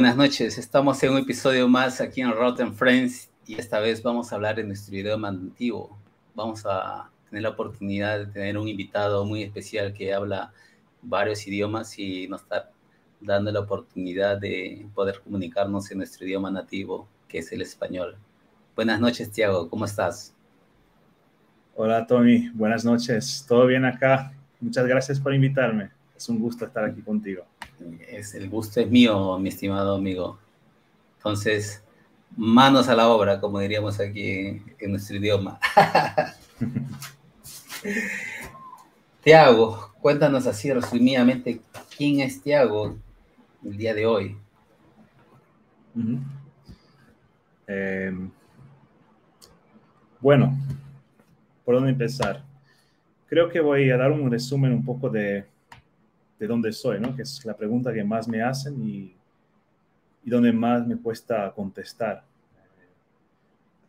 Buenas noches, estamos en un episodio más aquí en Rotten Friends y esta vez vamos a hablar en nuestro idioma nativo. Vamos a tener la oportunidad de tener un invitado muy especial que habla varios idiomas y nos está dando la oportunidad de poder comunicarnos en nuestro idioma nativo, que es el español. Buenas noches, Tiago, ¿cómo estás? Hola, Tommy, buenas noches. ¿Todo bien acá? Muchas gracias por invitarme. Es un gusto estar aquí contigo es, el gusto es mío, mi estimado amigo. Entonces, manos a la obra, como diríamos aquí en, nuestro idioma. Tiago, cuéntanos así resumidamente quién es Tiago el día de hoy. Em, bueno, ¿por dónde empezar? Creo que voy a dar un resumen un poco de de dónde soy, ¿no? Que es la pregunta que más me hacen y, y donde más me cuesta contestar.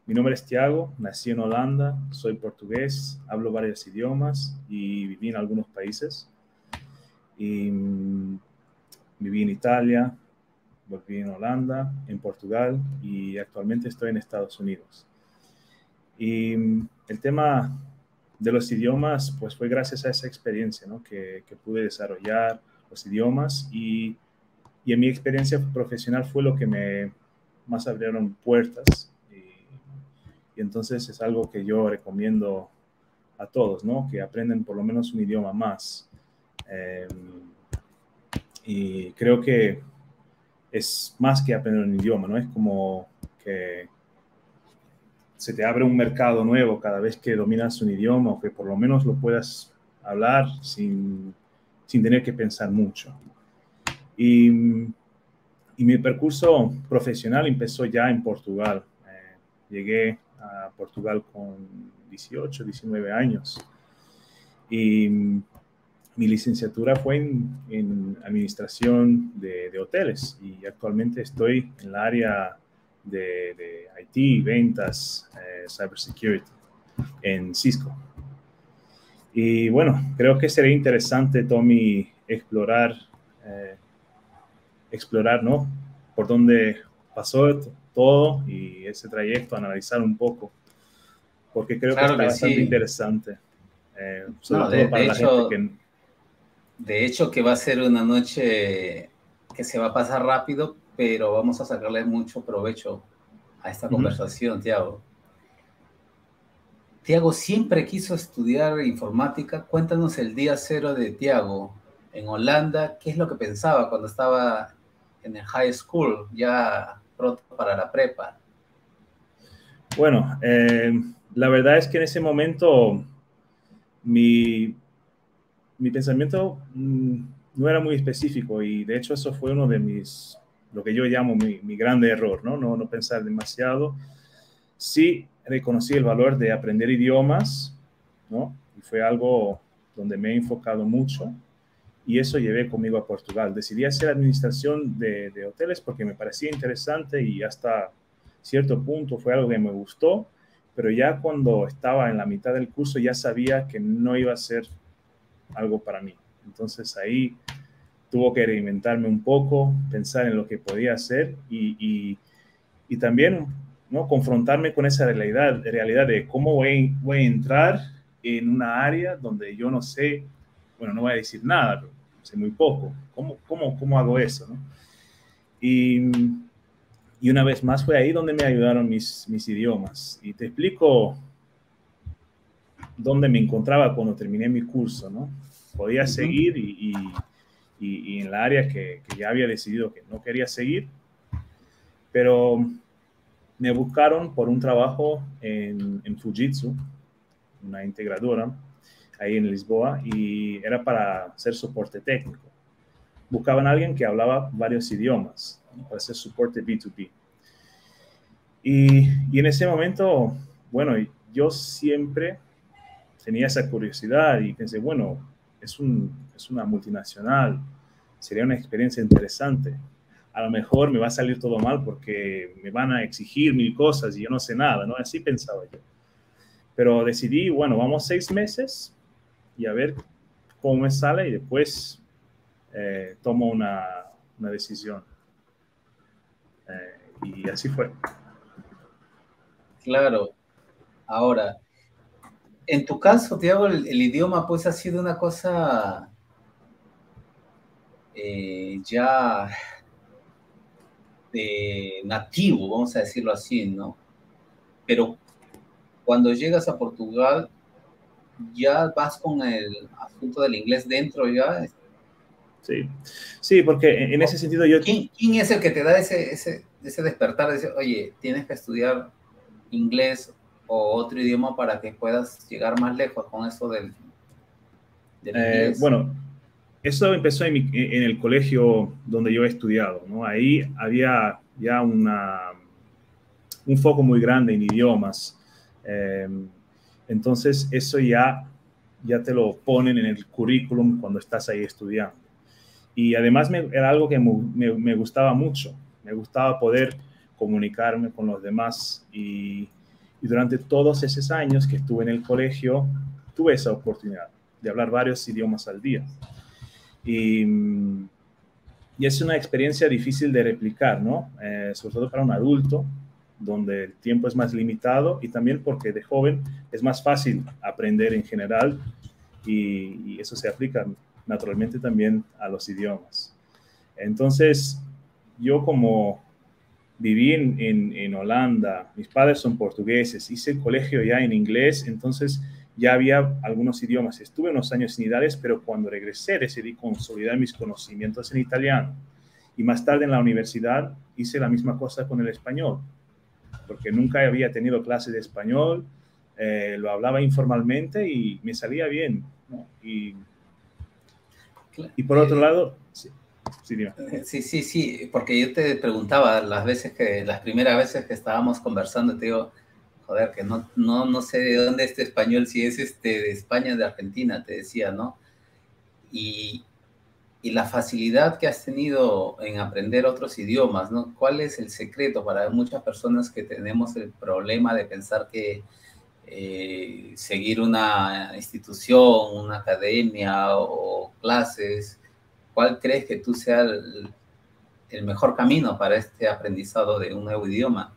Mi nombre es Tiago, nací en Holanda, soy portugués, hablo varios idiomas y viví en algunos países. Y mm, viví en Italia, volví en Holanda, en Portugal y actualmente estoy en Estados Unidos. Y mm, el tema de los idiomas, pues fue gracias a esa experiencia que, pude desarrollar los idiomas y, y, en mi experiencia profesional fue lo que me más abrieron puertas y, entonces es algo que yo recomiendo a todos, ¿no? que aprenden por lo menos un idioma más. Eh, y creo que es más que aprender un idioma, ¿no? Es como que se te abre un mercado nuevo cada vez que dominas un idioma o que por lo menos lo puedas hablar sin, sin tener que pensar mucho. Y, y, mi percurso profesional empezó ya en Portugal. Eh, llegué a Portugal con 18, 19 años. Y mi licenciatura fue en, en administración de, de, hoteles y actualmente estoy en el área de, de IT, ventas, eh, cybersecurity en Cisco. Y bueno, creo que sería interesante, Tommy, explorar, eh, explorar, ¿no? Por dónde pasó todo y ese trayecto, analizar un poco, porque creo que es bastante interesante. Eh, de, hecho, que... de hecho, que va a ser una noche que se va a pasar rápido, pero vamos a sacarle mucho provecho a esta conversación, Tiago. Tiago siempre quiso estudiar informática. Cuéntanos el día cero de Tiago en Holanda. ¿Qué es lo que pensaba cuando estaba en el high school, ya pronto para la prepa? Bueno, eh, la verdad es que en ese momento mi, mi pensamiento mm, no era muy específico y de hecho eso fue uno de mis lo que yo llamo mi, mi grande error, ¿no? ¿no? No pensar demasiado. Sí reconocí el valor de aprender idiomas, ¿no? Y fue algo donde me he enfocado mucho y eso llevé conmigo a Portugal. Decidí hacer administración de, de, hoteles porque me parecía interesante y hasta cierto punto fue algo que me gustó, pero ya cuando estaba en la mitad del curso ya sabía que no iba a ser algo para mí. Entonces ahí tuvo que reinventarme un poco, pensar en lo que podía hacer y, y, también ¿no? confrontarme con esa realidad, realidad de cómo voy, voy, a entrar en una área donde yo no sé, bueno, no voy a decir nada, pero sé muy poco. ¿Cómo, cómo, cómo hago eso? ¿no? Y, y, una vez más fue ahí donde me ayudaron mis, mis idiomas. Y te explico dónde me encontraba cuando terminé mi curso, ¿no? Podía seguir y, y y, en la área que, que, ya había decidido que no quería seguir, pero me buscaron por un trabajo en, en Fujitsu, una integradora, ahí en Lisboa, y era para hacer soporte técnico. Buscaban a alguien que hablaba varios idiomas, para hacer soporte B2B. Y, y en ese momento, bueno, yo siempre tenía esa curiosidad y pensé, bueno, es, un, es una multinacional, sería una experiencia interesante. A lo mejor me va a salir todo mal porque me van a exigir mil cosas y yo no sé nada, ¿no? Así pensaba yo. Pero decidí, bueno, vamos seis meses y a ver cómo me sale y después eh, tomo una, una decisión. y así fue. Claro. Ahora, en tu caso, Tiago, el, idioma pues ha sido una cosa eh, ya de nativo, vamos a decirlo así, ¿no? Pero cuando llegas a Portugal, ya vas con el asunto del inglés dentro ya. Sí, sí, porque en ese sentido yo... ¿Quién, es el que te da ese, ese, ese despertar de decir, oye, tienes que estudiar inglés o otro idioma para que puedas llegar más lejos con eso del, eh, bueno, eso empezó en, el colegio donde yo he estudiado, ¿no? Ahí había ya una, un foco muy grande en idiomas. Em, entonces, eso ya, ya te lo ponen en el currículum cuando estás ahí estudiando. Y además me, era algo que me, me, gustaba mucho. Me gustaba poder comunicarme con los demás y y durante todos esos años que estuve en el colegio, tuve esa oportunidad de hablar varios idiomas al día. Y, y es una experiencia difícil de replicar, ¿no? Eh, sobre todo para un adulto, donde el tiempo es más limitado y también porque de joven es más fácil aprender en general y, eso se aplica naturalmente también a los idiomas. Entonces, yo como viví en, en, Holanda, mis padres son portugueses, hice el colegio ya en inglés, entonces ya había algunos idiomas. Estuve unos años en Idades, pero cuando regresé decidí consolidar mis conocimientos en italiano. Y más tarde en la universidad hice la misma cosa con el español, porque nunca había tenido clase de español, eh, lo hablaba informalmente y me salía bien. Y, y por otro lado, Sí, sí, sí, porque yo te preguntaba las veces que, las primeras veces que estábamos conversando, te digo, joder, que no, no, no sé de dónde este español, si es este de España, de Argentina, te decía, ¿no? Y, y la facilidad que has tenido en aprender otros idiomas, ¿no? ¿Cuál es el secreto para muchas personas que tenemos el problema de pensar que eh, seguir una institución, una academia o clases ¿cuál crees que tú sea el, mejor camino para este aprendizado de un nuevo idioma?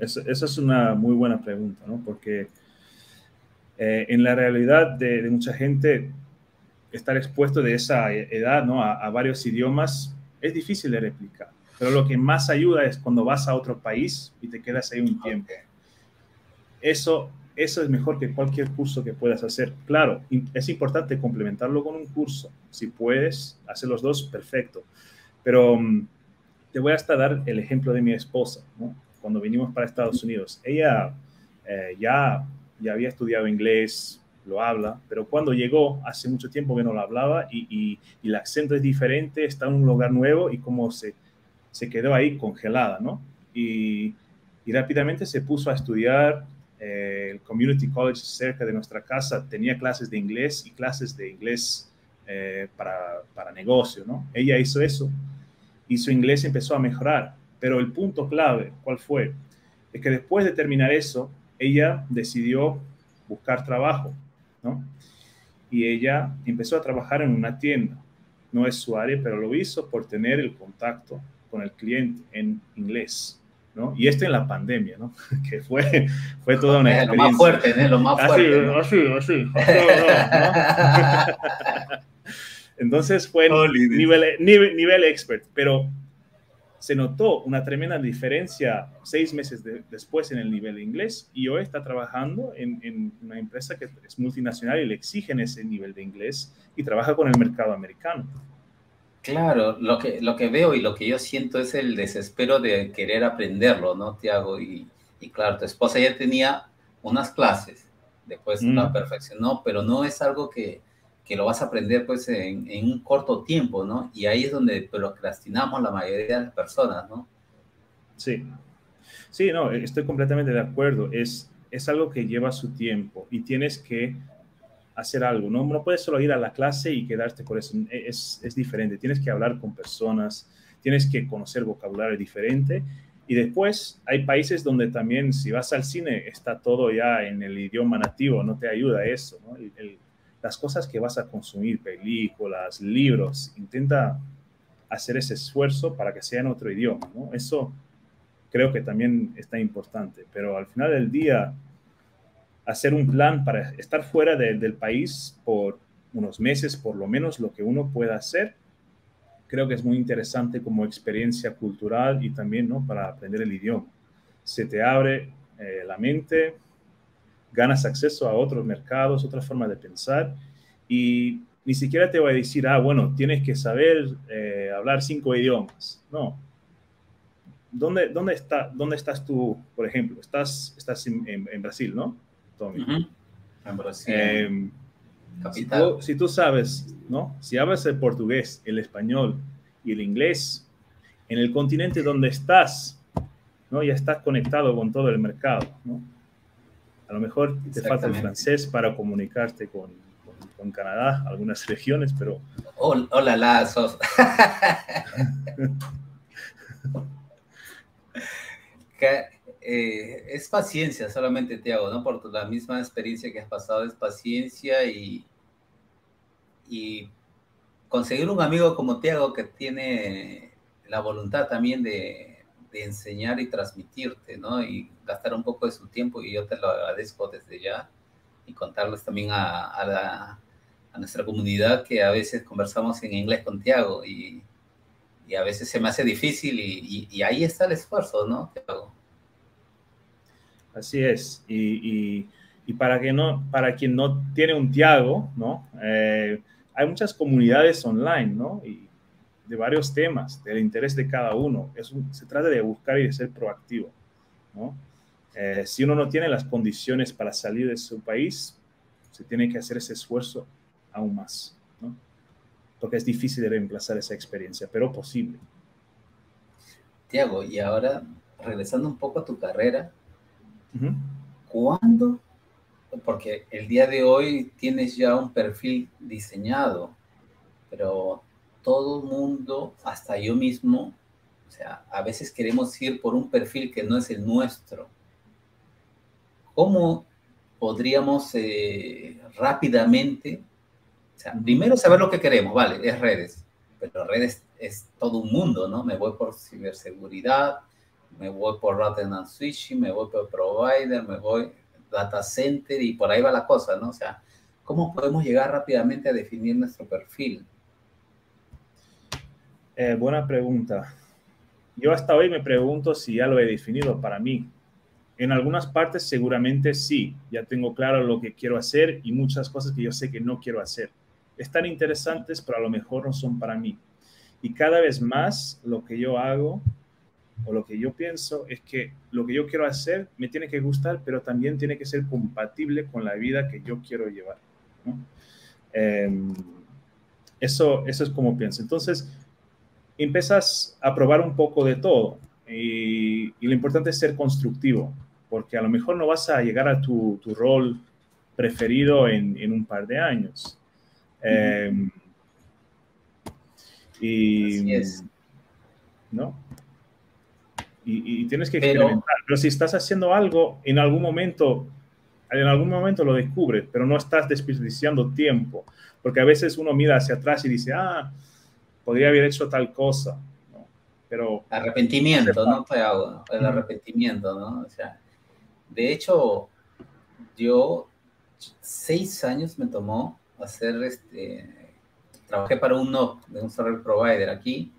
Esa es una muy buena pregunta, ¿no? Porque eh, en la realidad de, mucha gente, estar expuesto de esa edad, ¿no? A, varios idiomas es difícil de replicar. Pero lo que más ayuda es cuando vas a otro país y te quedas ahí un tiempo. Eso eso es mejor que cualquier curso que puedas hacer. Claro, es importante complementarlo con un curso. Si puedes hacer los dos, perfecto. Pero mm, te voy hasta dar el ejemplo de mi esposa. Cuando vinimos para Estados Unidos, ella eh, ya, ya había estudiado inglés, lo habla, pero cuando llegó, hace mucho tiempo que no lo hablaba y, y, el acento es diferente, está en un lugar nuevo y como se, se quedó ahí congelada, ¿no? Y, y rápidamente se puso a estudiar eh, el Community College cerca de nuestra casa tenía clases de inglés y clases de inglés eh, para, para, negocio, ¿no? Ella hizo eso y su inglés empezó a mejorar. Pero el punto clave, ¿cuál fue? Es que después de terminar eso, ella decidió buscar trabajo, ¿no? Y ella empezó a trabajar en una tienda. No es su área, pero lo hizo por tener el contacto con el cliente en inglés. Y esto en la pandemia, ¿no? Que fue, fue toda una experiencia. Lo más fuerte, ¿eh? Lo más fuerte. Así, así, así. Entonces fue nivel, nivel, nivel, expert, pero se notó una tremenda diferencia seis meses después en el nivel de inglés y hoy está trabajando en, en, una empresa que es multinacional y le exigen ese nivel de inglés y trabaja con el mercado americano. Claro, lo que, lo que veo y lo que yo siento es el desespero de querer aprenderlo, ¿no, Tiago? Y, y claro, tu esposa ya tenía unas clases, después la mm. perfeccionó, pero no es algo que, que lo vas a aprender pues en, en, un corto tiempo, ¿no? Y ahí es donde procrastinamos la mayoría de las personas, ¿no? Sí, sí, no, estoy completamente de acuerdo. Es, es algo que lleva su tiempo y tienes que hacer algo, ¿no? No puedes solo ir a la clase y quedarte por eso, es, es diferente, tienes que hablar con personas, tienes que conocer vocabulario diferente y después hay países donde también si vas al cine está todo ya en el idioma nativo, no te ayuda eso, ¿no? Las cosas que vas a consumir, películas, libros, intenta hacer ese esfuerzo para que sea en otro idioma. Eso creo que también está importante, pero al final del día, hacer un plan para estar fuera del país por unos meses, por lo menos lo que uno pueda hacer, creo que es muy interesante como experiencia cultural y también ¿no? para aprender el idioma. Se te abre eh, la mente, ganas acceso a otros mercados, otras formas de pensar y ni siquiera te voy a decir, ah, bueno, tienes que saber eh, hablar cinco idiomas. No. ¿Dónde, dónde, está, ¿Dónde estás tú, por ejemplo? Estás, estás en, Brasil, ¿no, Tommy? En Brasil. Em, si tú, si tú, sabes, ¿no? Si hablas el portugués, el español y el inglés, en el continente donde estás, ¿no? Ya estás conectado con todo el mercado, ¿no? A lo mejor te falta el francés para comunicarte con, con, Canadá, algunas regiones, pero... Hola, lazos. Eh, es paciencia solamente, te hago, ¿no? Por la misma experiencia que has pasado, es paciencia y, y conseguir un amigo como Tiago que tiene la voluntad también de, de enseñar y transmitirte, ¿no? Y gastar un poco de su tiempo y yo te lo agradezco desde ya y contarles también a, a, nuestra comunidad que a veces conversamos en inglés con Tiago y, y a veces se me hace difícil y, y, ahí está el esfuerzo, ¿no? Tiago. Así es. Y, y, para, que no, para quien no tiene un Tiago, ¿no? Eh, hay muchas comunidades online, ¿no? De varios temas, del interés de cada uno. Es se trata de buscar y de ser proactivo. ¿no? Eh, si uno no tiene las condiciones para salir de su país, se tiene que hacer ese esfuerzo aún más. ¿no? Porque es difícil de reemplazar esa experiencia, pero posible. Tiago, y ahora regresando un poco a tu carrera, ¿cuándo? Porque el día de hoy tienes ya un perfil diseñado, pero todo mundo, hasta yo mismo, o sea, a veces queremos ir por un perfil que no es el nuestro. ¿Cómo podríamos eh, rápidamente, o sea, primero saber lo que queremos, vale, es redes, pero redes es todo un mundo, ¿no? Me voy por ciberseguridad, me voy por routing and switching, me voy por provider, me voy data center y por ahí va la cosa, ¿no? O sea, ¿cómo podemos llegar rápidamente a definir nuestro perfil? Eh, buena pregunta. Yo hasta hoy me pregunto si ya lo he definido para mí. En algunas partes seguramente sí, ya tengo claro lo que quiero hacer y muchas cosas que yo sé que no quiero hacer. Están interesantes, pero a lo mejor no son para mí. Y cada vez más lo que yo hago o lo que yo pienso es que lo que yo quiero hacer me tiene que gustar, pero también tiene que ser compatible con la vida que yo quiero llevar. Em, eso, eso es como pienso. Entonces, empiezas a probar un poco de todo y, lo importante es ser constructivo, porque a lo mejor no vas a llegar a tu, rol preferido en, un par de años. Em, y, ¿no? Y, tienes que experimentar. Pero si estás haciendo algo, en algún momento, en algún momento lo descubres, pero no estás desperdiciando tiempo. Porque a veces uno mira hacia atrás y dice, ah, podría haber hecho tal cosa, ¿no? Pero... Arrepentimiento, ¿no? El arrepentimiento, ¿no? O sea, de hecho, yo seis años me tomó hacer este, trabajé para un NOC, de un service provider aquí,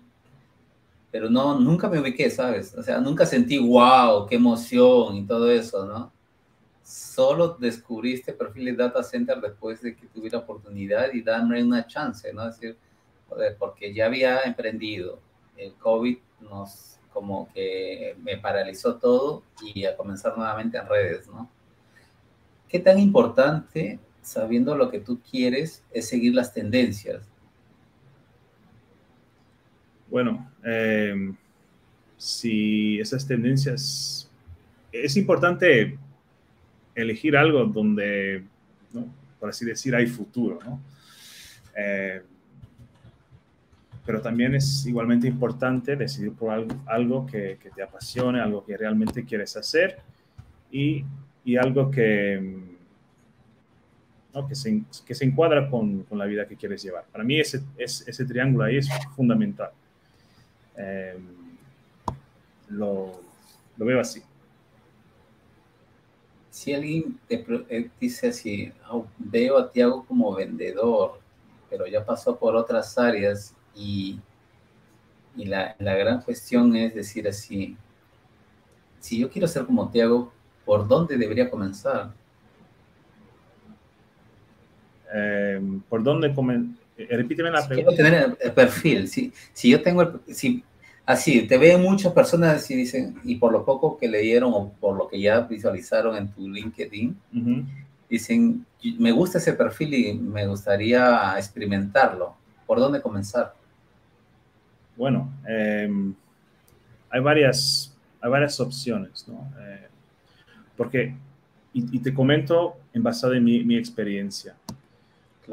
pero no, nunca me ubiqué, ¿sabes? O sea, nunca sentí, wow, qué emoción y todo eso, ¿no? Solo descubrí este perfil de data center después de que tuve la oportunidad y darme una chance, ¿no? Es decir, porque ya había emprendido. El COVID nos como que me paralizó todo y a comenzar nuevamente en redes, ¿no? ¿Qué tan importante, sabiendo lo que tú quieres, es seguir las tendencias? Bueno, em, si esas tendencias, es importante elegir algo donde, por así decir, hay futuro, ¿no? Eh, pero también es igualmente importante decidir por algo, algo que, que, te apasione, algo que realmente quieres hacer y, y algo que, ¿no? que, se, que, se, encuadra con, con, la vida que quieres llevar. Para mí ese, ese, ese triángulo ahí es fundamental. Em, lo, veo así. Si alguien te eh, dice así, oh, veo a Tiago como vendedor, pero ya pasó por otras áreas y, y la, la gran cuestión es decir así, si yo quiero ser como Tiago, ¿por dónde debería comenzar? Em, ¿Por dónde comenzar? Eh, repíteme la pregunta. Quiero tener el, perfil. Si, si yo tengo el, si, así, te ven muchas personas y dicen, y por lo poco que leyeron o por lo que ya visualizaron en tu LinkedIn, dicen, me gusta ese perfil y me gustaría experimentarlo. ¿Por dónde comenzar? Bueno, em, hay, varias, hay varias opciones, ¿no? Eh, porque, y, te comento en basado en mi, mi experiencia.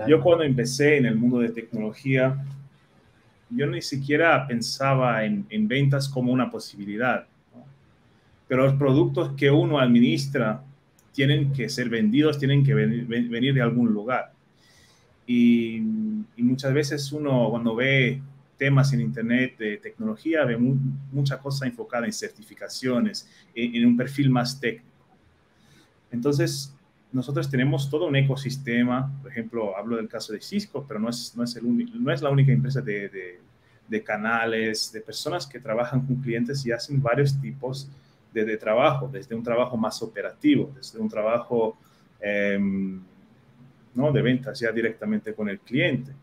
Yo cuando empecé en el mundo de tecnología, yo ni siquiera pensaba en, ventas como una posibilidad. Pero los productos que uno administra tienen que ser vendidos, tienen que venir, de algún lugar. Y, muchas veces uno cuando ve temas en Internet de tecnología, ve mucha cosa enfocada en certificaciones, en un perfil más técnico. Entonces, nosotros tenemos todo un ecosistema, por ejemplo, hablo del caso de Cisco, pero no es, no es, el no es la única empresa de, de, canales, de personas que trabajan con clientes y hacen varios tipos de, de trabajo, desde un trabajo más operativo, desde un trabajo em, ¿no? de ventas ya directamente con el cliente.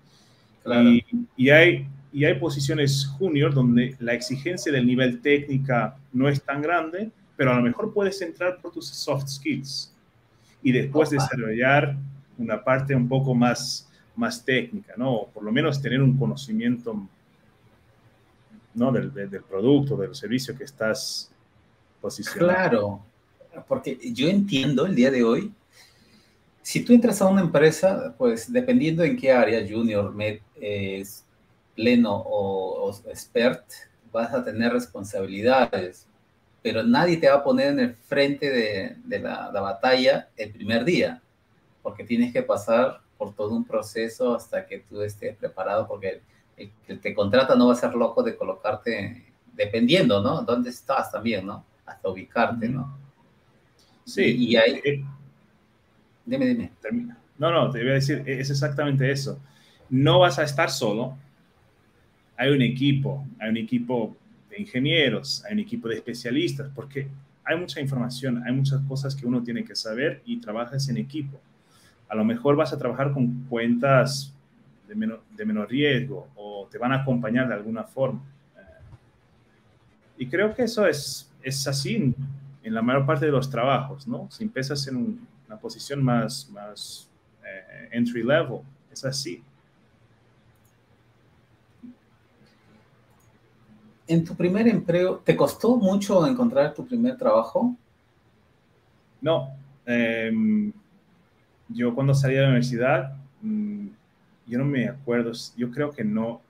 Y, y, hay, y hay posiciones junior donde la exigencia del nivel técnica no es tan grande, pero a lo mejor puedes entrar por tus soft skills y después desarrollar una parte un poco más, más técnica, ¿no? por lo menos tener un conocimiento ¿no? Del, del, producto, del servicio que estás posicionando. Claro, porque yo entiendo el día de hoy, si tú entras a una empresa, pues dependiendo en qué área, junior, med, pleno o, o expert, vas a tener responsabilidades pero nadie te va a poner en el frente de, la, batalla el primer día, porque tienes que pasar por todo un proceso hasta que tú estés preparado, porque el, que te contrata no va a ser loco de colocarte, dependiendo, ¿no? ¿Dónde estás también, ¿no? Hasta ubicarte, ¿no? Sí. Y, ahí... Eh, dime, dime. Termina. No, no, te voy a decir, es exactamente eso. No vas a estar solo. Hay un equipo, hay un equipo de ingenieros, hay un equipo de especialistas, porque hay mucha información, hay muchas cosas que uno tiene que saber y trabajas en equipo. A lo mejor vas a trabajar con cuentas de menor, riesgo o te van a acompañar de alguna forma. Y creo que eso es, es así en, la mayor parte de los trabajos, ¿no? Si empiezas en una posición más, más eh, entry level, es así. En tu primer empleo, ¿te costó mucho encontrar tu primer trabajo? No. Em, yo cuando salí de la universidad, mm, yo no me acuerdo, yo creo que no.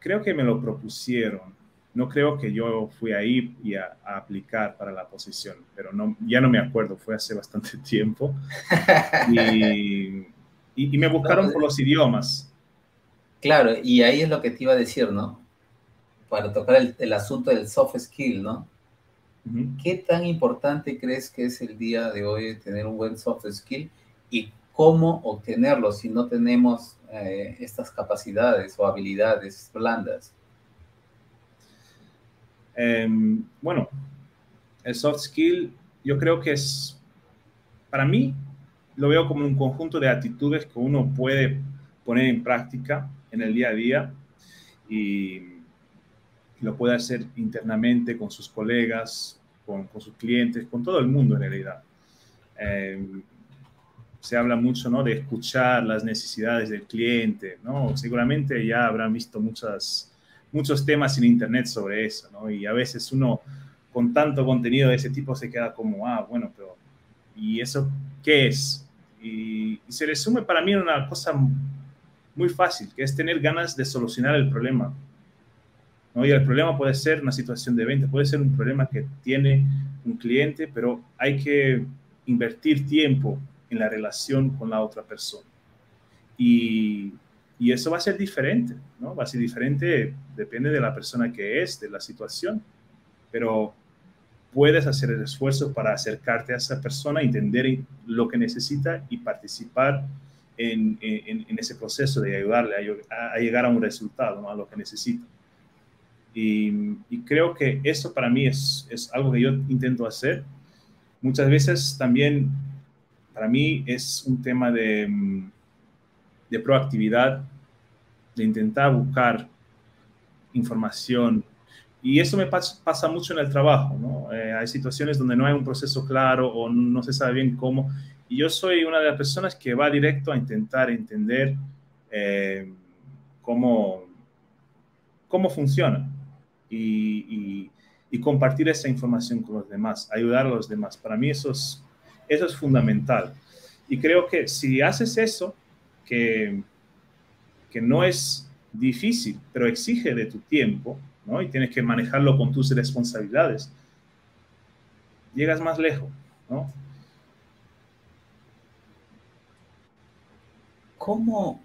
Creo que me lo propusieron. No creo que yo fui ahí y a, aplicar para la posición, pero no, ya no me acuerdo, fue hace bastante tiempo. y, y me buscaron por los idiomas. Claro, y ahí es lo que te iba a decir, ¿no? Para tocar el, asunto del soft skill, ¿no? ¿Qué tan importante crees que es el día de hoy tener un buen soft skill y cómo obtenerlo si no tenemos eh, estas capacidades o habilidades blandas? Em, bueno, el soft skill yo creo que es, para mí, lo veo como un conjunto de actitudes que uno puede poner en práctica en el día a día y lo puede hacer internamente con sus colegas, con, sus clientes, con todo el mundo en realidad. Eh, se habla mucho ¿no? de escuchar las necesidades del cliente, ¿no? Seguramente ya habrán visto muchas, muchos temas en internet sobre eso, ¿no? Y a veces uno con tanto contenido de ese tipo se queda como, ah, bueno, pero ¿y eso qué es? Y, y se resume para mí en una cosa muy fácil, que es tener ganas de solucionar el problema. ¿no? Y el problema puede ser una situación de venta, puede ser un problema que tiene un cliente, pero hay que invertir tiempo en la relación con la otra persona. Y, y eso va a ser diferente, ¿no? Va a ser diferente, depende de la persona que es, de la situación, pero puedes hacer el esfuerzo para acercarte a esa persona, entender lo que necesita y participar en, ese proceso de ayudarle a, llegar a un resultado, a lo que necesita. Y, creo que eso para mí es, es algo que yo intento hacer. Muchas veces también para mí es un tema de, de proactividad, de intentar buscar información. Y eso me pasa mucho en el trabajo. Eh, hay situaciones donde no hay un proceso claro o no se sabe bien cómo. Y yo soy una de las personas que va directo a intentar entender eh, cómo, cómo funciona y, y, compartir esa información con los demás, ayudar a los demás. Para mí eso es, eso es fundamental. Y creo que si haces eso, que, que no es difícil, pero exige de tu tiempo, ¿no? Y tienes que manejarlo con tus responsabilidades, llegas más lejos, ¿no? ¿Cómo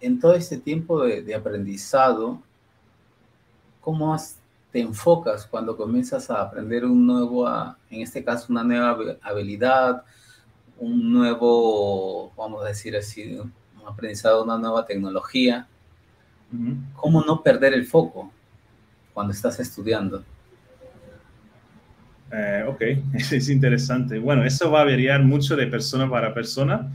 en todo este tiempo de, de aprendizado, cómo te enfocas cuando comienzas a aprender un nuevo, en este caso, una nueva habilidad, un nuevo, vamos a decir así, un aprendizado, una nueva tecnología. ¿Cómo no perder el foco cuando estás estudiando? Eh, ok, es interesante. Bueno, eso va a variar mucho de persona para persona.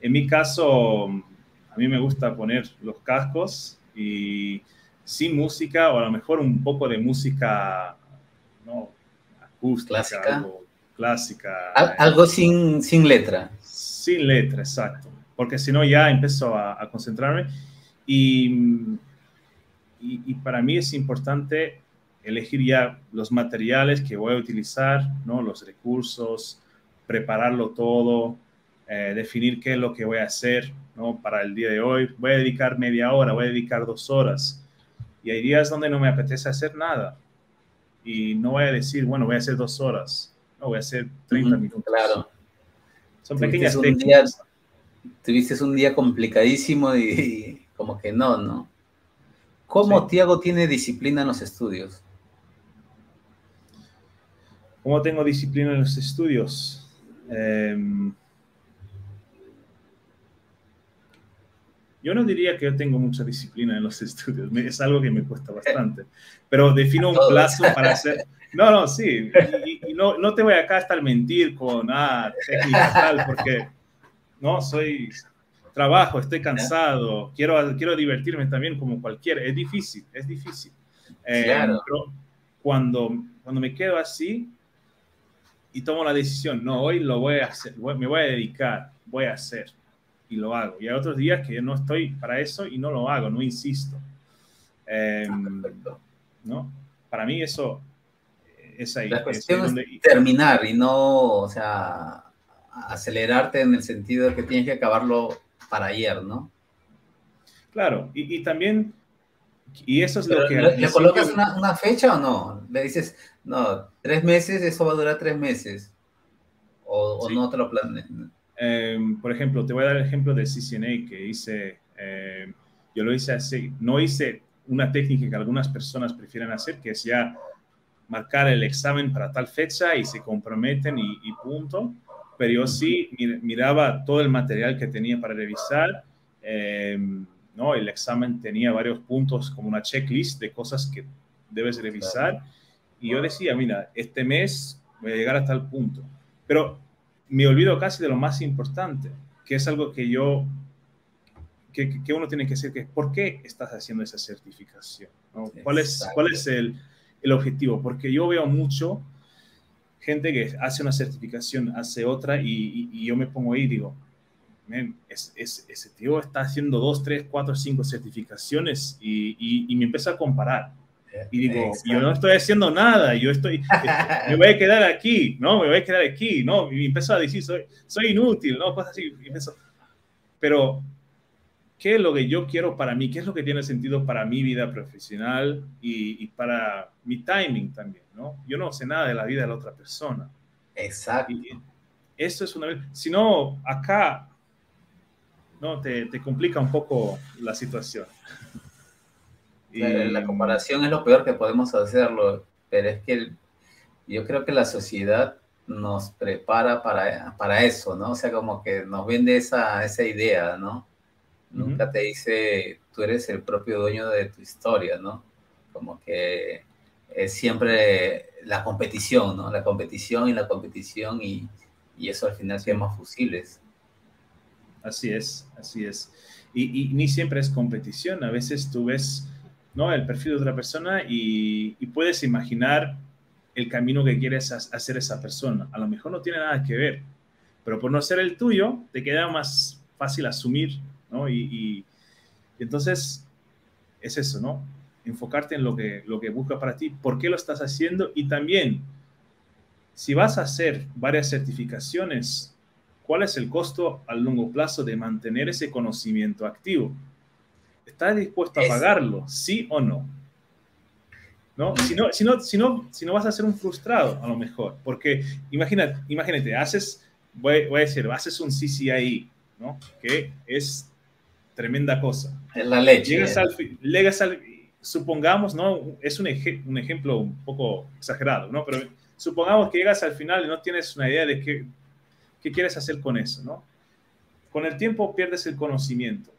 En mi caso, a mí me gusta poner los cascos y sin música o a lo mejor un poco de música no, acústica, clásica. clásica. algo sin, sin letra. Sin letra, exacto. Porque si no ya empiezo a, concentrarme y, y, para mí es importante elegir ya los materiales que voy a utilizar, ¿no? los recursos, prepararlo todo, eh, definir qué es lo que voy a hacer ¿no? para el día de hoy. Voy a dedicar media hora, voy a dedicar dos horas. Y hay días donde no me apetece hacer nada. Y no voy a decir, bueno, voy a hacer dos horas. No, voy a hacer 30 minutos. Claro. Son pequeñas técnicas tuviste un día complicadísimo y, como que no, ¿no? ¿Cómo Tiago tiene disciplina en los estudios? ¿Cómo tengo disciplina en los estudios? Em, yo no diría que yo tengo mucha disciplina en los estudios, es algo que me cuesta bastante, pero defino un plazo para hacer... No, no, sí, y, no, no, te voy acá a estar mentir con, ah, técnica tal, porque ¿no? Soy, trabajo, estoy cansado, quiero, quiero divertirme también como cualquiera. Es difícil, es difícil. Eh, pero cuando, cuando me quedo así y tomo la decisión, no, hoy lo voy a hacer, me voy a dedicar, voy a hacer y lo hago. Y hay otros días que no estoy para eso y no lo hago, no insisto. Em, ¿no? Para mí eso es ahí. La cuestión es, terminar y no, o sea, acelerarte en el sentido de que tienes que acabarlo para ayer, ¿no? Claro, y, también, y eso es lo que... ¿Le, colocas una, fecha o no? Le dices, no, tres meses, eso va a durar tres meses. O, no te lo planeas. Em, por ejemplo, te voy a dar el ejemplo de CCNA que hice, em, yo lo hice así, no hice una técnica que algunas personas prefieren hacer, que es ya marcar el examen para tal fecha y se comprometen y punto pero yo sí miraba todo el material que tenía para revisar. Em, ¿no? El examen tenía varios puntos, como una checklist de cosas que debes revisar. Y yo decía, mira, este mes voy a llegar hasta el punto. Pero me olvido casi de lo más importante, que es algo que yo, que, que uno tiene que decir, que ¿por qué estás haciendo esa certificación? ¿Cuál es, cuál es el, el objetivo? Porque yo veo mucho gente que hace una certificación, hace otra y, yo me pongo ahí y digo, es, ese tío está haciendo dos, tres, cuatro, cinco certificaciones y, y me empieza a comparar. Y digo, yo no estoy haciendo nada, yo estoy, me voy a quedar aquí, ¿no? Me voy a quedar aquí, ¿no? Y empezó a decir, soy, soy inútil, ¿no? Cosas así. Y pero qué es lo que yo quiero para mí, qué es lo que tiene sentido para mi vida profesional y, para mi timing también, ¿no? Yo no sé nada de la vida de la otra persona. Exacto. eso es una... Si no, acá ¿no? Te, te complica un poco la situación. La, comparación es lo peor que podemos hacerlo, pero es que yo creo que la sociedad nos prepara para, para eso, ¿no? O sea, como que nos vende esa, esa idea, ¿no? Nunca te dice, tú eres el propio dueño de tu historia, ¿no? Como que es siempre la competición, ¿no? La competición y la competición y, y eso al final se llama fusiles. Así es, así es. Y, y, ni siempre es competición, a veces tú ves ¿no? el perfil de otra persona y, puedes imaginar el camino que quieres hacer esa persona. A lo mejor no tiene nada que ver, pero por no ser el tuyo, te queda más fácil asumir, ¿no? Y, y entonces es eso, ¿no? Enfocarte en lo que, lo que busca para ti, por qué lo estás haciendo y también, si vas a hacer varias certificaciones, ¿cuál es el costo a largo plazo de mantener ese conocimiento activo? ¿Estás dispuesto a pagarlo? ¿Sí o no? ¿No? Si, no, si, no, si, no, si no vas a ser un frustrado, a lo mejor. Porque imagínate, imagínate haces, voy, voy a decir, haces un CCI, ¿no? Que es tremenda cosa. La leche. Llegas al, llegas al, supongamos, ¿no? Es un, un ejemplo un poco exagerado, ¿no? Pero supongamos que llegas al final y no tienes una idea de qué, qué quieres hacer con eso, ¿no? Con el tiempo pierdes el conocimiento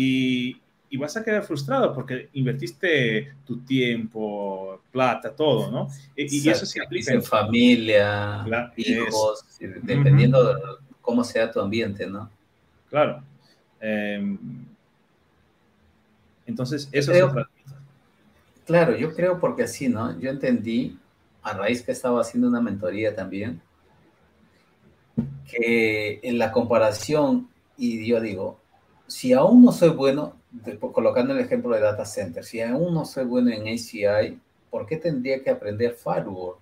y, y vas a quedar frustrado porque invertiste tu tiempo, plata, todo, ¿no? Y, eso se aplica en familia, hijos, dependiendo de cómo sea tu ambiente, ¿no? Claro. Em, entonces, eso es Claro, yo creo porque así, ¿no? Yo entendí, a raíz que estaba haciendo una mentoría también, que en la comparación, y yo digo, si aún no soy bueno, colocando el ejemplo de data center, si aún no soy bueno en ACI, ¿por qué tendría que aprender firewall?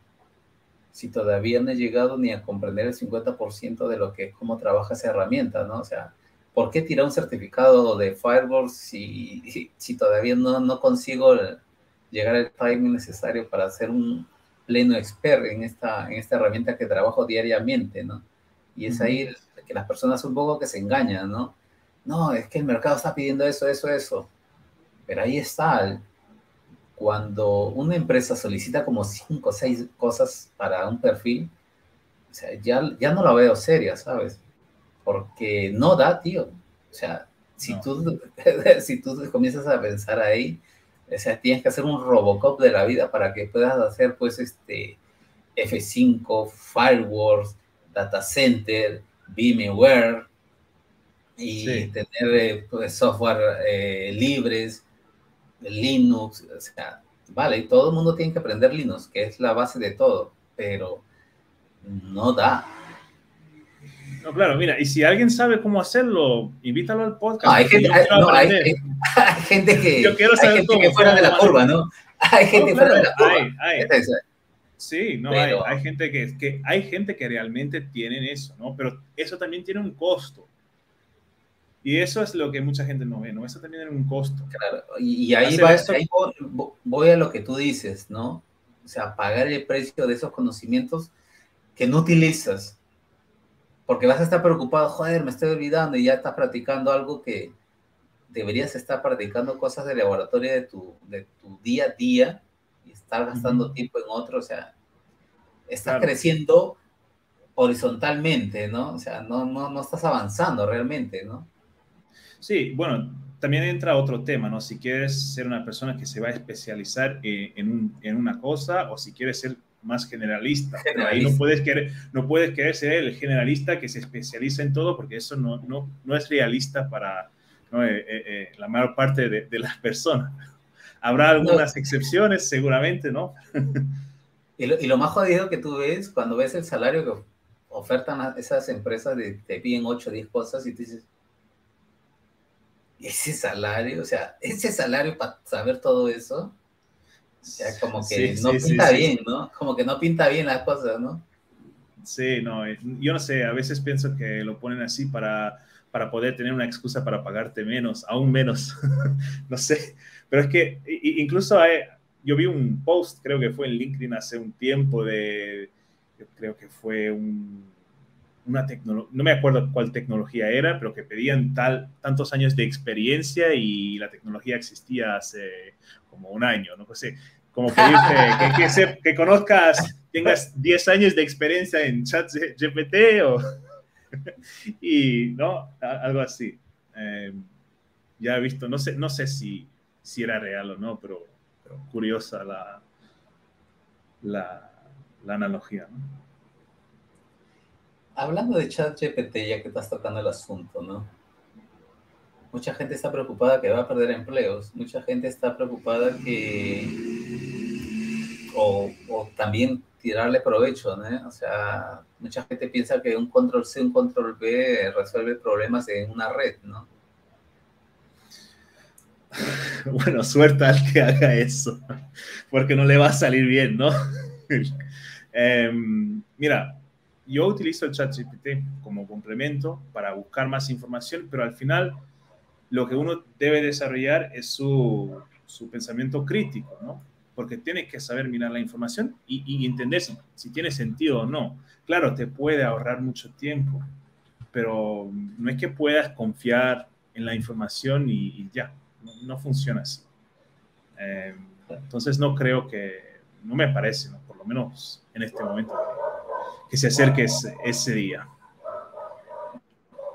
Si todavía no he llegado ni a comprender el 50% de lo que es cómo trabaja esa herramienta, ¿no? O sea, ¿por qué tirar un certificado de firewall si, si todavía no, no consigo llegar al timing necesario para ser un pleno expert en esta, en esta herramienta que trabajo diariamente, ¿no? Y es ahí que las personas un poco que se engañan, ¿no? No, es que el mercado está pidiendo eso, eso, eso. Pero ahí está. Cuando una empresa solicita como cinco o seis cosas para un perfil, o sea, ya, ya no la veo seria, ¿sabes? Porque no da, tío. O sea, si, tú, si tú comienzas a pensar ahí, o sea, tienes que hacer un Robocop de la vida para que puedas hacer, pues, este F5, Firewalls, Data Center, VMware, y tener eh, pues, software eh, libres, Linux, o sea, vale, todo el mundo tiene que aprender Linux, que es la base de todo, pero no da. No, claro, mira, y si alguien sabe cómo hacerlo, invítalo al podcast. hay, gente, que, yo quiero saber que fuera de la curva, ¿no? Hay gente fuera de la curva. Sí, no, hay, hay, gente que, que, hay gente que realmente tienen eso, ¿no? Pero eso también tiene un costo. Y eso es lo que mucha gente no ve, ¿no? Eso también tiene un costo. Claro, y, ahí, va, ahí voy, a lo que tú dices, ¿no? O sea, pagar el precio de esos conocimientos que no utilizas. Porque vas a estar preocupado, joder, me estoy olvidando y ya estás practicando algo que deberías estar practicando cosas de laboratorio de tu, de tu día a día y estar gastando tiempo en otro. O sea, estás creciendo horizontalmente, ¿no? O sea, no, no, no estás avanzando realmente, ¿no? Sí, bueno, también entra otro tema, ¿no? Si quieres ser una persona que se va a especializar eh, en, en, una cosa o si quieres ser más generalista. Ahí no puedes, querer, no puedes querer ser el generalista que se especializa en todo porque eso no, no, no es realista para eh, eh, la mayor parte de, de las personas. Habrá algunas excepciones, seguramente, ¿no? y, lo, y, lo, más jodido que tú ves cuando ves el salario que ofertan esas empresas, de, te piden 8 o 10 cosas y tú dices, ese salario, o sea, ese salario para saber todo eso, o sea, como que no pinta bien, ¿no? Como que no pinta bien las cosas, ¿no? Sí, no, eh, yo no sé, a veces pienso que lo ponen así para, para poder tener una excusa para pagarte menos, aún menos, no sé, pero es que incluso yo vi un post, creo que fue en LinkedIn hace un tiempo de, yo creo que fue un una tecnología, no me acuerdo cuál tecnología era, pero que pedían tal, tantos años de experiencia y la tecnología existía hace como un año, no sé, como pedirte que, conozcas, tengas 10 años de experiencia en chat GPT o, y, ¿no? Algo así. Eh, ya he visto, no sé, no sé si, si era real o no, pero, curiosa la, la, la analogía, ¿no? Hablando de ChatGPT, ya que estás tocando el asunto, ¿no? Mucha gente está preocupada que va a perder empleos, mucha gente está preocupada que... O, también tirarle provecho, ¿no? O sea, mucha gente piensa que un control C, un control B resuelve problemas en una red, ¿no? Bueno, suerte al que haga eso, porque no le va a salir bien, ¿no? Em, mira, yo utilizo el ChatGPT como complemento para buscar más información, pero al final lo que uno debe desarrollar es su, pensamiento crítico, ¿no? Porque tiene que saber mirar la información y, y entender si, tiene sentido o no. Claro, te puede ahorrar mucho tiempo, pero no es que puedas confiar en la información y, ya, no, funciona así. Eh, entonces no creo que, no me parece, por lo menos en este momento, que se acerque ese, día.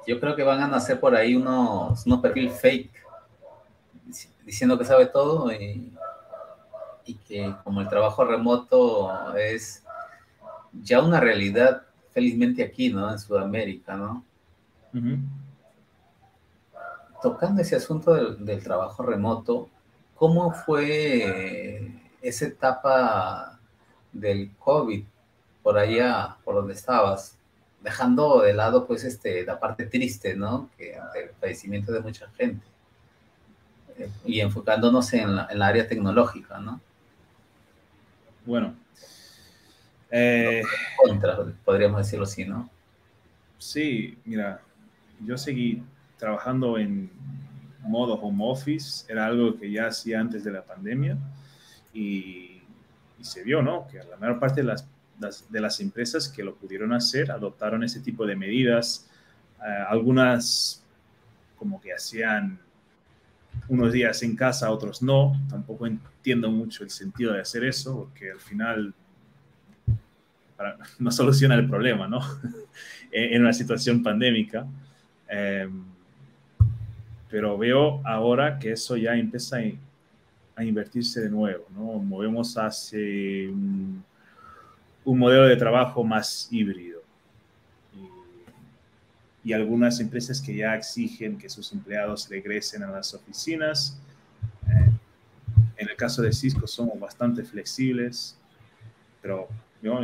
Yo creo que van a nacer por ahí unos, unos perfiles fake diciendo que sabe todo y, que como el trabajo remoto es ya una realidad felizmente aquí, ¿no? En Sudamérica, ¿no? Tocando ese asunto del, del, trabajo remoto, ¿cómo fue esa etapa del COVID? Por allá, por donde estabas, dejando de lado pues este, la parte triste, ¿no? Que el fallecimiento de mucha gente. Y enfocándonos en la, área tecnológica, ¿no? Bueno. Eh, contra, podríamos decirlo así, ¿no? Sí, mira, yo seguí trabajando en modo home office, era algo que ya hacía antes de la pandemia y, y se vio, ¿no? Que la mayor parte de las de las empresas que lo pudieron hacer adoptaron ese tipo de medidas. Eh, algunas como que hacían unos días en casa, otros no. Tampoco entiendo mucho el sentido de hacer eso, porque al final no soluciona el problema, ¿no? en una situación pandémica. Em, pero veo ahora que eso ya empieza a, invertirse de nuevo, ¿no? Movemos hace un un modelo de trabajo más híbrido. Y, algunas empresas que ya exigen que sus empleados regresen a las oficinas. Eh, en el caso de Cisco somos bastante flexibles, pero yo,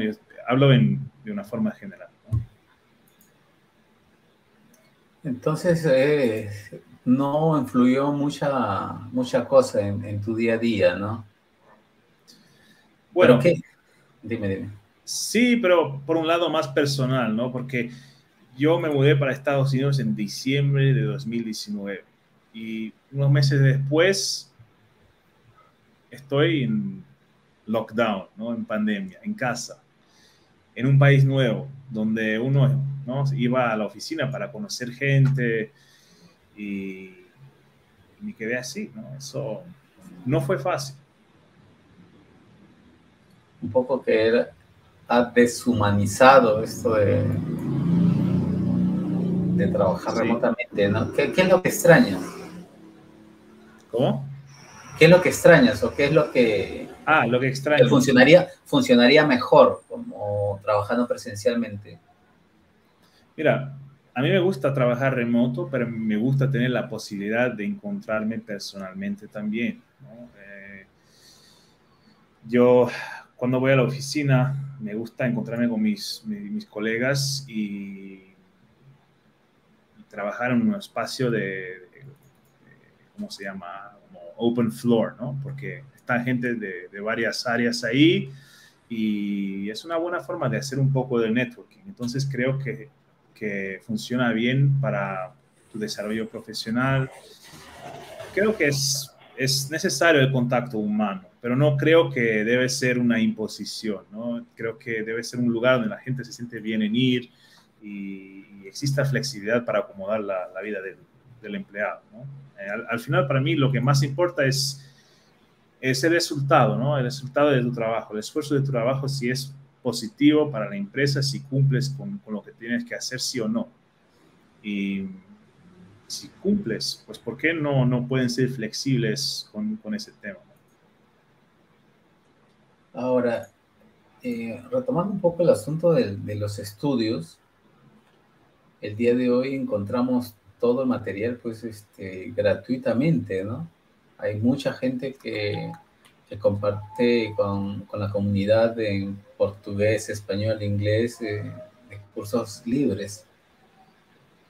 hablo de una forma general. Entonces, eh, no influyó mucha, mucha cosa en, tu día a día, ¿no? Bueno, ¿qué? Dime, dime. Sí, pero por un lado más personal, ¿no? Porque yo me mudé para Estados Unidos en diciembre de 2019 y unos meses después estoy en lockdown, ¿no? En pandemia, en casa, en un país nuevo, donde uno ¿no? iba a la oficina para conocer gente y, me quedé así, ¿no? Eso no fue fácil. Un poco que era, ha deshumanizado esto de, de trabajar remotamente, ¿no? ¿Qué, es lo que extrañas? ¿Cómo? ¿Qué es lo que extrañas o qué es lo que... Ah, lo que extrañas. Funcionaría, funcionaría mejor como trabajando presencialmente. Mira, a mí me gusta trabajar remoto, pero me gusta tener la posibilidad de encontrarme personalmente también. Eh, yo cuando voy a la oficina me gusta encontrarme con mis, mis, colegas y, trabajar en un espacio de, ¿cómo se llama? Como open floor, ¿no? Porque está gente de, de, varias áreas ahí y es una buena forma de hacer un poco de networking. Entonces creo que, que funciona bien para tu desarrollo profesional. Creo que es, es necesario el contacto humano pero no creo que debe ser una imposición, ¿no? Creo que debe ser un lugar donde la gente se siente bien en ir y, exista flexibilidad para acomodar la, vida del, empleado. Eh, al, final, para mí, lo que más importa es, es el resultado, ¿no? el resultado de tu trabajo, el esfuerzo de tu trabajo, si es positivo para la empresa, si cumples con, con lo que tienes que hacer, sí o no. Y si cumples, pues ¿por qué no, no pueden ser flexibles con, con ese tema? Ahora, eh, retomando un poco el asunto de, los estudios, el día de hoy encontramos todo el material pues este, gratuitamente, ¿no? Hay mucha gente que, que comparte con, con, la comunidad en portugués, español, inglés, eh, cursos libres.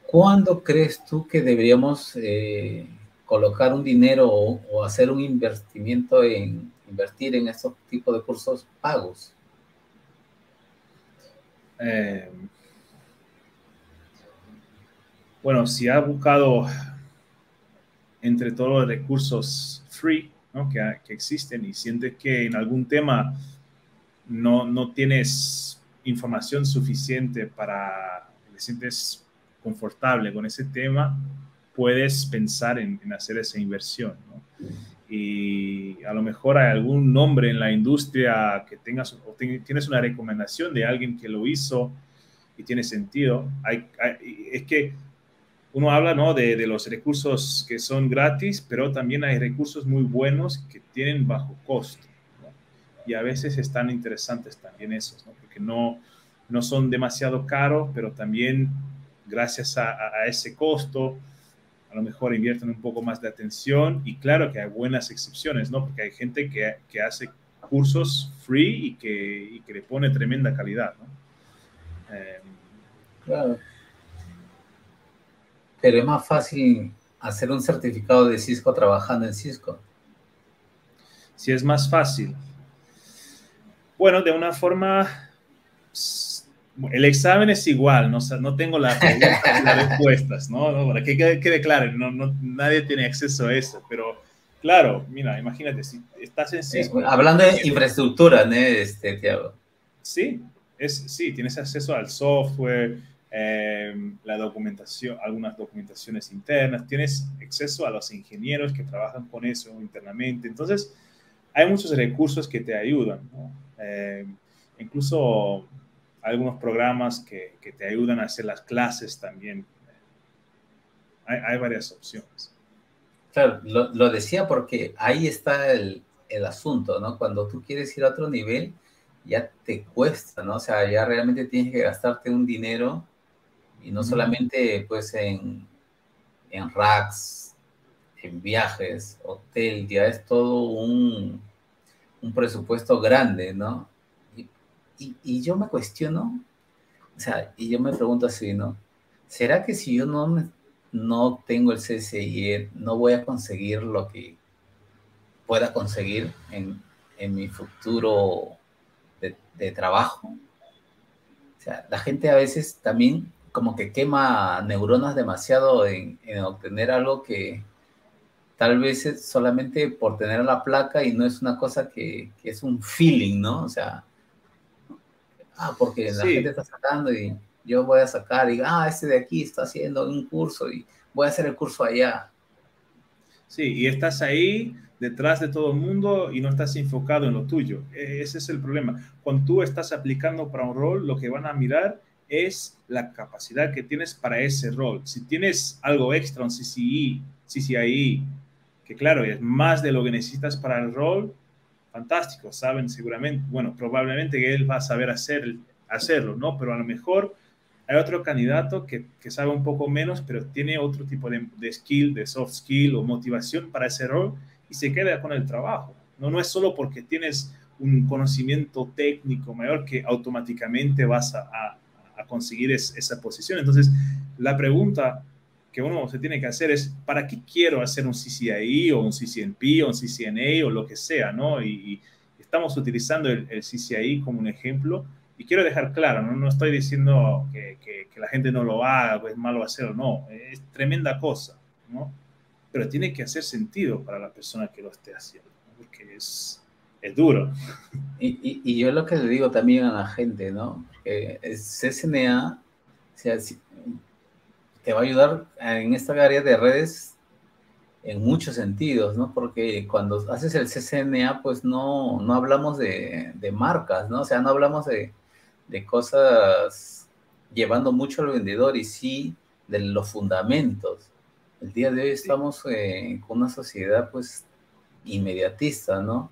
¿Cuándo crees tú que deberíamos eh, colocar un dinero o, hacer un invertimiento en invertir en estos tipos de cursos pagos? Eh, bueno, si ha buscado entre todos los recursos free que, que, existen y sientes que en algún tema no, no tienes información suficiente para, te sientes confortable con ese tema, puedes pensar en, hacer esa inversión. Y a lo mejor hay algún nombre en la industria que tengas o tienes una recomendación de alguien que lo hizo y tiene sentido. Hay, es que uno habla ¿no? de, los recursos que son gratis, pero también hay recursos muy buenos que tienen bajo costo. Y a veces están interesantes también esos, porque no, no son demasiado caros, pero también gracias a, ese costo, a lo mejor invierten un poco más de atención y claro que hay buenas excepciones, ¿no? Porque hay gente que, que hace cursos free y que, y que, le pone tremenda calidad, ¿no? Eh, claro. Pero es más fácil hacer un certificado de Cisco trabajando en Cisco. Si es más fácil. Bueno, de una forma el examen es igual, no, no tengo las, respuestas, ¿no? Para que quede, claro, no, no, nadie tiene acceso a eso, pero claro, mira, imagínate, si estás en Cisco... hablando de infraestructura, ¿no? Este, Tiago. Sí, es, sí, tienes acceso al software, em, la documentación, algunas documentaciones internas, tienes acceso a los ingenieros que trabajan con eso internamente, entonces hay muchos recursos que te ayudan, ¿no? Em, incluso algunos programas que, que, te ayudan a hacer las clases también. Hay, hay varias opciones. Claro, lo, lo, decía porque ahí está el, el, asunto, ¿no? Cuando tú quieres ir a otro nivel, ya te cuesta, ¿no? O sea, ya realmente tienes que gastarte un dinero y no solamente pues en, en racks, en viajes, hotel, ya es todo un, un presupuesto grande, ¿no? Y, yo me cuestiono, o sea, y yo me pregunto así, ¿no? ¿Será que si yo no, no tengo el CCIE, no voy a conseguir lo que pueda conseguir en, en mi futuro de, trabajo? O sea, la gente a veces también como que quema neuronas demasiado en, en obtener algo que tal vez es solamente por tener la placa y no es una cosa que es un feeling, ¿no? O sea, ah, porque la gente está sacando y yo voy a sacar y, ah, este de aquí está haciendo un curso y voy a hacer el curso allá. Sí, y estás ahí detrás de todo el mundo y no estás enfocado en lo tuyo. E, ese es el problema. Cuando tú estás aplicando para un rol, lo que van a mirar es la capacidad que tienes para ese rol. Si tienes algo extra, un CCI, CCI, que claro, es más de lo que necesitas para el rol, fantástico, saben seguramente, bueno, probablemente que él va a saber hacer, hacerlo, ¿no? Pero a lo mejor hay otro candidato que, que sabe un poco menos, pero tiene otro tipo de, de, skill, de soft skill o motivación para ese rol y se queda con el trabajo. No, no es solo porque tienes un conocimiento técnico mayor que automáticamente vas a, a, conseguir es, esa posición. Entonces, la pregunta que uno se tiene que hacer es, ¿para qué quiero hacer un CCI o un CCNP o un CCNA o lo que sea, ¿no? Y, estamos utilizando el, el, CCI como un ejemplo y quiero dejar claro, no, no estoy diciendo que, que, que, la gente no lo haga, o es malo hacerlo, no, es tremenda cosa, ¿no? Pero tiene que hacer sentido para la persona que lo esté haciendo, porque es, es duro. Y, y, y, yo lo que le digo también a la gente, ¿no? CCNA sea, te va a ayudar en esta área de redes en muchos sentidos, ¿no? Porque cuando haces el CCNA, pues no, no hablamos de, de marcas, ¿no? O sea, no hablamos de, de cosas llevando mucho al vendedor y sí de los fundamentos. El día de hoy estamos eh, con una sociedad pues inmediatista, ¿no?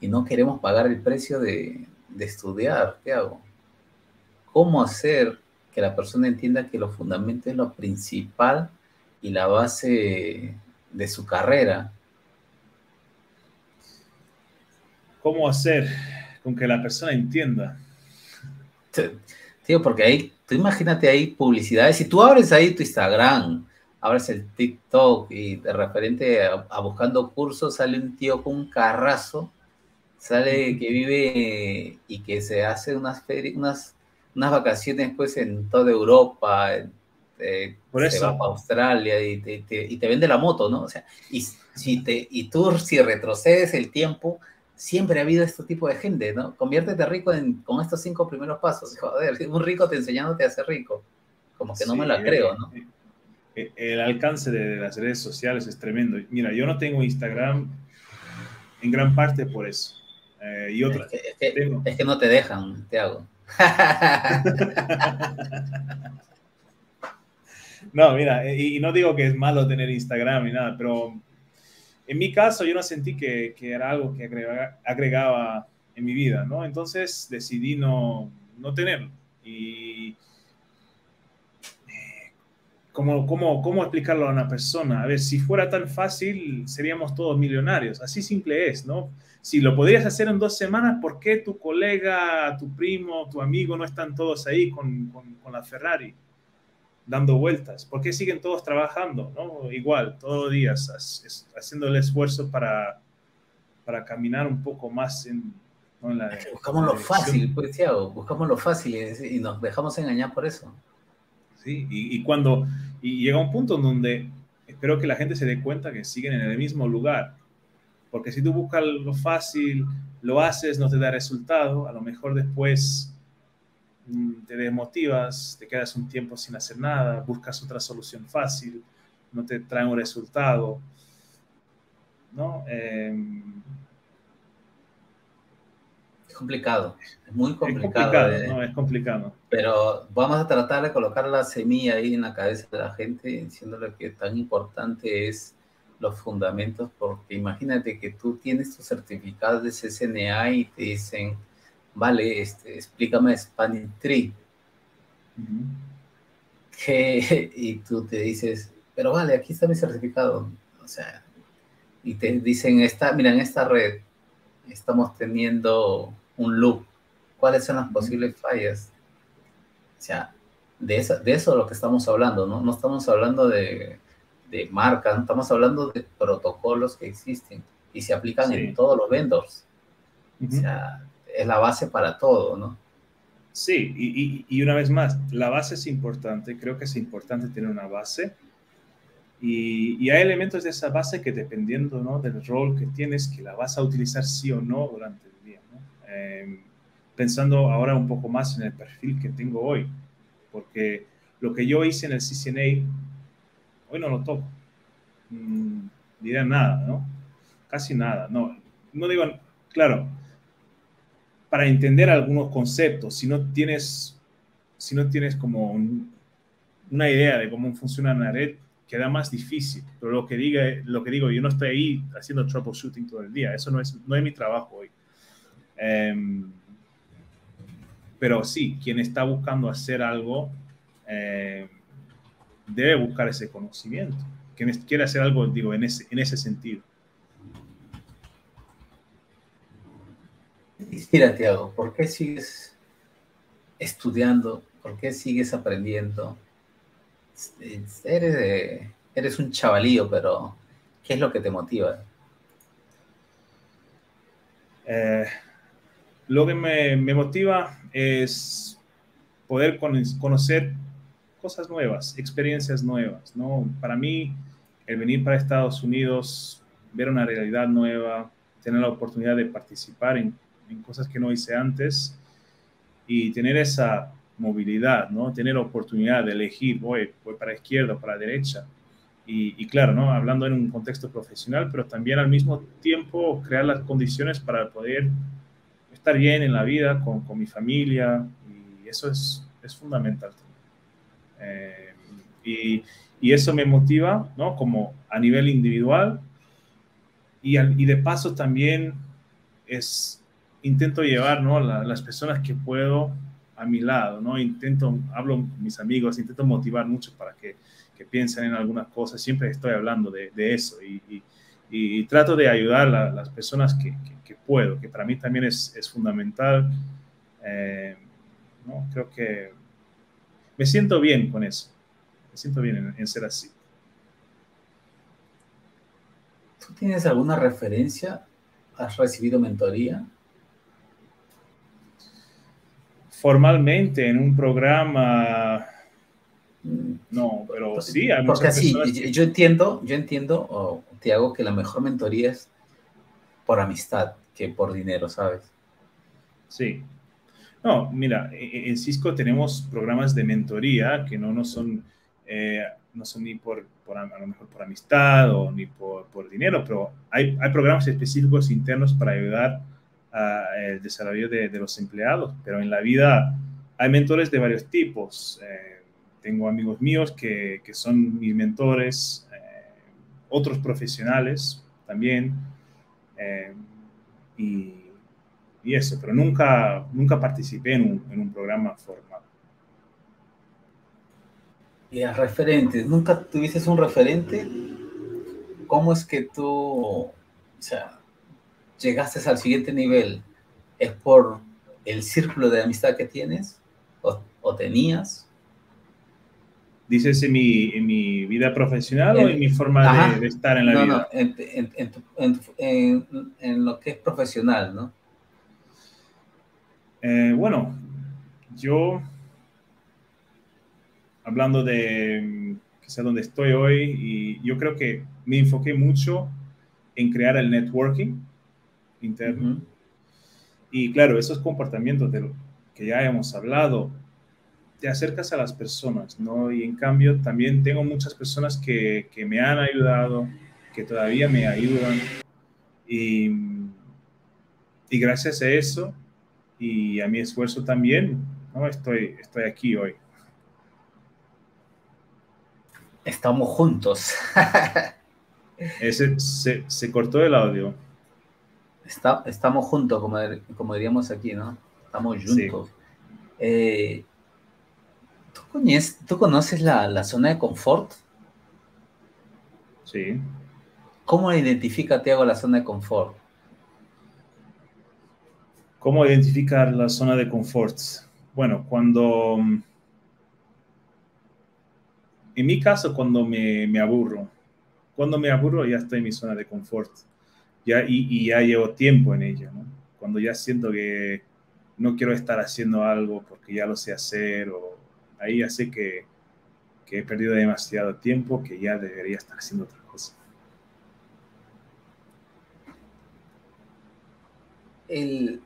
Y no queremos pagar el precio de, de estudiar. ¿Qué hago? ¿Cómo hacer que la persona entienda que los fundamentos es lo principal y la base de su carrera? ¿Cómo hacer con que la persona entienda? Tío, porque ahí, tú imagínate ahí publicidades, si tú abres ahí tu Instagram, abres el TikTok y de referente a, buscando cursos sale un tío con un carrazo, sale que vive y que se hace unas, unas, unas vacaciones pues en toda Europa, eh, Por eso. se va a Australia y te, y te, vende la moto, ¿no? O sea, y, si te, y tú si retrocedes el tiempo, siempre ha habido este tipo de gente, ¿no? Conviértete rico con estos cinco primeros pasos. Joder, un rico te enseñándote a ser rico. Como que no me la creo, ¿no? Eh, eh, el alcance de las redes sociales es tremendo. Mira, yo no tengo Instagram en gran parte por eso. Eh, y otra, es, que, no te dejan, te hago. no, mira, y, no digo que es malo tener Instagram ni nada, pero en mi caso yo no sentí que, que era algo que agregaba, en mi vida, ¿no? Entonces decidí no, no tenerlo. Y ¿Cómo, cómo, cómo explicarlo a una persona? A ver, si fuera tan fácil, seríamos todos millonarios. Así simple es, ¿no? Si lo podrías hacer en dos semanas, ¿por qué tu colega, tu primo, tu amigo no están todos ahí con, con, con la Ferrari dando vueltas? ¿Por qué siguen todos trabajando, ¿no? Igual, todos los días, haciendo el esfuerzo para, para caminar un poco más en, buscamos lo fácil, pues, Thiago, buscamos lo fácil y nos dejamos engañar por eso. ¿sí? Y, cuando y llega un punto en donde espero que la gente se dé cuenta que siguen en el mismo lugar. Porque si tú buscas lo fácil, lo haces, no te da resultado, a lo mejor después mm, te desmotivas, te quedas un tiempo sin hacer nada, buscas otra solución fácil, no te trae un resultado. ¿no? Em, complicado, es muy complicado. Es complicado, no, es complicado. Pero vamos a tratar de colocar la semilla ahí en la cabeza de la gente, diciéndole que tan importante es los fundamentos, porque imagínate que tú tienes tu certificado de CCNA y te dicen, vale, este, explícame Spanning Tree. y tú te dices, pero vale, aquí está mi certificado. O sea, y te dicen, esta, mira, en esta red estamos teniendo un loop. ¿Cuáles son las posibles fallas? O sea, de eso, de eso es lo que estamos hablando, ¿no? No estamos hablando de, de marcas, no estamos hablando de protocolos que existen y se aplican en todos los vendors. O sea, es la base para todo, ¿no? Sí, y, y, una vez más, la base es importante, creo que es importante tener una base. Y, y, hay elementos de esa base que dependiendo ¿no? del rol que tienes, que la vas a utilizar sí o no durante Em, pensando ahora un poco más en el perfil que tengo hoy, porque lo que yo hice en el CCNA, hoy no lo toco. Mm, diré nada, ¿no? Casi nada, no. No digo, claro, para entender algunos conceptos, si no tienes, si no tienes como una idea de cómo funciona una red, queda más difícil. Pero lo que, diga, lo que digo, yo no estoy ahí haciendo troubleshooting todo el día, eso no es, no es mi trabajo hoy. Em, pero sí, quien está buscando hacer algo em, debe buscar ese conocimiento. Quien quiere hacer algo, digo, en ese, en ese sentido. Mira, Tiago, ¿por qué sigues estudiando? ¿Por qué sigues aprendiendo? Eres, eres un chavalío, pero ¿qué es lo que te motiva? Eh, lo que me, motiva es poder conocer cosas nuevas, experiencias nuevas, ¿no? Para mí, el venir para Estados Unidos, ver una realidad nueva, tener la oportunidad de participar en, cosas que no hice antes y tener esa movilidad, ¿no? Tener oportunidad de elegir, voy, voy para la izquierda, para la derecha. Y, claro, ¿no? Hablando en un contexto profesional, pero también al mismo tiempo crear las condiciones para poder estar bien en la vida con, con mi familia y eso es, es fundamental. Eh, y, y, eso me motiva, ¿no? Como a nivel individual y, y de paso también es, intento llevar, ¿no? las personas que puedo a mi lado, ¿no? Intento, hablo con mis amigos, intento motivar mucho para que, que piensen en algunas cosas, siempre estoy hablando de, de eso y, y, trato de ayudar a las personas que, que, puedo, que para mí también es, es fundamental. Eh, ¿no? Creo que me siento bien con eso, me siento bien en, en ser así. ¿Tú tienes alguna referencia? ¿Has recibido mentoría? formalmente en un programa. No, pero sí, hay Porque así, yo entiendo, yo entiendo, oh, Tiago, que la mejor mentoría es por amistad que por dinero, ¿sabes? Sí. No, mira, e, e, en Cisco tenemos programas de mentoría que no, no son, eh, no son ni por, por, a lo mejor por amistad o ni por, por dinero, pero hay, hay programas específicos internos para ayudar el desarrollo de, los empleados, pero en la vida hay mentores de varios tipos. Eh, tengo amigos míos que, que son mis mentores, eh, otros profesionales también, y, y, eso, pero nunca, nunca participé en un, en un programa formal. ¿Y a referentes? ¿Nunca tuviste un referente? ¿Cómo es que tú, o sea, llegaste al siguiente nivel es por el círculo de amistad que tienes o, tenías? ¿Dices en mi, en mi vida profesional o en mi forma de, estar en la vida? No, en, en, en, lo que es profesional, ¿no? Eh, bueno, yo, hablando de que sé dónde estoy hoy, y yo creo que me enfoqué mucho en crear el networking interno. Y claro, esos comportamientos de lo que ya hemos hablado, te acercas a las personas, ¿no? Y en cambio también tengo muchas personas que, que me han ayudado, que todavía me ayudan. Y, y, gracias a eso y a mi esfuerzo también, ¿no? Estoy, estoy aquí hoy. Estamos juntos. Ese, se, se cortó el audio estamos juntos, como, como diríamos aquí, ¿no? Estamos juntos. Eh, ¿tú, conoces, la, zona de confort? Sí. ¿Cómo identifica Tiago la zona de confort? ¿Cómo identificar la zona de confort? Bueno, cuando... En mi caso, cuando me, me aburro. Cuando me aburro ya estoy en mi zona de confort ya, y, ya llevo tiempo en ella, ¿no? Cuando ya siento que no quiero estar haciendo algo porque ya lo sé hacer, o ahí ya sé que, que he perdido demasiado tiempo, que ya debería estar haciendo otra cosa. El,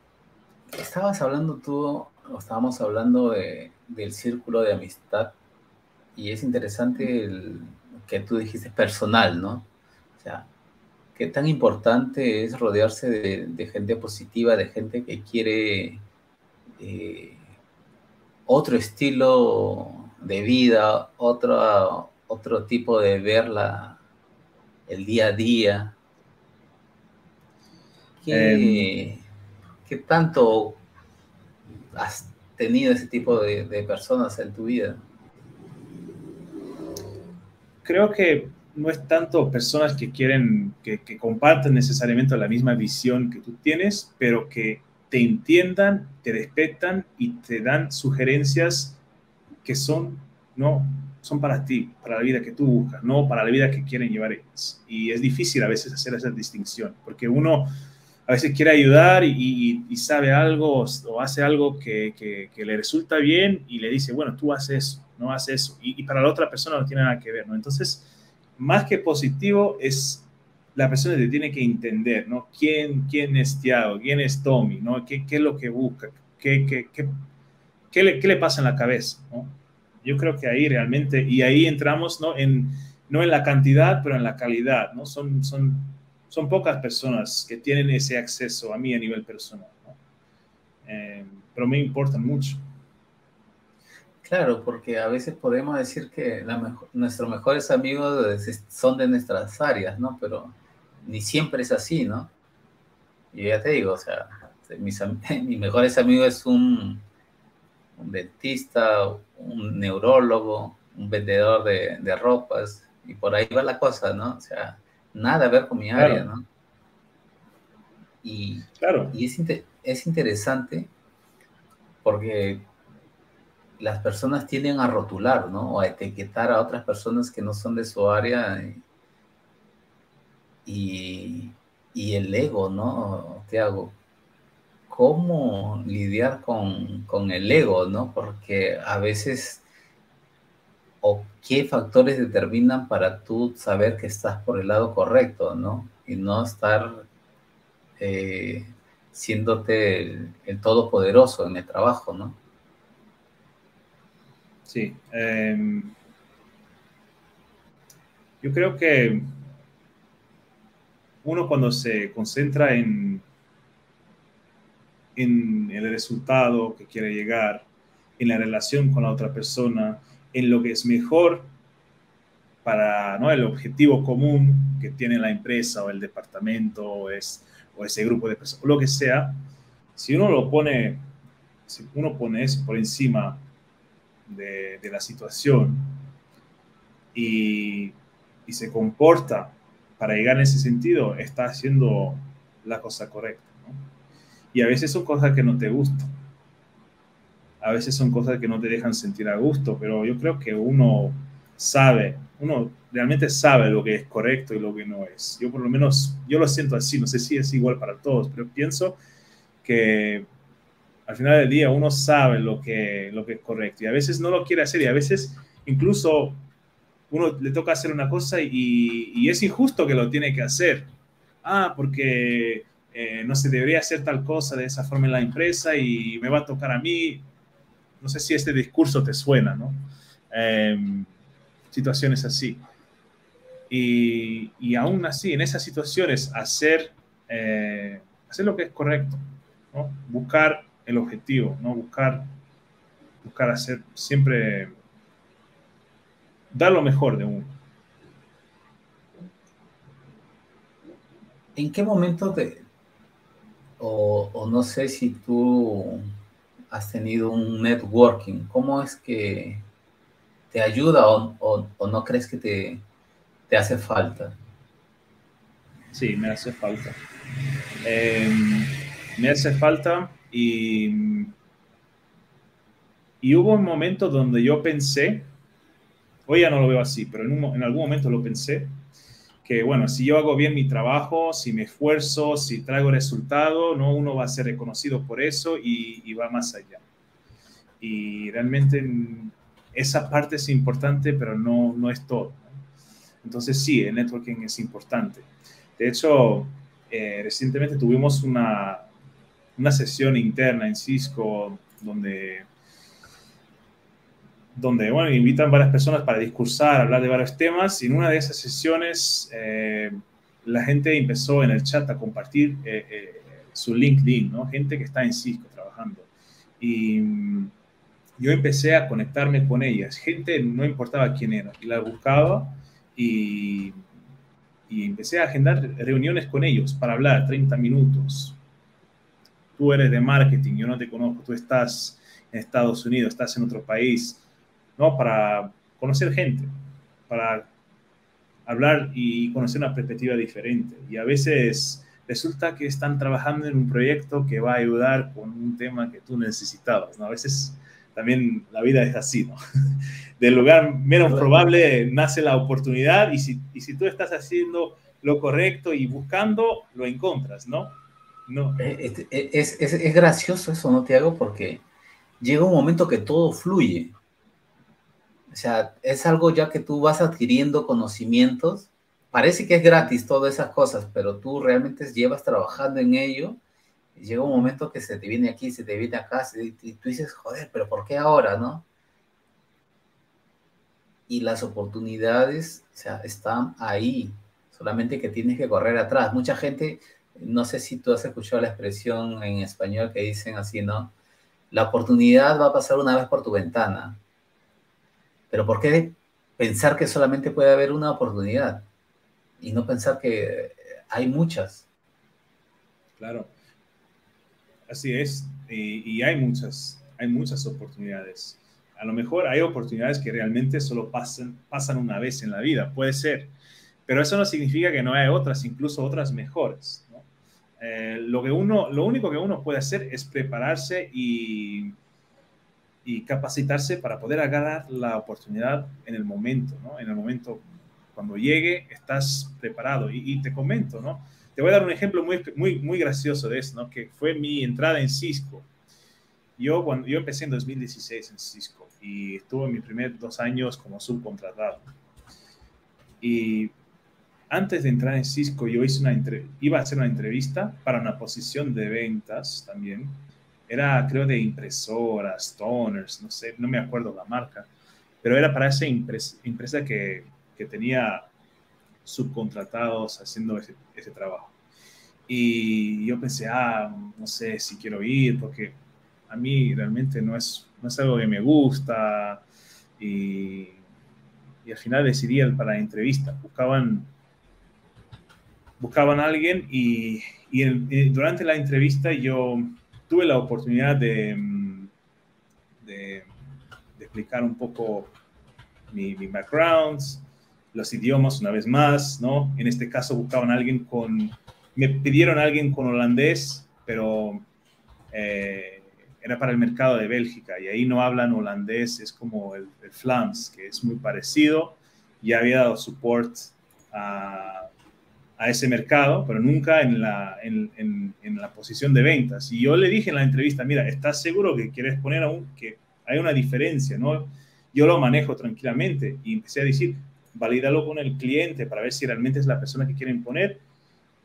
estabas hablando tú, o estábamos hablando de, del círculo de amistad, y es interesante el, que tú dijiste personal, ¿no? O sea, qué tan importante es rodearse de, gente positiva, de gente que quiere eh, otro estilo de vida, otro, otro tipo de ver el día a día. ¿Qué, em. tanto has tenido ese tipo de, de personas en tu vida? Creo que no es tanto personas que quieren, que, que, compartan necesariamente la misma visión que tú tienes, pero que te entiendan, te respetan y te dan sugerencias que son, no, son para ti, para la vida que tú buscas, no para la vida que quieren llevar ellos. Y es difícil a veces hacer esa distinción, porque uno a veces quiere ayudar y, y, sabe algo o hace algo que, que, que, le resulta bien y le dice, bueno, tú haces eso, no haces eso. Y, y, para la otra persona no tiene nada que ver, ¿no? Entonces, más que positivo, es la persona que tiene que entender, ¿no? ¿Quién, quién es Tiago? ¿Quién es Tommy? ¿no? ¿Qué, ¿Qué, es lo que busca? ¿Qué, qué, qué, ¿qué le, le pasa en la cabeza? ¿no? Yo creo que ahí realmente, y ahí entramos ¿no? En, no en la cantidad, pero en la calidad, ¿no? Son, son, son pocas personas que tienen ese acceso a mí a nivel personal, eh, pero me importan mucho. Claro, porque a veces podemos decir que nuestros mejores amigos son de nuestras áreas, ¿no? Pero ni siempre es así, ¿no? Y ya te digo, o sea, mis, mis mejores amigos es un, un dentista, un neurólogo, un vendedor de, de, ropas, y por ahí va la cosa, ¿no? O sea, nada a ver con mi área. ¿no? Y, claro. y es, es interesante porque las personas tienden a rotular, ¿no? O a etiquetar a otras personas que no son de su área. Y, y el ego, ¿no? Te hago. ¿Cómo lidiar con, con, el ego, ¿no? Porque a veces, o qué factores determinan para tú saber que estás por el lado correcto, ¿no? Y no estar eh, siéndote el, el todopoderoso en el trabajo, ¿no? Sí. Eh, yo creo que uno cuando se concentra en, en el resultado que quiere llegar, en la relación con la otra persona, en lo que es mejor para ¿no? el objetivo común que tiene la empresa o el departamento o, es, o ese grupo de personas, o lo que sea, si uno lo pone, si uno pone eso por encima de, la situación y, y, se comporta para llegar en ese sentido, está haciendo la cosa correcta. Y a veces son cosas que no te gustan. A veces son cosas que no te dejan sentir a gusto, pero yo creo que uno sabe, uno realmente sabe lo que es correcto y lo que no es. Yo por lo menos, yo lo siento así, no sé si es igual para todos, pero pienso que al final del día uno sabe lo que, lo que es correcto y a veces no lo quiere hacer y a veces incluso uno le toca hacer una cosa y, y es injusto que lo tiene que hacer. Ah, porque eh, no se debería hacer tal cosa de esa forma en la empresa y me va a tocar a mí. No sé si este discurso te suena, ¿no? Eh, situaciones así. Y, y, aún así, en esas situaciones, hacer, eh, hacer lo que es correcto, ¿no? buscar el objetivo, ¿no? Buscar, buscar hacer siempre, dar lo mejor de uno. ¿En qué momento te, o, no sé si tú has tenido un networking, cómo es que te ayuda o, no crees que te, te, hace falta? Sí, me hace falta. Eh, me hace falta y, y hubo un momento donde yo pensé, hoy ya no lo veo así, pero en, en algún momento lo pensé, que bueno, si yo hago bien mi trabajo, si me esfuerzo, si traigo resultado, no uno va a ser reconocido por eso y, y va más allá. Y realmente esa parte es importante, pero no, no es todo. Entonces sí, el networking es importante. De hecho, eh, recientemente tuvimos una, una sesión interna en Cisco donde, donde bueno, invitan varias personas para discursar, hablar de varios temas y en una de esas sesiones eh, la gente empezó en el chat a compartir eh, eh, su LinkedIn, ¿no? Gente que está en Cisco trabajando. Y mm, yo empecé a conectarme con ellas. Gente, no importaba quién era, y la buscaba y, y empecé a agendar reuniones con ellos para hablar 30 minutos, tú eres de marketing, yo no te conozco, tú estás en Estados Unidos, estás en otro país, ¿no? Para conocer gente, para hablar y conocer una perspectiva diferente. Y a veces resulta que están trabajando en un proyecto que va a ayudar con un tema que tú necesitabas, ¿no? A veces también la vida es así, ¿no? Del lugar menos probable nace la oportunidad y si, y si tú estás haciendo lo correcto y buscando, lo encuentras, ¿no? No. Eh, eh, es, es, es, gracioso eso, ¿no, Tiago? Porque llega un momento que todo fluye. O sea, es algo ya que tú vas adquiriendo conocimientos. Parece que es gratis todas esas cosas, pero tú realmente llevas trabajando en ello llega un momento que se te viene aquí, se te viene acá, y tú dices, joder, pero ¿por qué ahora, no? Y las oportunidades, o sea, están ahí, solamente que tienes que correr atrás. Mucha gente, no sé si tú has escuchado la expresión en español que dicen así, ¿no? La oportunidad va a pasar una vez por tu ventana. Pero ¿por qué pensar que solamente puede haber una oportunidad y no pensar que hay muchas? Claro. Así es, y, hay muchas, hay muchas oportunidades. A lo mejor hay oportunidades que realmente solo pasan, pasan una vez en la vida, puede ser, pero eso no significa que no hay otras, incluso otras mejores. Eh, lo, que uno, lo único que uno puede hacer es prepararse y, y capacitarse para poder agarrar la oportunidad en el momento, ¿no? En el momento cuando llegue, estás preparado. Y, te comento, ¿no? Te voy a dar un ejemplo muy, muy, muy gracioso de eso, ¿no? que fue mi entrada en Cisco. Yo, cuando, yo empecé en 2016 en Cisco y estuve mis primeros dos años como subcontratado. Y antes de entrar en Cisco, yo hice una iba a hacer una entrevista para una posición de ventas también. Era, creo, de impresoras, toners, no sé, no me acuerdo la marca, pero era para esa empresa que, que tenía subcontratados haciendo ese, ese, trabajo. Y yo pensé, ah, no sé si quiero ir, porque a mí realmente no es, no es algo que me gusta. Y, y al final decidí para la entrevista. Buscaban, buscaban a alguien y, y, durante la entrevista yo tuve la oportunidad de, de, de explicar un poco mi, mi background, los idiomas una vez más, ¿no? En este caso buscaban a alguien con, me pidieron a alguien con holandés, pero eh, era para el mercado de Bélgica y ahí no hablan holandés, es como el, Flams, que es muy parecido. Ya había dado support a, a ese mercado, pero nunca en la, en, en, la posición de ventas. Y yo le dije en la entrevista, mira, ¿estás seguro que quieres poner aún que hay una diferencia, no? Yo lo manejo tranquilamente y empecé a decir, valídalo con el cliente para ver si realmente es la persona que quieren poner.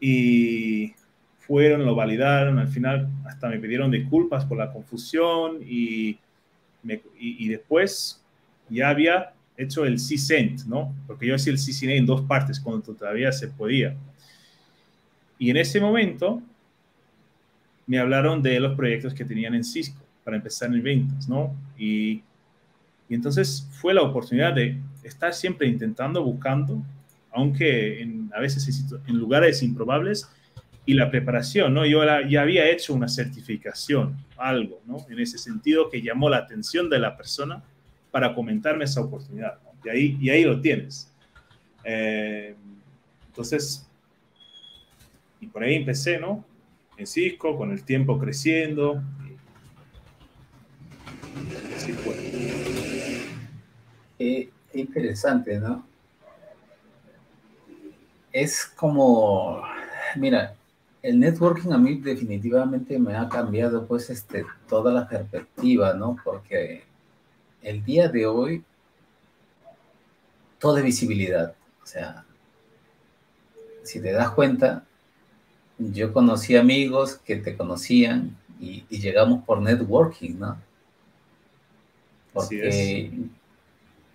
Y fueron, lo validaron, al final hasta me pidieron disculpas por la confusión y, y, después ya había hecho el C-Cent, ¿no? Porque yo hacía el C-Cent en dos partes cuando todavía se podía. Y en ese momento me hablaron de los proyectos que tenían en Cisco para empezar en ventas, ¿no? Y, y entonces fue la oportunidad de estar siempre intentando, buscando, aunque en, a veces en lugares improbables, y la preparación, ¿no? Yo ya había hecho una certificación, algo, ¿no? En ese sentido que llamó la atención de la persona para comentarme esa oportunidad. Y ahí, y ahí lo tienes. Eh, entonces, y por ahí empecé, ¿no? En Cisco, con el tiempo creciendo. Interesante, ¿no? Es como, mira, el networking a mí definitivamente me ha cambiado pues este, toda la perspectiva, ¿no? Porque el día de hoy todo es visibilidad. O sea, si te das cuenta, yo conocí amigos que te conocían y, llegamos por networking, ¿no? Porque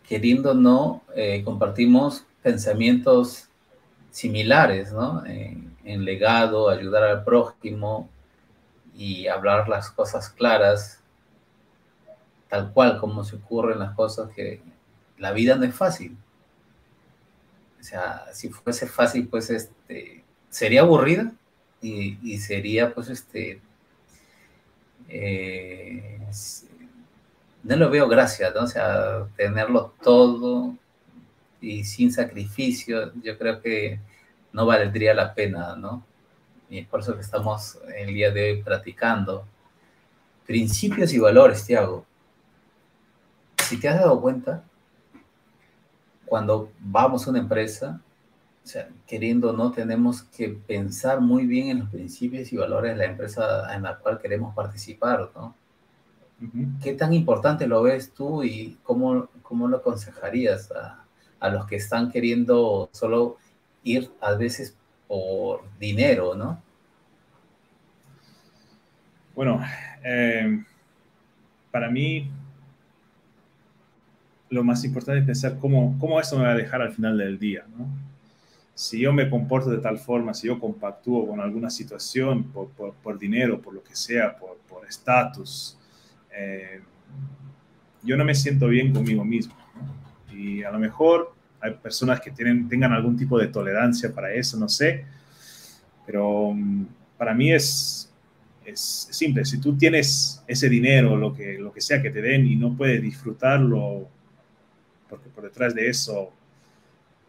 queriendo o no, eh, compartimos pensamientos similares, ¿no? En, legado, ayudar al prójimo y hablar las cosas claras, tal cual como se ocurren las cosas, que la vida no es fácil. O sea, si fuese fácil, pues este, sería aburrida y, sería, pues, este, eh, no lo veo gracias, ¿no? O sea, tenerlo todo y sin sacrificio, yo creo que no valdría la pena, ¿no? Y es por eso que estamos el día de hoy practicando principios y valores, Tiago. Si te has dado cuenta, cuando vamos a una empresa, o sea, queriendo o no, tenemos que pensar muy bien en los principios y valores de la empresa en la cual queremos participar, ¿no? ¿Qué tan importante lo ves tú y cómo, cómo lo aconsejarías a, a, los que están queriendo solo ir a veces por dinero, ¿no? Bueno, eh, para mí lo más importante es pensar cómo, cómo eso me va a dejar al final del día. ¿no? Si yo me comporto de tal forma, si yo compactúo con alguna situación por, por, dinero, por lo que sea, por estatus, eh, yo no me siento bien conmigo mismo. Y a lo mejor hay personas que tienen, tengan algún tipo de tolerancia para eso, no sé. Pero mm, para mí es, es, simple. Si tú tienes ese dinero, lo que, lo que sea que te den y no puedes disfrutarlo, porque por detrás de eso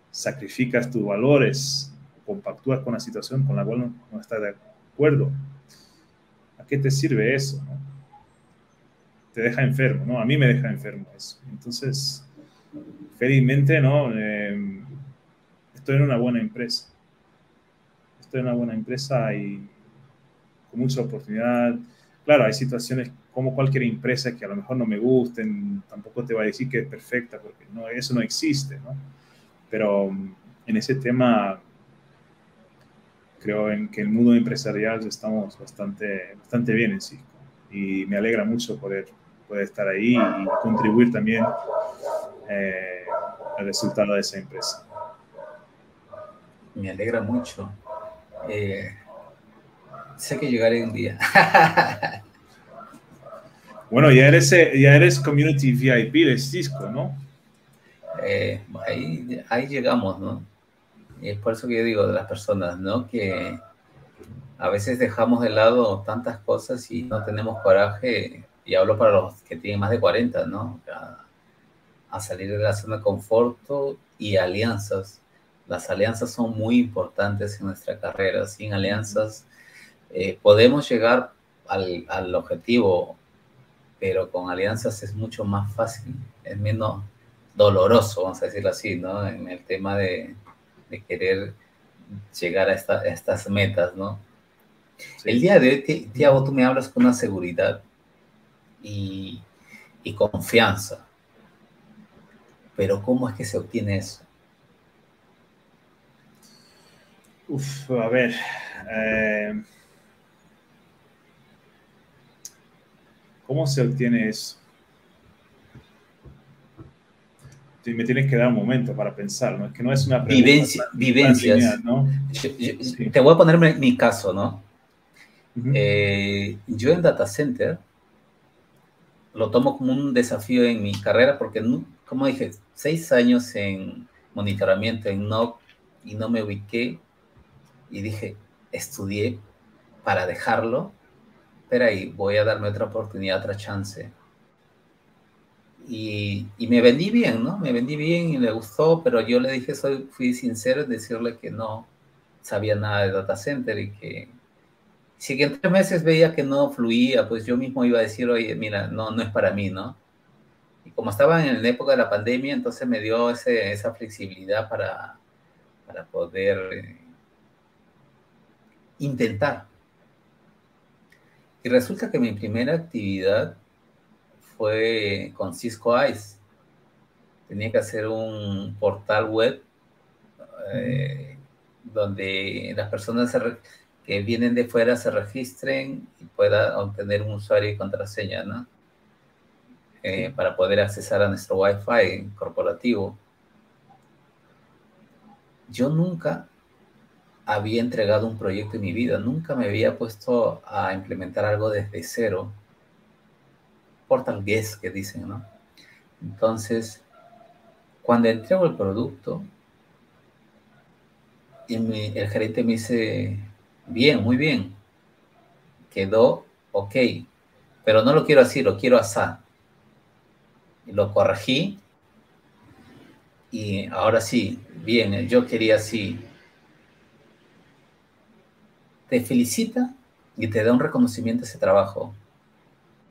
sacrificas tus valores, compactúas con la situación con la cual no, estás de acuerdo, ¿a qué te sirve eso? Te deja enfermo, ¿no? A mí me deja enfermo eso. Entonces, felizmente, ¿no? Em, estoy en una buena empresa. Estoy en una buena empresa y con mucha oportunidad. Claro, hay situaciones como cualquier empresa que a lo mejor no me gusten, tampoco te va a decir que es perfecta, porque no, eso no existe, ¿no? Pero em, en ese tema creo en que el mundo empresarial estamos bastante, bastante bien en sí. Y me alegra mucho poder, poder estar ahí y contribuir también eh, el resultado de esa empresa. Me alegra mucho. Eh, sé que llegaré un día. bueno, ya eres, eh, ya eres Community VIP de Cisco, ¿no? ahí, ahí llegamos, ¿no? Y es por eso que yo digo de las personas, ¿no? Que a veces dejamos de lado tantas cosas y no tenemos coraje, y hablo para los que tienen más de 40, ¿no? a salir de la zona de confort y alianzas. Las alianzas son muy importantes en nuestra carrera. Sin alianzas eh, podemos llegar al, al, objetivo, pero con alianzas es mucho más fácil, es menos doloroso, vamos a decirlo así, ¿no? En el tema de, de querer llegar a, estas metas, ¿no? El día de hoy, Tiago, tú me hablas con una seguridad y, y confianza pero ¿cómo es que se obtiene eso? Uf, a ver. Eh, ¿Cómo se obtiene eso? me tienes que dar un momento para pensar, ¿no? Es que no es una pregunta vivencias. ¿no? Te voy a poner mi caso, ¿no? Eh, yo en data center lo tomo como un desafío en mi carrera porque, como dije, seis años en monitoramiento en NOC y no me ubiqué y dije, estudié para dejarlo, pero ahí voy a darme otra oportunidad, otra chance. Y, y, me vendí bien, ¿no? Me vendí bien y le gustó, pero yo le dije, soy, fui sincero en decirle que no sabía nada de data center y que si en tres meses veía que no fluía, pues yo mismo iba a decir, oye, mira, no, no es para mí, ¿no? Y como estaba en la época de la pandemia, entonces me dio ese, esa flexibilidad para, para poder eh, intentar. Y resulta que mi primera actividad fue con Cisco Ice. Tenía que hacer un portal web eh, donde las personas que vienen de fuera se registren y puedan obtener un usuario y contraseña, ¿no? Eh, para poder accesar a nuestro Wi-Fi corporativo. Yo nunca había entregado un proyecto en mi vida, nunca me había puesto a implementar algo desde cero. Portal guest que dicen, ¿no? Entonces, cuando entrego el producto, y el gerente me dice, bien, muy bien, quedó ok, pero no lo quiero así, lo quiero así lo corregí y ahora sí, bien, yo quería así. Te felicita y te da un reconocimiento a ese trabajo.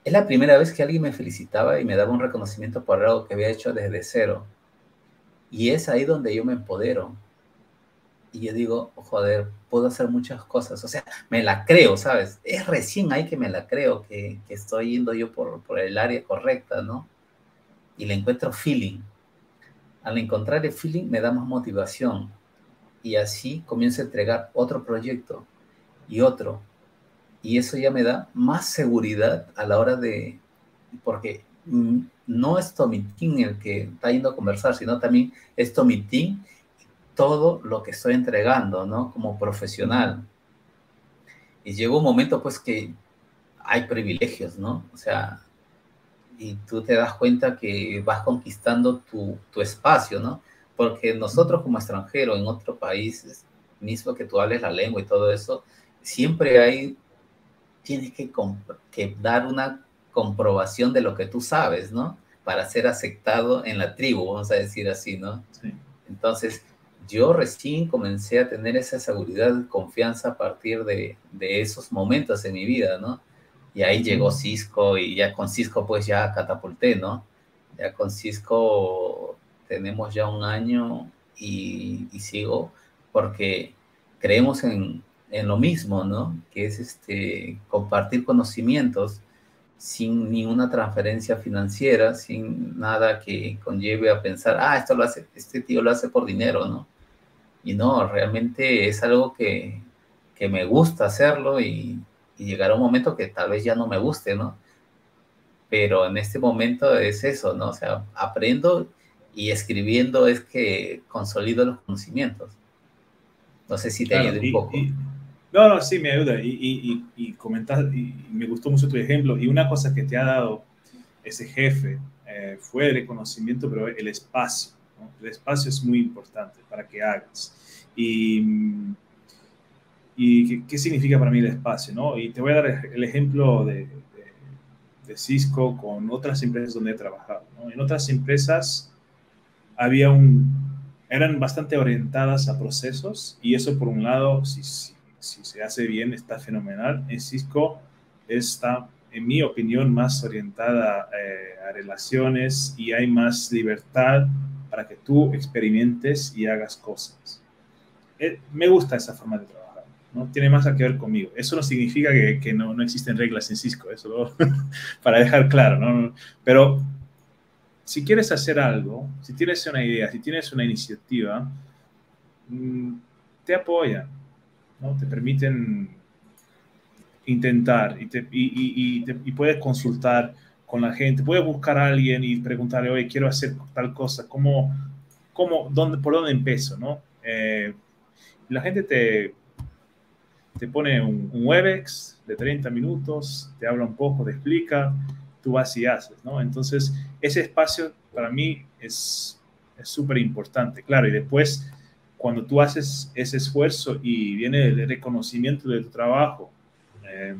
Es la primera vez que alguien me felicitaba y me daba un reconocimiento por algo que había hecho desde cero. Y es ahí donde yo me empodero. Y yo digo, joder, puedo hacer muchas cosas. O sea, me la creo, ¿sabes? Es recién ahí que me la creo, que, que estoy yendo yo por, por el área correcta, ¿no? y le encuentro feeling. Al encontrar el feeling me da más motivación y así comienzo a entregar otro proyecto y otro y eso ya me da más seguridad a la hora de, porque no es Tomitín el que está yendo a conversar, sino también es Tomitín todo lo que estoy entregando, ¿no? Como profesional. Y llegó un momento, pues, que hay privilegios, ¿no? O sea, y tú te das cuenta que vas conquistando tu, tu espacio, ¿no? Porque nosotros como extranjeros en otros países, mismo que tú hables la lengua y todo eso, siempre hay, tienes que, que dar una comprobación de lo que tú sabes, ¿no? Para ser aceptado en la tribu, vamos a decir así, ¿no? Sí. Entonces, yo recién comencé a tener esa seguridad confianza a partir de, de, esos momentos en mi vida, ¿no? Y ahí llegó Cisco y ya con Cisco pues ya catapulté, ¿no? Ya con Cisco tenemos ya un año y, y sigo porque creemos en, en, lo mismo, ¿no? Que es este, compartir conocimientos sin ninguna transferencia financiera, sin nada que conlleve a pensar, ah, esto lo hace, este tío lo hace por dinero, ¿no? Y no, realmente es algo que, que me gusta hacerlo y, y, llegará un momento que tal vez ya no me guste, ¿no? Pero en este momento es eso, ¿no? O sea, aprendo y escribiendo es que consolido los conocimientos. No sé si te ayuda un poco. No, no, sí, me ayuda. Y, y, y, comentar, me gustó mucho tu ejemplo. Y una cosa que te ha dado ese jefe eh, fue el reconocimiento, pero el espacio. El espacio es muy importante para que hagas. Y, ¿qué, significa para mí el espacio? ¿no? Y te voy a dar el ejemplo de, Cisco con otras empresas donde he trabajado. En otras empresas había un, eran bastante orientadas a procesos y eso por un lado, si, si, si se hace bien, está fenomenal. En Cisco está, en mi opinión, más orientada eh, a relaciones y hay más libertad para que tú experimentes y hagas cosas. Eh, me gusta esa forma de trabajar, ¿no? Tiene más que ver conmigo. Eso no significa que, que no, no, existen reglas en Cisco, eso para dejar claro, ¿no? Pero si quieres hacer algo, si tienes una idea, si tienes una iniciativa, mm, te apoyan, ¿no? Te permiten intentar y, te, y, puedes consultar con la gente, puedes buscar a alguien y preguntarle, oye, quiero hacer tal cosa, ¿cómo, cómo, dónde, por dónde empiezo, no? Eh, la gente te, te pone un, Webex de 30 minutos, te habla un poco, te explica, tú vas y haces, ¿no? Entonces, ese espacio para mí es súper importante, claro, y después, cuando tú haces ese esfuerzo y viene el reconocimiento de tu trabajo, eh,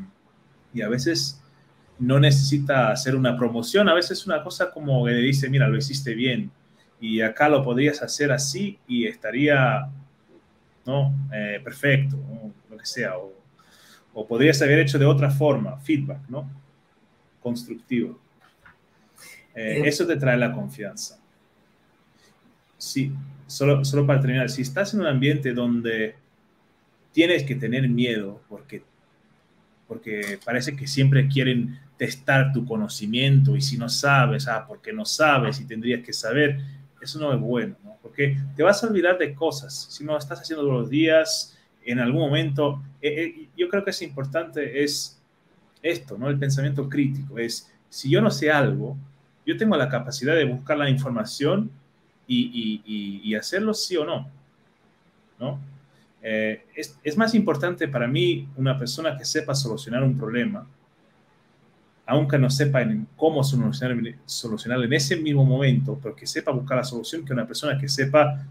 y a veces no necesita hacer una promoción, a veces una cosa como que le dice, mira, lo hiciste bien y acá lo podrías hacer así y estaría, ¿no? Eh, perfecto, lo que sea, o, o, podrías haber hecho de otra forma, feedback, ¿no? Constructivo. Eh, eso te trae la confianza. Sí, solo, solo para terminar, si estás en un ambiente donde tienes que tener miedo porque porque parece que siempre quieren testar tu conocimiento y si no sabes, ah, porque no sabes y tendrías que saber, eso no es bueno, ¿no? Porque te vas a olvidar de cosas, si no estás haciendo todos los días, en algún momento, eh, eh, yo creo que es importante es esto, ¿no? El pensamiento crítico, es, si yo no sé algo, yo tengo la capacidad de buscar la información y, y, y, y hacerlo sí o no, ¿no? Eh, es, es, más importante para mí una persona que sepa solucionar un problema, aunque no sepa en cómo solucionar, solucionarlo en ese mismo momento, pero que sepa buscar la solución, que una persona que sepa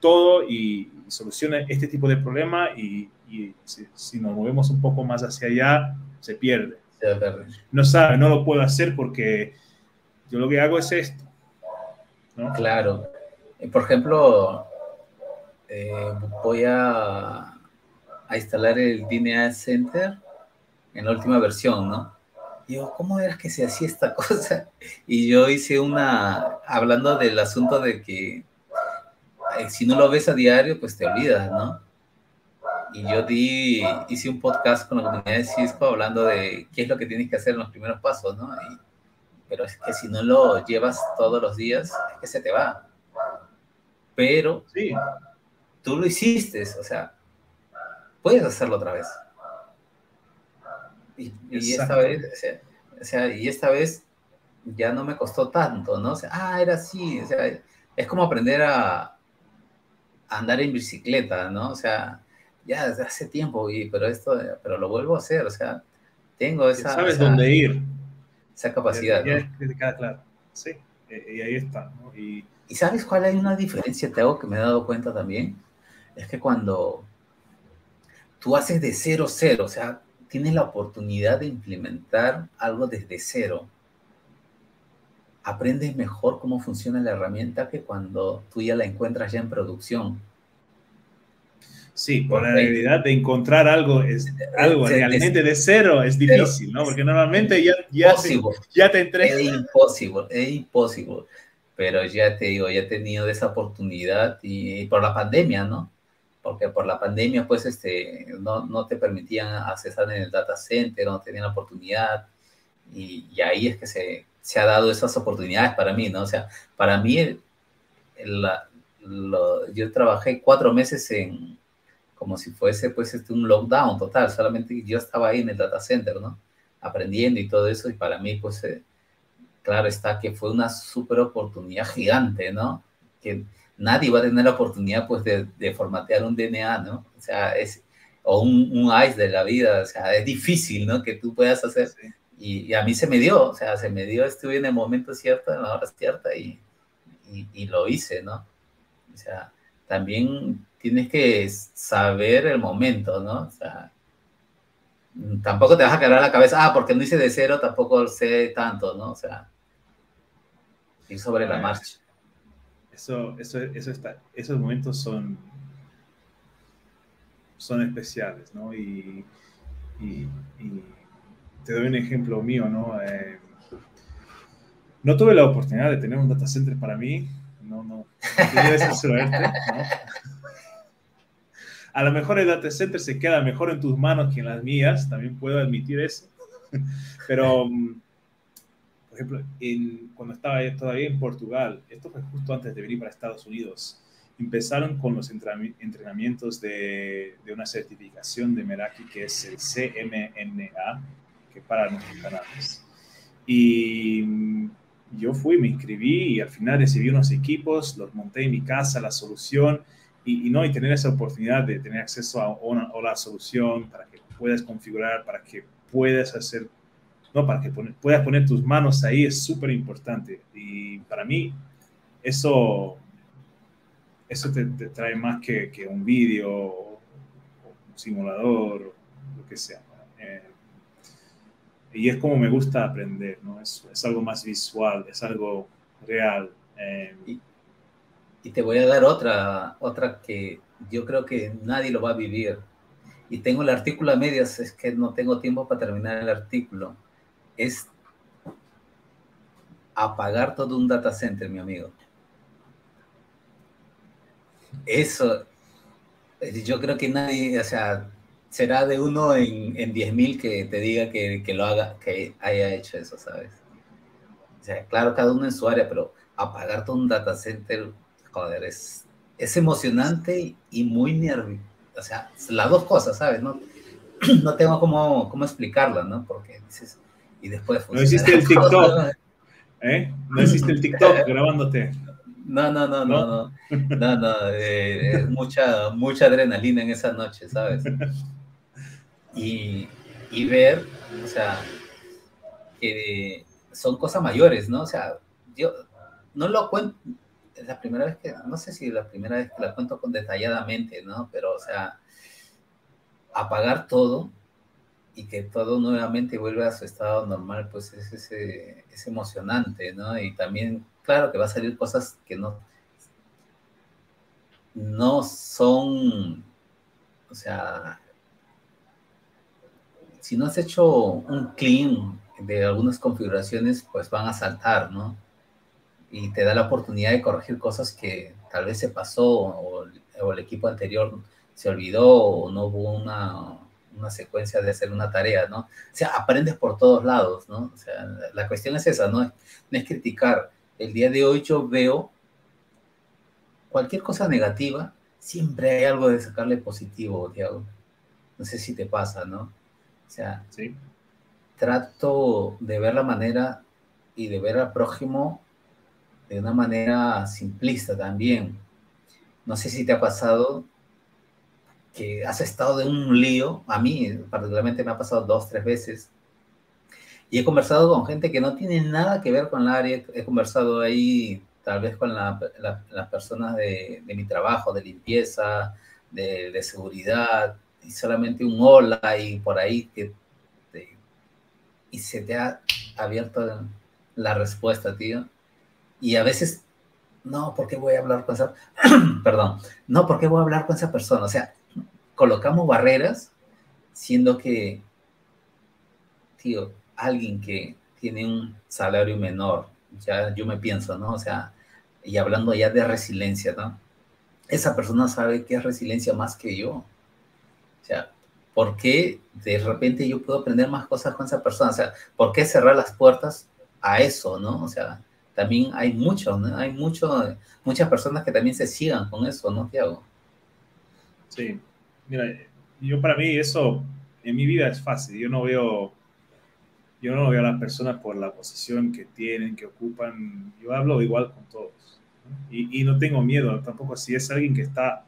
todo y, y solucione este tipo de problema y, si, si, nos movemos un poco más hacia allá, se pierde. Se pierde. No sabe, no lo puedo hacer porque yo lo que hago es esto. Claro. Por ejemplo, eh, voy a, a, instalar el DNA Center en la última versión, ¿no? Y yo, ¿cómo era que se hacía esta cosa? Y yo hice una, hablando del asunto de que eh, si no lo ves a diario, pues te olvidas, ¿no? Y yo di, hice un podcast con la comunidad de Cisco hablando de qué es lo que tienes que hacer en los primeros pasos, ¿no? Pero es que si no lo llevas todos los días, es que se te va. Pero sí tú lo hiciste, o sea, puedes hacerlo otra vez. Y, esta vez, o sea, y esta vez ya no me costó tanto, ¿no? O sea, ah, era así, o sea, es como aprender a, andar en bicicleta, ¿no? O sea, ya desde hace tiempo, y, pero esto, pero lo vuelvo a hacer, o sea, tengo esa... Sabes dónde ir. Esa capacidad. Claro. Sí, e, y ahí está, ¿no? Y, ¿Y sabes cuál hay una diferencia, Teo, que me he dado cuenta también? Es que cuando tú haces de cero cero, o sea, tienes la oportunidad de implementar algo desde cero, aprendes mejor cómo funciona la herramienta que cuando tú ya la encuentras ya en producción. Sí, por la realidad de encontrar algo, es, algo realmente de cero es difícil, ¿no? Porque normalmente ya, ya, te, ya te entregas. Es imposible, es imposible. Pero ya te digo, ya he tenido esa oportunidad y, por la pandemia, ¿no? Porque por la pandemia, pues, este, no, no te permitían accesar en el data center, no tenían la oportunidad. Y, y ahí es que se, se ha dado esas oportunidades para mí, ¿no? O sea, para mí, yo trabajé cuatro meses en, como si fuese pues este, un lockdown total, solamente yo estaba ahí en el data center, ¿no? Aprendiendo y todo eso, y para mí, pues, eh, claro está que fue una súper oportunidad gigante, ¿no? Que nadie va a tener la oportunidad, pues, de, formatear un DNA, ¿no? O sea, es, o un, un, ICE de la vida, o sea, es difícil, ¿no? Que tú puedas hacer y, a mí se me dio, o sea, se me dio, estuve en el momento cierto, en la hora cierta y, y, lo hice, ¿no? O sea, también tienes que saber el momento, ¿no? O sea, tampoco te vas a quedar la cabeza, ah, porque no hice de cero, tampoco sé tanto, ¿no? O sea, ir sobre la marcha. Eso, eso, eso está, esos momentos son, son especiales, ¿no? y, y te doy un ejemplo mío, ¿no? Eh, no tuve la oportunidad de tener un data center para mí, no, no, no ¿no? A lo mejor el data center se queda mejor en tus manos que en las mías, también puedo admitir eso. Pero, por ejemplo, cuando estaba todavía en Portugal, esto fue justo antes de venir para Estados Unidos, empezaron con los entrenamientos de, de una certificación de Meraki que es el CMNA, que para nuestros canales. Y mm, yo fui, me inscribí y al final recibí unos equipos, los monté en mi casa, la solución, y, no, y tener esa oportunidad de tener acceso a una, la solución para que puedas configurar, para que puedas hacer, no, para que puedas poner tus manos ahí es súper importante. Y para mí, eso, eso te, trae más que, que un vídeo, un simulador, lo que sea y es como me gusta aprender, ¿no? Es, es algo más visual, es algo real. Eh. Y, y, te voy a dar otra, otra que yo creo que nadie lo va a vivir. Y tengo el artículo a medias, es que no tengo tiempo para terminar el artículo. Es apagar todo un data center, mi amigo. Eso, yo creo que nadie, o sea, será de uno en, en 10.000 que te diga que, que, lo haga, que haya hecho eso, ¿sabes? O sea, claro, cada uno en su área, pero apagar todo un data center, joder, es, es emocionante y muy nervioso. O sea, las dos cosas, ¿sabes? No, no tengo cómo, cómo explicarla, ¿no? Porque dices, y después... No hiciste el TikTok, ¿eh? No hiciste el TikTok grabándote. No, no, no, no, no, no, no, eh, mucha, mucha adrenalina en esa noche, ¿sabes? y, y ver, o sea, que son cosas mayores, ¿no? O sea, yo no lo cuento, es la primera vez que, no sé si la primera vez que la cuento con detalladamente, ¿no? Pero, o sea, apagar todo y que todo nuevamente vuelva a su estado normal, pues es, ese, es emocionante, ¿no? Y también, claro que va a salir cosas que no, no son, o sea, si no has hecho un clean de algunas configuraciones, pues van a saltar, ¿no? Y te da la oportunidad de corregir cosas que tal vez se pasó o, el equipo anterior se olvidó o no hubo una, una, secuencia de hacer una tarea, ¿no? O sea, aprendes por todos lados, ¿no? O sea, la cuestión es esa, ¿no? No es criticar. El día de hoy yo veo cualquier cosa negativa, siempre hay algo de sacarle positivo, Tiago. No sé si te pasa, ¿no? O sea, ¿Sí? trato de ver la manera y de ver al prójimo de una manera simplista también. No sé si te ha pasado que has estado de un lío, a mí particularmente me ha pasado dos, tres veces, y he conversado con gente que no tiene nada que ver con el área, he conversado ahí tal vez con las personas de, mi trabajo, de limpieza, de, seguridad, y solamente un hola y por ahí que y se te ha abierto la respuesta, tío. Y a veces, no, ¿por qué voy a hablar con esa, perdón, no, ¿por qué voy a hablar con esa persona? O sea, colocamos barreras, siendo que, tío, alguien que tiene un salario menor, ya yo me pienso, ¿no? O sea, y hablando ya de resiliencia, ¿no? Esa persona sabe que es resiliencia más que yo. O sea, ¿por qué de repente yo puedo aprender más cosas con esa persona? O sea, ¿por qué cerrar las puertas a eso, no? O sea, también hay muchos, ¿no? Hay mucho, muchas personas que también se sigan con eso, ¿no, Tiago? Sí, mira, yo para mí eso en mi vida es fácil. Yo no veo, yo no veo a las personas por la posición que tienen, que ocupan. Yo hablo igual con todos. Y, y no tengo miedo tampoco si es alguien que está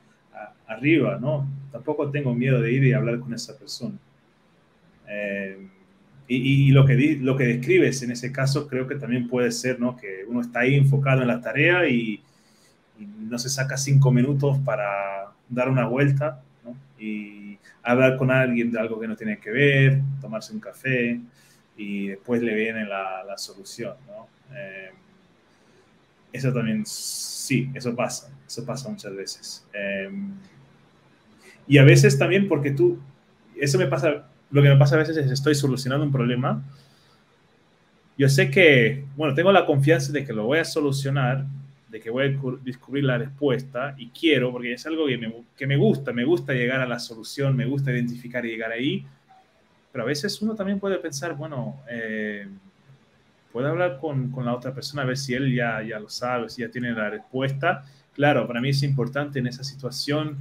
arriba, ¿no? Tampoco tengo miedo de ir y hablar con esa persona. Eh, y, y, lo, que lo que describes en ese caso creo que también puede ser, ¿no? Que uno está ahí enfocado en la tarea y, no se saca cinco minutos para dar una vuelta ¿no? y hablar con alguien de algo que no tiene que ver, tomarse un café y después le viene la, la solución, ¿no? Eh, eso también, sí, eso pasa, eso pasa muchas veces. Eh, y a veces también porque tú, eso me pasa, lo que me pasa a veces es estoy solucionando un problema. Yo sé que, bueno, tengo la confianza de que lo voy a solucionar, de que voy a descubrir la respuesta y quiero, porque es algo que me, que me gusta, me gusta llegar a la solución, me gusta identificar y llegar ahí. Pero a veces uno también puede pensar, bueno, eh, puedo hablar con, con, la otra persona a ver si él ya, ya lo sabe, si ya tiene la respuesta. Claro, para mí es importante en esa situación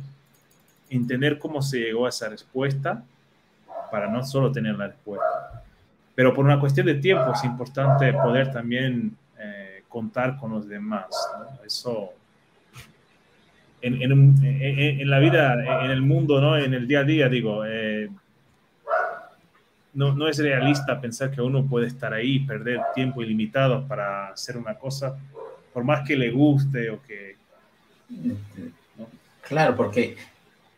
entender cómo se llegó a esa respuesta para no solo tener la respuesta. Pero por una cuestión de tiempo es importante poder también eh, contar con los demás. Eso en, en, en, la vida, en el mundo, ¿no? en el día a día, digo, eh, no, no, es realista pensar que uno puede estar ahí perder tiempo ilimitado para hacer una cosa, por más que le guste o que... Claro, porque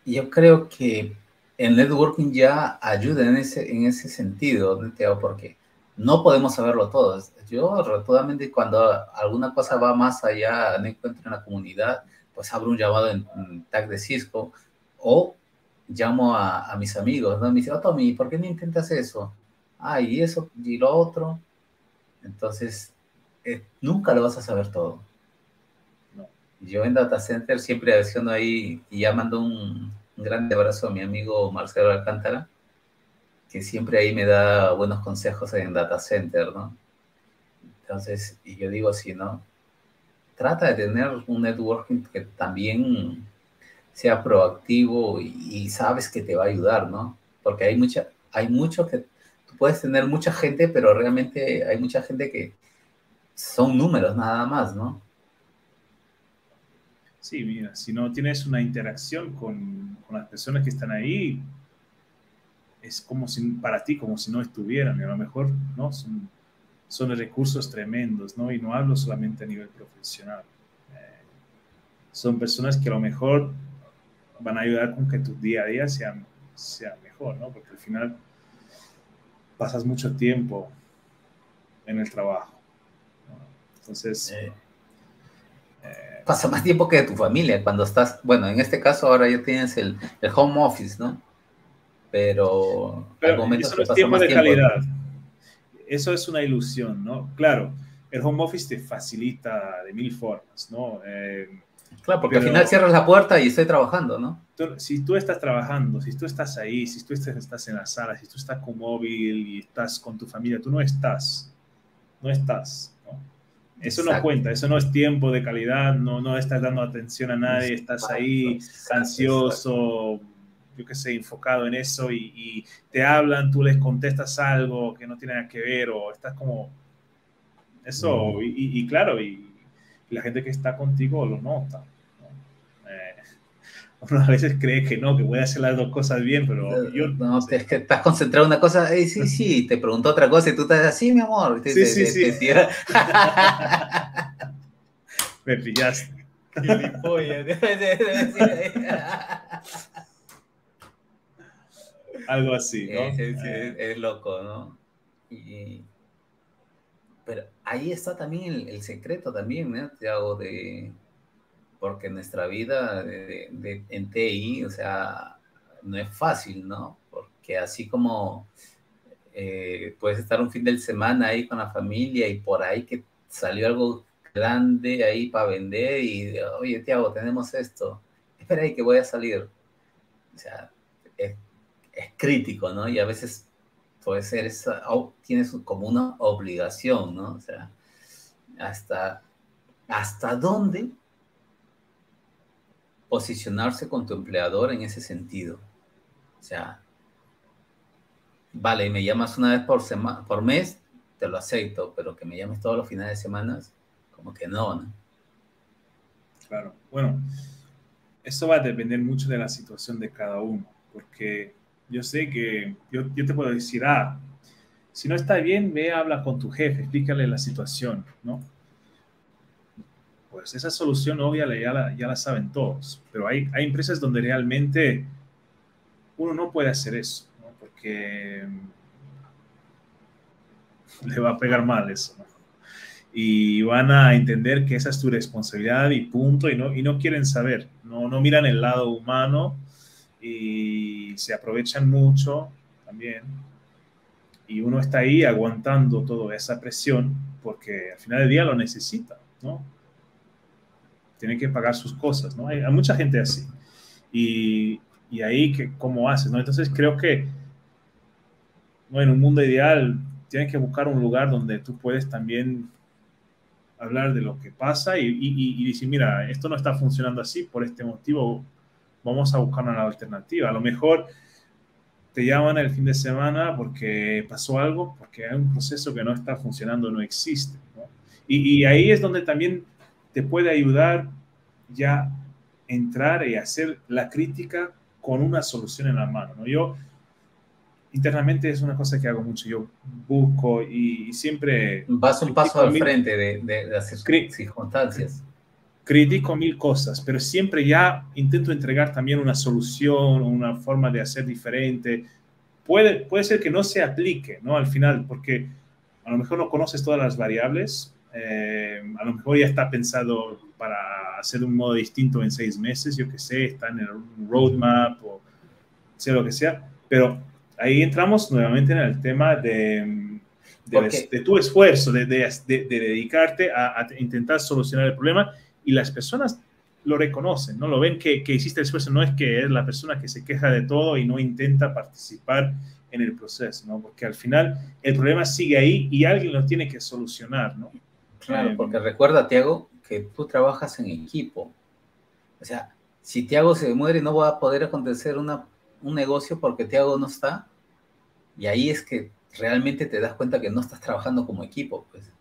yo creo que el networking ya ayuda en ese, en ese sentido, porque no podemos saberlo todos. Yo, totalmente, cuando alguna cosa va más allá, no encuentro en la comunidad, pues abro un llamado en, tag de Cisco o llamo a, mis amigos, ¿no? Me dicen, oh, Tommy, ¿por qué no intentas eso? Ah, y eso, y lo otro. Entonces, eh, nunca lo vas a saber todo. Yo en Data Center siempre haciendo ahí y ya mando un, un grande abrazo a mi amigo Marcelo Alcántara, que siempre ahí me da buenos consejos en Data Center, ¿no? Entonces, y yo digo así, ¿no? Trata de tener un networking que también sea proactivo y, sabes que te va a ayudar, ¿no? Porque hay mucha, hay mucho que tú puedes tener mucha gente, pero realmente hay mucha gente que son números nada más, ¿no? Sí, mira, si no tienes una interacción con, con, las personas que están ahí, es como si para ti, como si no estuvieran, y a lo mejor, ¿no? Son, son recursos tremendos, ¿no? Y no hablo solamente a nivel profesional. Eh, son personas que a lo mejor van a ayudar con que tu día a día sea, sea mejor, ¿no? Porque al final pasas mucho tiempo en el trabajo. Entonces... Eh pasa más tiempo que de tu familia cuando estás, bueno, en este caso ahora ya tienes el, el home office, ¿no? Pero, Pero eso es tiempo de calidad. Eso es una ilusión, ¿no? Claro, el home office te facilita de mil formas, ¿no? Eh, claro, porque al final cierras la puerta y estoy trabajando, ¿no? si tú estás trabajando, si tú estás ahí, si tú estás en la sala, si tú estás con móvil y estás con tu familia, tú no estás, no estás. Eso no cuenta, eso no es tiempo de calidad, no, no estás dando atención a nadie, estás ahí ansioso, yo qué sé, enfocado en eso y, te hablan, tú les contestas algo que no tiene nada que ver o estás como... Eso, y, claro, y, la gente que está contigo lo nota. Eh, uno a veces cree que no, que voy a hacer las dos cosas bien, pero yo... No, es que estás concentrado en una cosa, sí, sí, te preguntó otra cosa y tú estás así, mi amor. sí, sí, sí. Me pillaste. Algo así, ¿no? Es, loco, ¿no? pero ahí está también el, secreto también, ¿no? Te hago de... Porque nuestra vida de, en TI, o sea, no es fácil, ¿no? Porque así como eh, puedes estar un fin de semana ahí con la familia y por ahí que salió algo grande ahí para vender y, oye, Tiago, tenemos esto. Espera ahí que voy a salir. O sea, es, crítico, ¿no? Y a veces puede ser, esa, tienes como una obligación, ¿no? O sea, hasta, hasta dónde posicionarse con tu empleador en ese sentido. O sea, vale, me llamas una vez por, semana, por mes, te lo acepto, pero que me llames todos los fines de semana, como que no, ¿no? Claro, bueno, eso va a depender mucho de la situación de cada uno, porque yo sé que yo, yo te puedo decir, ah, si no está bien, ve, habla con tu jefe, explícale la situación, ¿no? Pues esa solución obvia ya la, ya la saben todos, pero hay, hay empresas donde realmente uno no puede hacer eso, ¿no? porque le va a pegar mal eso, ¿no? y van a entender que esa es tu responsabilidad y punto, y no, y no quieren saber, no, no miran el lado humano y se aprovechan mucho también. Y uno está ahí aguantando toda esa presión porque al final del día lo necesita, ¿no? Tiene que pagar sus cosas, ¿no? Hay, mucha gente así. Y, y ahí, que, ¿cómo haces, no? Entonces creo que, bueno, en un mundo ideal, tienes que buscar un lugar donde tú puedes también hablar de lo que pasa y, y, decir, mira, esto no está funcionando así por este motivo, vamos a buscar una alternativa. A lo mejor te llaman el fin de semana porque pasó algo, porque hay un proceso que no está funcionando, no existe. Y, y, ahí es donde también te puede ayudar ya entrar y hacer la crítica con una solución en la mano. ¿no? Yo internamente es una cosa que hago mucho. Yo busco y, siempre... Vas un paso al frente de, de, hacer circunstancias. Critico mil cosas, pero siempre ya intento entregar también una solución, una forma de hacer diferente. Puede, puede ser que no se aplique, ¿no? Al final, porque a lo mejor no conoces todas las variables, eh, a lo mejor ya está pensado para hacer de un modo distinto en seis meses, yo que sé, está en el roadmap o sea lo que sea, pero ahí entramos nuevamente en el tema de, de, tu esfuerzo, de, de dedicarte a, a, intentar solucionar el problema y las personas lo reconocen, ¿no? Lo ven que, que hiciste el esfuerzo, no es que es la persona que se queja de todo y no intenta participar en el proceso, ¿no? Porque al final el problema sigue ahí y alguien lo tiene que solucionar, ¿no? Claro, eh, porque recuerda, Tiago, que tú trabajas en equipo. O sea, si Tiago se muere, no va a poder acontecer una un negocio porque Tiago no está. Y ahí es que realmente te das cuenta que no estás trabajando como equipo, pues.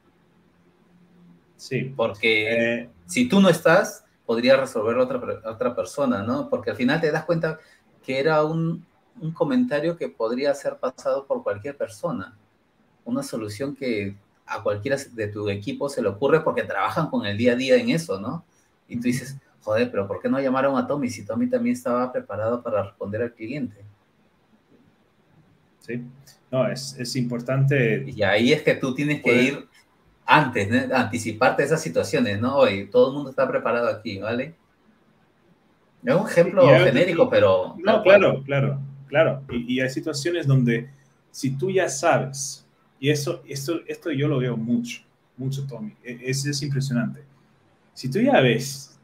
Sí. Porque eh, si tú no estás, podría resolver otra, otra persona, ¿no? Porque al final te das cuenta que era un, un comentario que podría ser pasado por cualquier persona. Una solución que a cualquiera de tu equipo se le ocurre porque trabajan con el día a día en eso, ¿no? Y tú dices, joder, pero ¿por qué no llamaron a Tommy si Tommy también estaba preparado para responder al cliente? Sí, no, es, es importante. Y ahí es que tú tienes que ir antes, ¿no? anticiparte a esas situaciones, ¿no? Oye, todo el mundo está preparado aquí, ¿vale? Es un ejemplo genérico, pero... No, claro, claro, claro. Y, y, hay situaciones donde si tú ya sabes, y eso, esto, esto yo lo veo mucho, mucho, Tommy, e, es, es impresionante. Si tú ya ves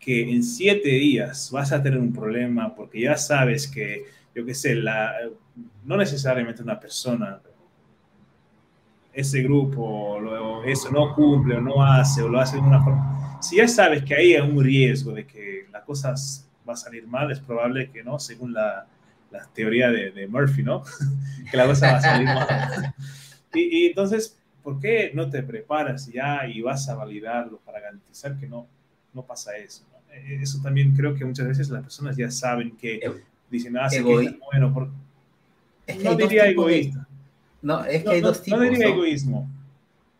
que en siete días vas a tener un problema porque ya sabes que, yo qué sé, la, no necesariamente una persona, ese grupo, lo, eso no cumple o no hace o lo hace de una forma. Si ya sabes que hay un riesgo de que las cosas va a salir mal, es probable que no, según la, la teoría de, de, Murphy, ¿no? que la cosa va a salir mal. y, y, entonces, ¿por qué no te preparas ya y vas a validarlo para garantizar que no, no pasa eso? ¿no? E, eso también creo que muchas veces las personas ya saben que dicen, ah, sí, que bueno, por... es que no diría egoísta. De... No, es que no, hay dos tipos. No diría egoísmo.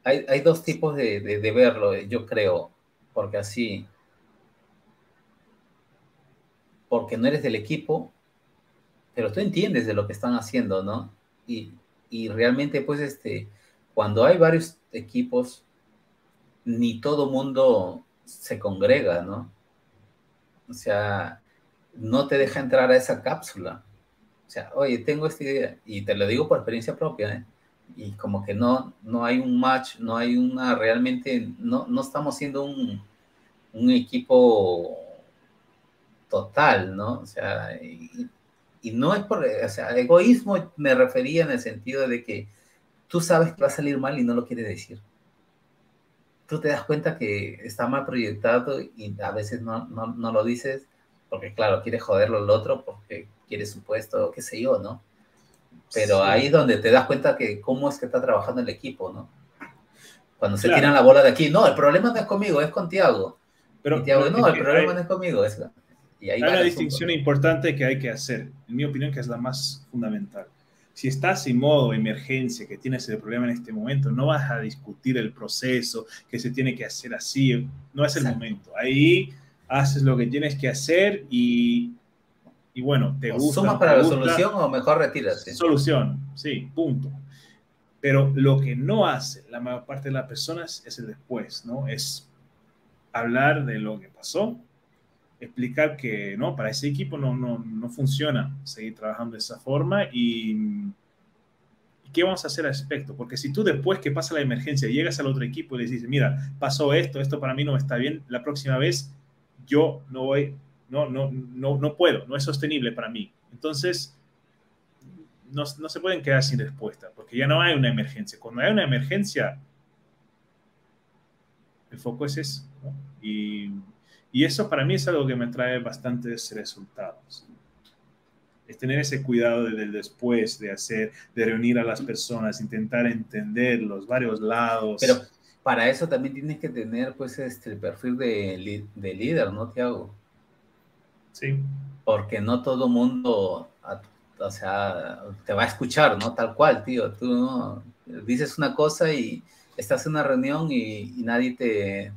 Hay, hay, dos tipos de, de, de verlo, yo creo, porque así porque no eres del equipo, pero tú entiendes de lo que están haciendo, ¿no? Y, y realmente, pues, este, cuando hay varios equipos, ni todo mundo se congrega, ¿no? O sea, no te deja entrar a esa cápsula. O sea, oye, tengo esta idea, y te lo digo por experiencia propia, ¿eh? Y como que no, no hay un match, no hay una realmente, no, no estamos siendo un, un equipo total, ¿no? O sea, y, y, no es por, o sea, egoísmo me refería en el sentido de que tú sabes que va a salir mal y no lo quieres decir. Tú te das cuenta que está mal proyectado y a veces no, no, no lo dices porque, claro, quieres joderlo al otro porque quieres su puesto, qué sé yo, ¿no? Pero sí. ahí es donde te das cuenta que cómo es que está trabajando el equipo, ¿no? Cuando se claro. tiran la bola de aquí, no, el problema no es conmigo, es con Tiago. Pero, y Tiago, no, el problema hay... no es conmigo, es y ahí hay una distinción importante que hay que hacer, en mi opinión, que es la más fundamental. Si estás en modo emergencia, que tienes el problema en este momento, no vas a discutir el proceso, que se tiene que hacer así, no es el Exacto. momento. Ahí haces lo que tienes que hacer y, y bueno, te o gusta. ¿Sumas para la gusta, solución o mejor retírate? Solución, sí, punto. Pero lo que no hace la mayor parte de las personas es el después, ¿no? Es hablar de lo que pasó, explicar que no, para ese equipo no, no, no funciona seguir trabajando de esa forma y, qué vamos a hacer al respecto. Porque si tú después que pasa la emergencia llegas al otro equipo y les dices, mira, pasó esto, esto para mí no está bien, la próxima vez yo no voy, no, no, no, no puedo, no es sostenible para mí. Entonces, no, no se pueden quedar sin respuesta, porque ya no hay una emergencia. Cuando hay una emergencia, el foco es eso. Y y eso para mí es algo que me trae bastantes resultados. Es tener ese cuidado desde el después, de hacer, de reunir a las personas, intentar entender los varios lados. Pero para eso también tienes que tener pues este, el perfil de, de líder, ¿no, Tiago? Sí. Porque no todo mundo, o sea, te va a escuchar, ¿no? Tal cual, tío. Tú ¿no? dices una cosa y estás en una reunión y, y nadie te,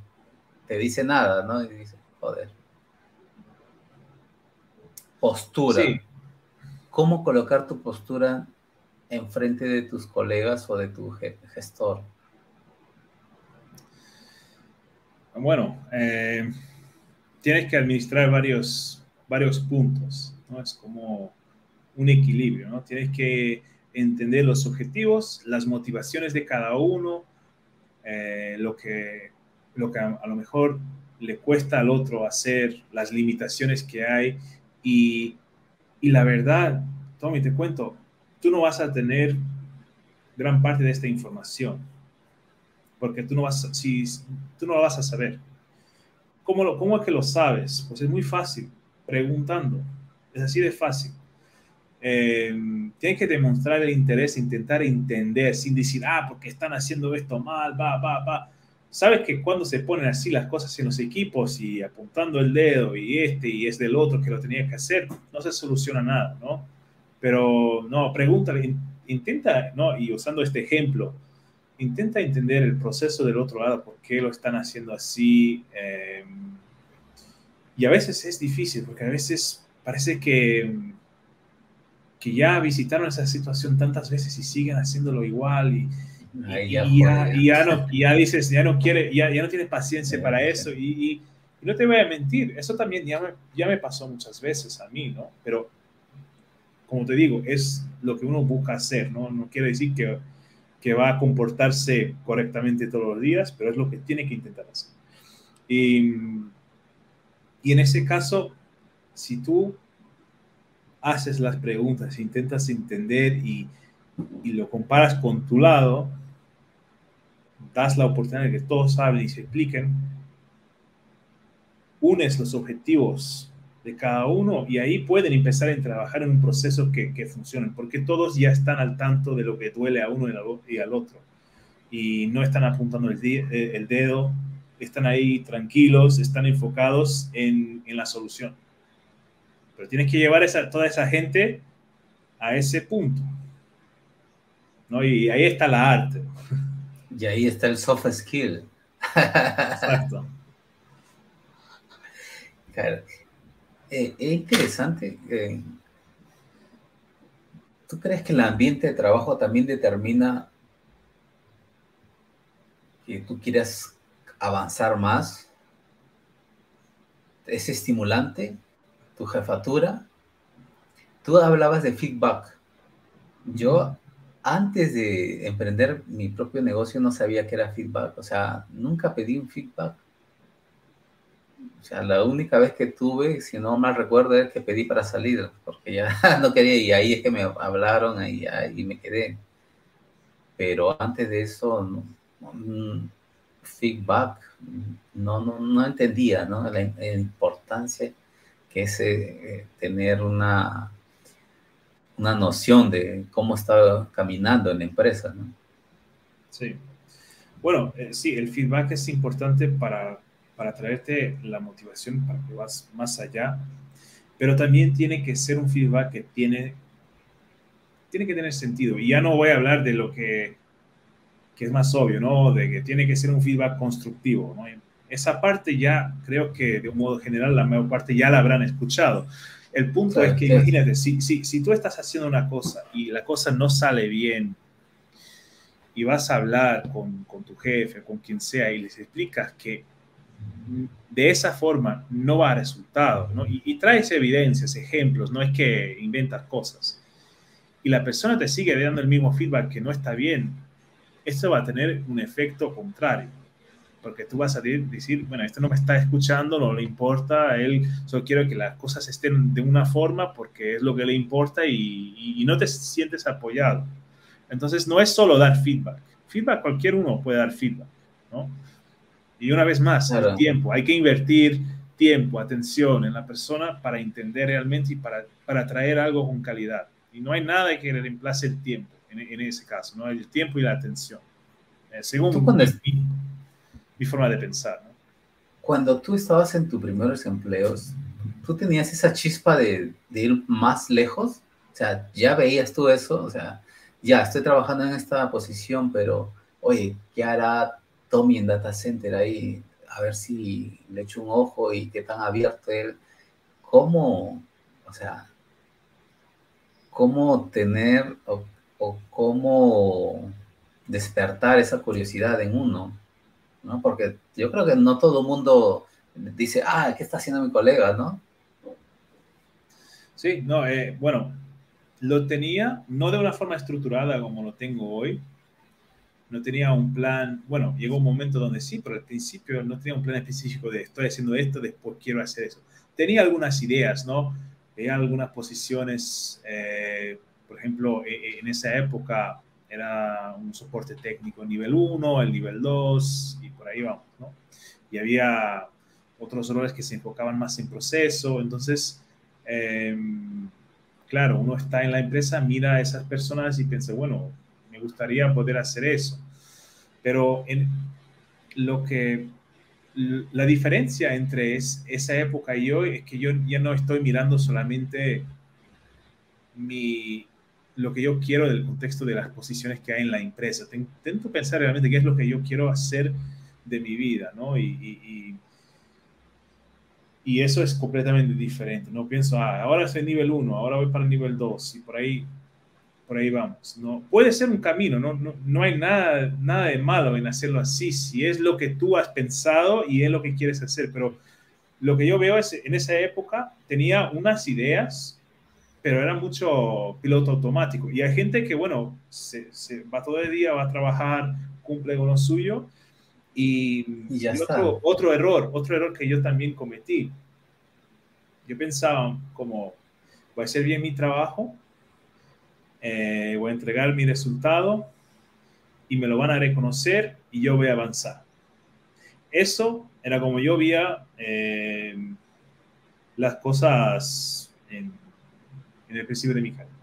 te dice nada, ¿no? Y dices, Joder. Postura. Sí. ¿Cómo colocar tu postura enfrente de tus colegas o de tu gestor? Bueno, eh, tienes que administrar varios, varios puntos, ¿no? Es como un equilibrio, ¿no? Tienes que entender los objetivos, las motivaciones de cada uno, eh, lo, que, lo que a, a, lo mejor le cuesta al otro hacer, las limitaciones que hay y, y la verdad, Tommy, te cuento, tú no vas a tener gran parte de esta información porque tú no vas, si, tú no vas a saber. ¿Cómo, lo, ¿Cómo es que lo sabes? Pues es muy fácil, preguntando. Es así de fácil. Eh, tienes que demostrar el interés, intentar entender, sin decir, ah, porque están haciendo esto mal, va, va, va sabes que cuando se ponen así las cosas en los equipos y apuntando el dedo y este y es del otro que lo tenía que hacer, no se soluciona nada, ¿no? Pero no, pregúntale, intenta, ¿no? Y usando este ejemplo, intenta entender el proceso del otro lado, por qué lo están haciendo así. Eh, y a veces es difícil, porque a veces parece que, que ya visitaron esa situación tantas veces y siguen haciéndolo igual y, y, ya, y, ya, y, ya, no, ya dices, ya no quiere, ya, ya no tienes paciencia sí, para eso. Y, no te voy a mentir, eso también ya me, ya me pasó muchas veces a mí, ¿no? Pero, como te digo, es lo que uno busca hacer, ¿no? No quiere decir que, que va a comportarse correctamente todos los días, pero es lo que tiene que intentar hacer. Y, y en ese caso, si tú haces las preguntas, intentas entender y, y lo comparas con tu lado, das la oportunidad de que todos hablen y se expliquen, unes los objetivos de cada uno y ahí pueden empezar a trabajar en un proceso que, que funcione, porque todos ya están al tanto de lo que duele a uno y al otro y no están apuntando el, eh, el dedo, están ahí tranquilos, están enfocados en, en la solución. Pero tienes que llevar esa, toda esa gente a ese punto. ¿no? Y ahí está la arte. Y ahí está el soft skill. Exacto. Claro. Eh, es interesante. Eh, ¿Tú crees que el ambiente de trabajo también determina que tú quieras avanzar más? ¿Es estimulante tu jefatura? Tú hablabas de feedback. Yo antes de emprender mi propio negocio no sabía que era feedback. O sea, nunca pedí un feedback o sea, la única vez que tuve, si no mal recuerdo, es que pedí para salir, porque ya no quería, y ahí es que me hablaron y ahí me quedé. Pero antes de eso, no, feedback, no, no, no entendía ¿no? La, importancia que es eh, tener una, una noción de cómo está caminando en la empresa. ¿no? Sí. Bueno, eh, sí, el feedback es importante para para traerte la motivación para que vas más allá, pero también tiene que ser un feedback que tiene, tiene que tener sentido. Y ya no voy a hablar de lo que, que es más obvio, ¿no? De que tiene que ser un feedback constructivo, ¿no? Esa parte ya creo que de un modo general la mayor parte ya la habrán escuchado. El punto es que imagínate, si, si, si tú estás haciendo una cosa y la cosa no sale bien, y vas a hablar con, con, tu jefe, con quien sea, y les explicas que de esa forma no va a resultado, ¿no? Y, traes evidencias, ejemplos, no es que inventas cosas. Y la persona te sigue dando el mismo feedback que no está bien, esto va a tener un efecto contrario, porque tú vas a decir, bueno, esto no me está escuchando, no le importa, a él solo quiero que las cosas estén de una forma porque es lo que le importa y, y no te sientes apoyado. Entonces, no es solo dar feedback. Feedback, cualquier uno puede dar feedback, ¿no? Y una vez más, el tiempo. Hay que invertir tiempo, atención en la persona para entender realmente y para, para traer algo con calidad. Y no hay nada que le reemplace el tiempo en, en ese caso, ¿no? El tiempo y la atención. Eh, según mi, mi, forma de pensar. ¿no? Cuando tú estabas en tus primeros empleos, ¿tú tenías esa chispa de, de ir más lejos? O sea, ¿ya veías tú eso? O sea, ya estoy trabajando en esta posición, pero, oye, ¿qué hará Tommy en Data Center ahí, a ver si le echo un ojo y qué tan abierto él. ¿Cómo, o sea, cómo tener o, cómo despertar esa curiosidad en uno? ¿No? Porque yo creo que no todo el mundo dice, ah, ¿qué está haciendo mi colega? ¿no? Sí, no, eh, bueno, lo tenía no de una forma estructurada como lo tengo hoy, no tenía un plan, bueno, llegó un momento donde sí, pero al principio no tenía un plan específico de estoy haciendo esto, después quiero hacer eso. Tenía algunas ideas, ¿no? Tenía algunas posiciones, eh, por ejemplo, e, e, en esa época era un soporte técnico nivel 1, el nivel 2 y por ahí vamos, ¿no? Y había otros roles que se enfocaban más en proceso, entonces, em, claro, uno está en la empresa, mira a esas personas y piensa, bueno, gustaría poder hacer eso. Pero en lo que la diferencia entre es, esa época y hoy es que yo ya no estoy mirando solamente mi, lo que yo quiero del contexto de las posiciones que hay en la empresa. Intento pensar realmente qué es lo que yo quiero hacer de mi vida, ¿no? Y, y, y, eso es completamente diferente. No pienso, ah, ahora soy nivel 1, ahora voy para el nivel 2 y por ahí por ahí vamos. ¿no? Puede ser un camino, no, no, no, hay nada, nada de malo en hacerlo así, si es lo que tú has pensado y es lo que quieres hacer, pero lo que yo veo es, en esa época tenía unas ideas, pero era mucho piloto automático. Y hay gente que, bueno, se, se va todo el día, va a trabajar, cumple con lo suyo. Y, y, otro, otro error, otro error que yo también cometí. Yo pensaba como, voy a hacer bien mi trabajo, eh, voy a entregar mi resultado y me lo van a reconocer y yo voy a avanzar. Eso era como yo veía eh, las cosas en, el principio de mi carrera.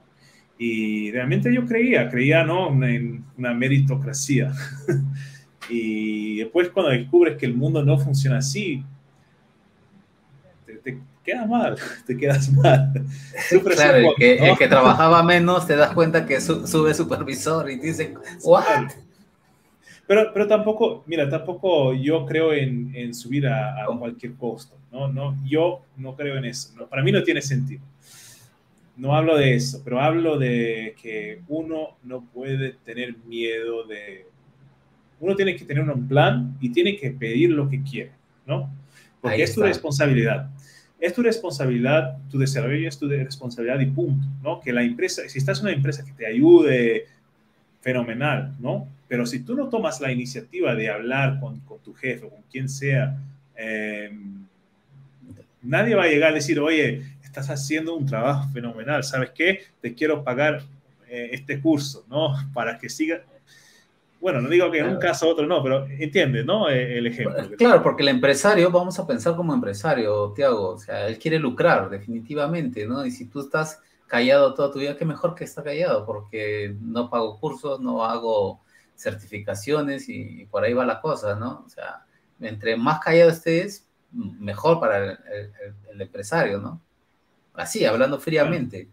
Y realmente yo creía, creía ¿no? en una meritocracia. y después cuando descubres que el mundo no funciona así, te, quedas mal, te quedas mal. claro, el, que, el, que, trabajaba menos te das cuenta que sube supervisor y dice, ¿what? Pero, pero tampoco, mira, tampoco yo creo en, en subir a, a, cualquier costo, ¿no? no Yo no creo en eso, ¿no? para mí no tiene sentido. No hablo de eso, pero hablo de que uno no puede tener miedo de... Uno tiene que tener un plan y tiene que pedir lo que quiere, ¿no? Porque es tu responsabilidad. Es tu responsabilidad, tu desarrollo es tu responsabilidad y punto, ¿no? Que la empresa, si estás en una empresa que te ayude, fenomenal, ¿no? Pero si tú no tomas la iniciativa de hablar con, con tu jefe con quien sea, eh, nadie va a llegar a decir, oye, estás haciendo un trabajo fenomenal, ¿sabes qué? Te quiero pagar eh, este curso, ¿no? Para que siga. Bueno, no digo que en un caso otro no, pero entiende, ¿no? Eh, el ejemplo. Claro, porque el empresario, vamos a pensar como empresario, Tiago, o sea, él quiere lucrar, definitivamente, ¿no? Y si tú estás callado toda tu vida, qué mejor que estar callado, porque no pago cursos, no hago certificaciones y, por ahí va la cosa, ¿no? O sea, entre más callado estés, mejor para el, empresario, ¿no? Así, hablando fríamente.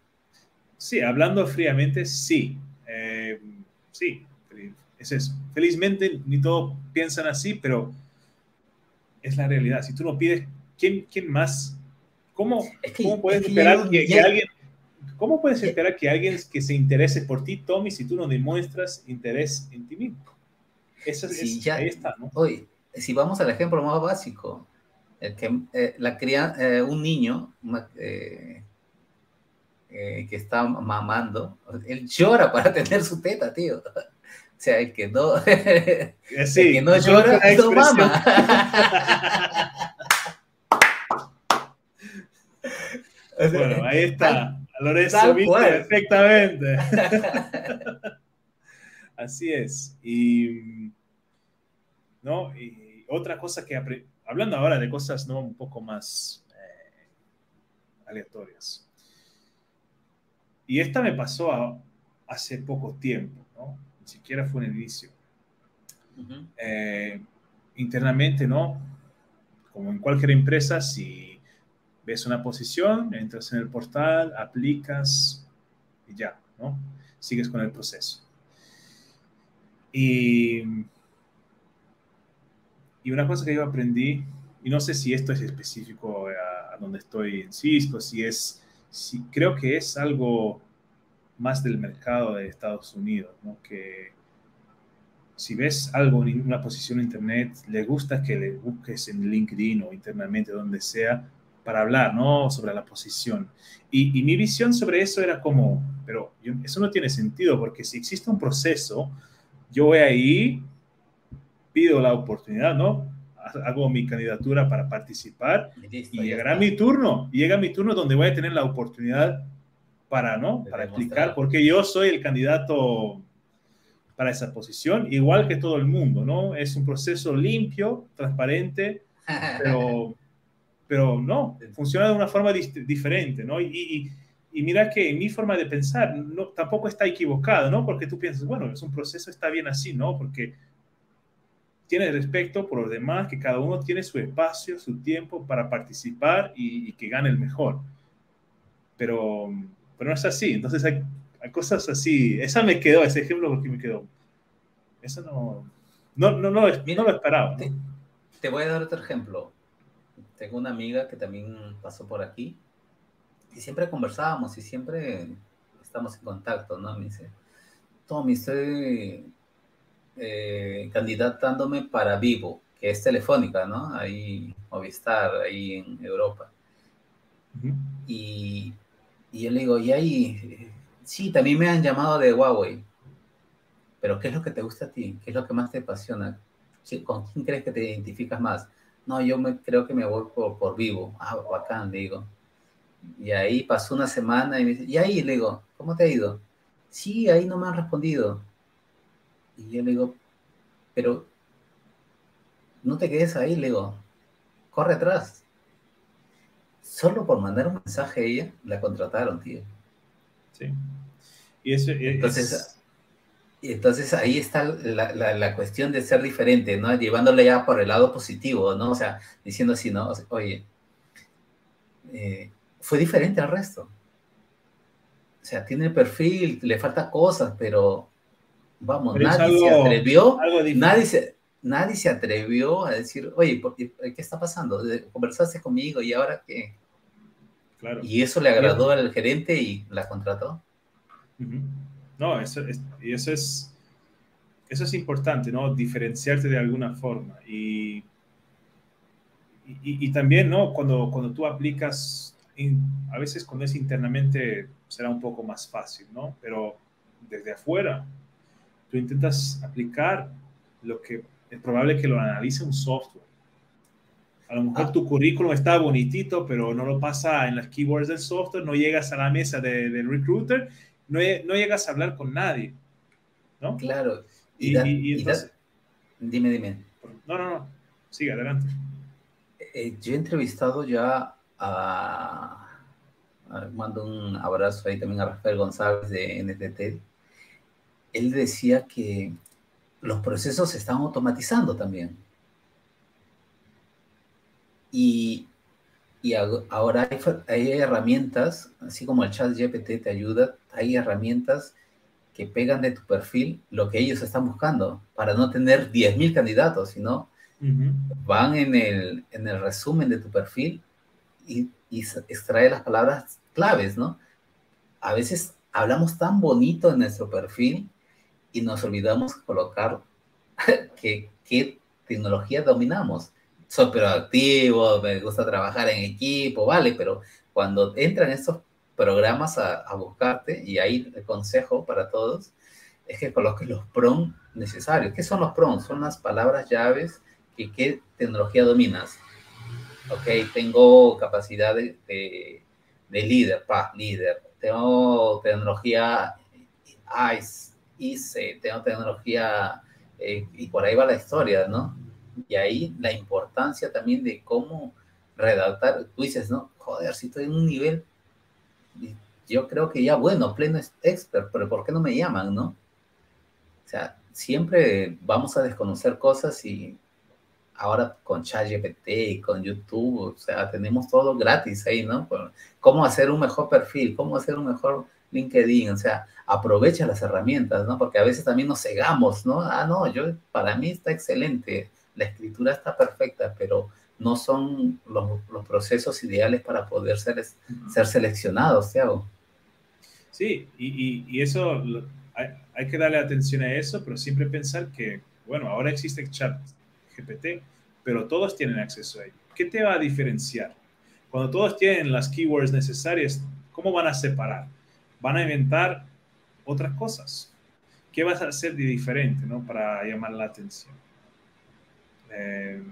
Sí, hablando fríamente, sí. Eh, sí, es eso. Felizmente, ni todos piensan así, pero es la realidad. Si tú no pides, ¿quién, quién más? ¿Cómo, ¿cómo puedes esperar que, alguien ¿Cómo puedes esperar que alguien que se interese por ti, Tommy, si tú no demuestras interés en ti mismo? Eso es, ya, ahí está, ¿no? Oye, si vamos al ejemplo más básico, el que eh, la cría, eh, un niño eh, que está mamando, él llora para tener su teta, tío. O sea, el que no, sí, el que no llora, no mama. bueno, ahí está. Lorenzo, viste perfectamente. Así es. Y, ¿no? y otra cosa que, hablando ahora de cosas ¿no? un poco más eh, aleatorias. Y esta me pasó hace poco tiempo, ¿no? Ni siquiera fue en el inicio. Eh, internamente, ¿no? Como en cualquier empresa, si ves una posición, entras en el portal, aplicas y ya, ¿no? Sigues con el proceso. Y, y una cosa que yo aprendí, y no sé si esto es específico a, donde estoy, insisto, si es, si, creo que es algo más del mercado de Estados Unidos, ¿no? Que si ves algo en una posición en Internet, le gusta que le busques en LinkedIn o internamente, donde sea, para hablar, ¿no? Sobre la posición. Y, mi visión sobre eso era como, pero eso no tiene sentido, porque si existe un proceso, yo voy ahí, pido la oportunidad, ¿no? Hago mi candidatura para participar y, llegará mi turno. Y llega mi turno donde voy a tener la oportunidad para, ¿no? Para explicar por qué yo soy el candidato para esa posición, igual que todo el mundo, ¿no? Es un proceso limpio, transparente, pero pero no, funciona de una forma diferente, ¿no? Y, y, mira que mi forma de pensar no, tampoco está equivocada, ¿no? Porque tú piensas, bueno, es un proceso, está bien así, ¿no? Porque tiene respeto por los demás, que cada uno tiene su espacio, su tiempo para participar y, que gane el mejor. Pero, pero no es así, entonces hay, cosas así. Esa me quedó, ese ejemplo porque me quedó. Eso no, no, no, no, lo esperaba. te voy a dar otro ejemplo tengo una amiga que también pasó por aquí y siempre conversábamos y siempre estamos en contacto, ¿no? Me dice, Tommy, estoy eh, candidatándome para Vivo, que es telefónica, ¿no? Ahí, Movistar, ahí en Europa. y, y yo le digo, y ahí, sí, también me han llamado de Huawei, pero ¿qué es lo que te gusta a ti? ¿Qué es lo que más te apasiona? ¿Con quién crees que te identificas más? No, yo me, creo que me voy por, por vivo. Ah, bacán, le digo. Y ahí pasó una semana y me dice, y ahí le digo, ¿cómo te ha ido? Sí, ahí no me han respondido. Y yo le digo, pero no te quedes ahí, le digo, corre atrás. solo por mandar un mensaje a ella, la contrataron, tío. Sí. Y eso entonces, entonces ahí está la, la, cuestión de ser diferente, ¿no? Llevándole ya por el lado positivo, ¿no? O sea, diciendo así, ¿no? oye, eh, fue diferente al resto. O sea, tiene el perfil, le falta cosas, pero vamos, nadie se atrevió, nadie se, nadie se atrevió a decir, oye, ¿qué está pasando? Conversaste conmigo y ahora qué. Claro. Y eso le agradó al gerente y la contrató. No, eso es, y eso es, eso es importante, ¿no? Diferenciarte de alguna forma. Y, y, también, ¿no? Cuando, cuando tú aplicas, a veces cuando es internamente será un poco más fácil, ¿no? Pero desde afuera, tú intentas aplicar lo que es probable que lo analice un software. A lo mejor ah. tu currículum está bonitito, pero no lo pasa en las keywords del software, no llegas a la mesa del recruiter no, no, llegas a hablar con nadie, ¿no? Claro. Y, entonces, dime, dime. No, no, no. Sigue, adelante. Eh, yo he entrevistado ya a, Mando un abrazo ahí también a Rafael González de NTT. Él decía que los procesos se están automatizando también. Y y ahora hay, herramientas, así como el chat GPT te ayuda, hay herramientas que pegan de tu perfil lo que ellos están buscando, para no tener 10.000 candidatos, sino van en el, en el resumen de tu perfil y, y extrae las palabras claves, ¿no? A veces hablamos tan bonito en nuestro perfil y nos olvidamos colocar qué tecnología dominamos soy proactivo, me gusta trabajar en equipo, vale, pero cuando entran estos programas a, buscarte, y ahí el consejo para todos, es que coloques los PROM necesarios. ¿Qué son los PROM? Son las palabras llaves que qué tecnología dominas. Ok, tengo capacidad de, de, líder, pa, líder. Tengo tecnología ICE, ICE, tengo tecnología, eh, y por ahí va la historia, ¿no? Y ahí la importancia también de cómo redactar. Tú dices, no, joder, si estoy en un nivel, yo creo que ya, bueno, pleno expert, pero ¿por qué no me llaman, no? O sea, siempre vamos a desconocer cosas y ahora con ChatGPT y con YouTube, o sea, tenemos todo gratis ahí, ¿no? Cómo hacer un mejor perfil, cómo hacer un mejor LinkedIn, o sea, aprovecha las herramientas, ¿no? Porque a veces también nos cegamos, ¿no? Ah, no, yo, para mí está excelente la escritura está perfecta, pero no son los, procesos ideales para poder ser, ser seleccionados, Thiago. Sí, y, eso, hay, que darle atención a eso, pero siempre pensar que, bueno, ahora existe el chat GPT, pero todos tienen acceso a ello. ¿Qué te va a diferenciar? Cuando todos tienen las keywords necesarias, ¿cómo van a separar? Van a inventar otras cosas. ¿Qué vas a hacer de diferente ¿no? para llamar la atención? Eh,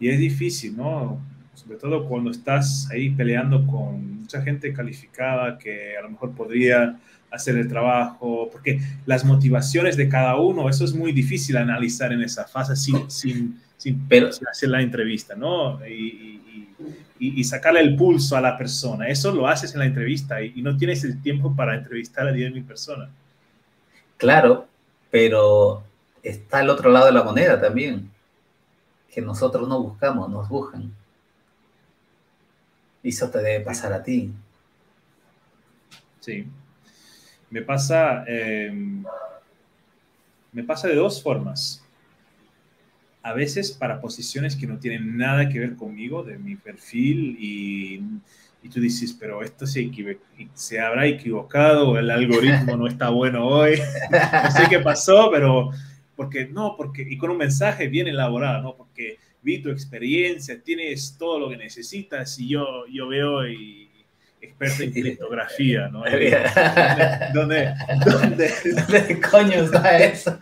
y es difícil, ¿no? Sobre todo cuando estás ahí peleando con mucha gente calificada que a lo mejor podría hacer el trabajo, porque las motivaciones de cada uno, eso es muy difícil analizar en esa fase sin, sin, sin hacer la entrevista, ¿no? Y, sacarle el pulso a la persona. Eso lo haces en la entrevista y, no tienes el tiempo para entrevistar a 10.000 personas. Claro, pero está el otro lado de la moneda también, que nosotros no buscamos, nos buscan. Y eso te debe pasar a ti. Sí. Me pasa, em, me pasa de dos formas. A veces para posiciones que no tienen nada que ver conmigo, de mi perfil, y, y tú dices, pero esto se, se habrá equivocado, el algoritmo no está bueno hoy, no sé qué pasó, pero porque no, porque, y con un mensaje bien elaborado, ¿no? Porque vi tu experiencia, tienes todo lo que necesitas y yo, yo veo y experto en criptografía, ¿no? ¿Dónde, dónde, dónde coño está eso?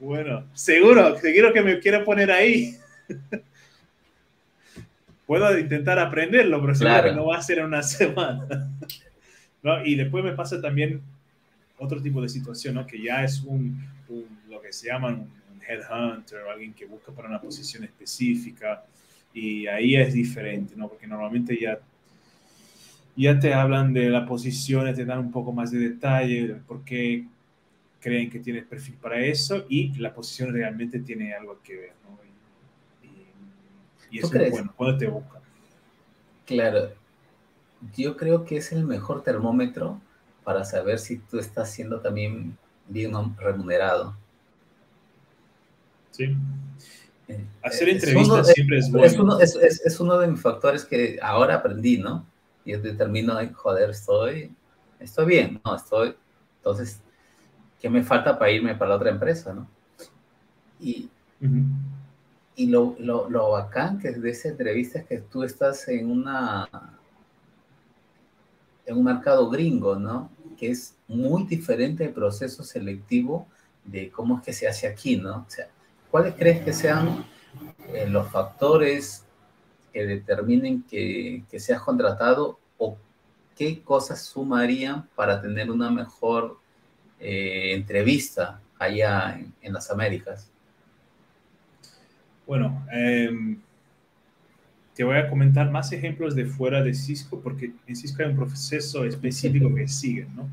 Bueno, seguro, seguro que me quiero poner ahí. Puedo intentar aprenderlo, pero seguro que no va a ser en una semana. ¿No? Y después me pasa también otro tipo de situación, ¿no? Que ya es un lo que se llama un, headhunter alguien que busca para una posición específica. Y ahí es diferente, ¿no? Porque normalmente ya, ya te hablan de la posición, te dan un poco más de detalle, por qué creen que tienes perfil para eso y la posición realmente tiene algo que ver, ¿no? Y, y, eso es bueno, cuando te buscan. Claro, yo creo que es el mejor termómetro para saber si tú estás siendo también bien remunerado. Sí. Eh, Hacer entrevistas siempre es, bueno. Es uno, es, es uno, de mis factores que ahora aprendí, ¿no? Y determino, joder, estoy, estoy bien, no, estoy. Entonces, ¿qué me falta para irme para la otra empresa, no? Y, y lo, lo, lo bacán que de esa entrevista es que tú estás en una en un mercado gringo, ¿no? Que es muy diferente el proceso selectivo de cómo es que se hace aquí, ¿no? O sea, ¿cuáles crees que sean eh, los factores que determinen que, que seas contratado o qué cosas sumarían para tener una mejor eh, entrevista allá en, las Américas? Bueno, em, te voy a comentar más ejemplos de fuera de Cisco, porque en Cisco hay un proceso específico que siguen, ¿no?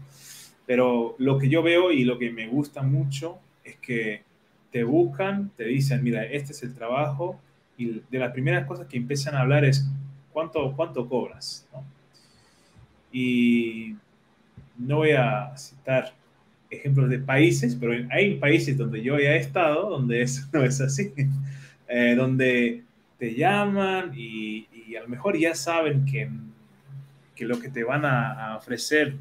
Pero lo que yo veo y lo que me gusta mucho es que te buscan, te dicen, mira, este es el trabajo, y de las primeras cosas que empiezan a hablar es, ¿cuánto, cuánto cobras? Y no voy a citar ejemplos de países, pero hay países donde yo ya he estado, donde eso no es así, eh, donde te llaman y, a lo mejor ya saben que, que lo que te van a, ofrecer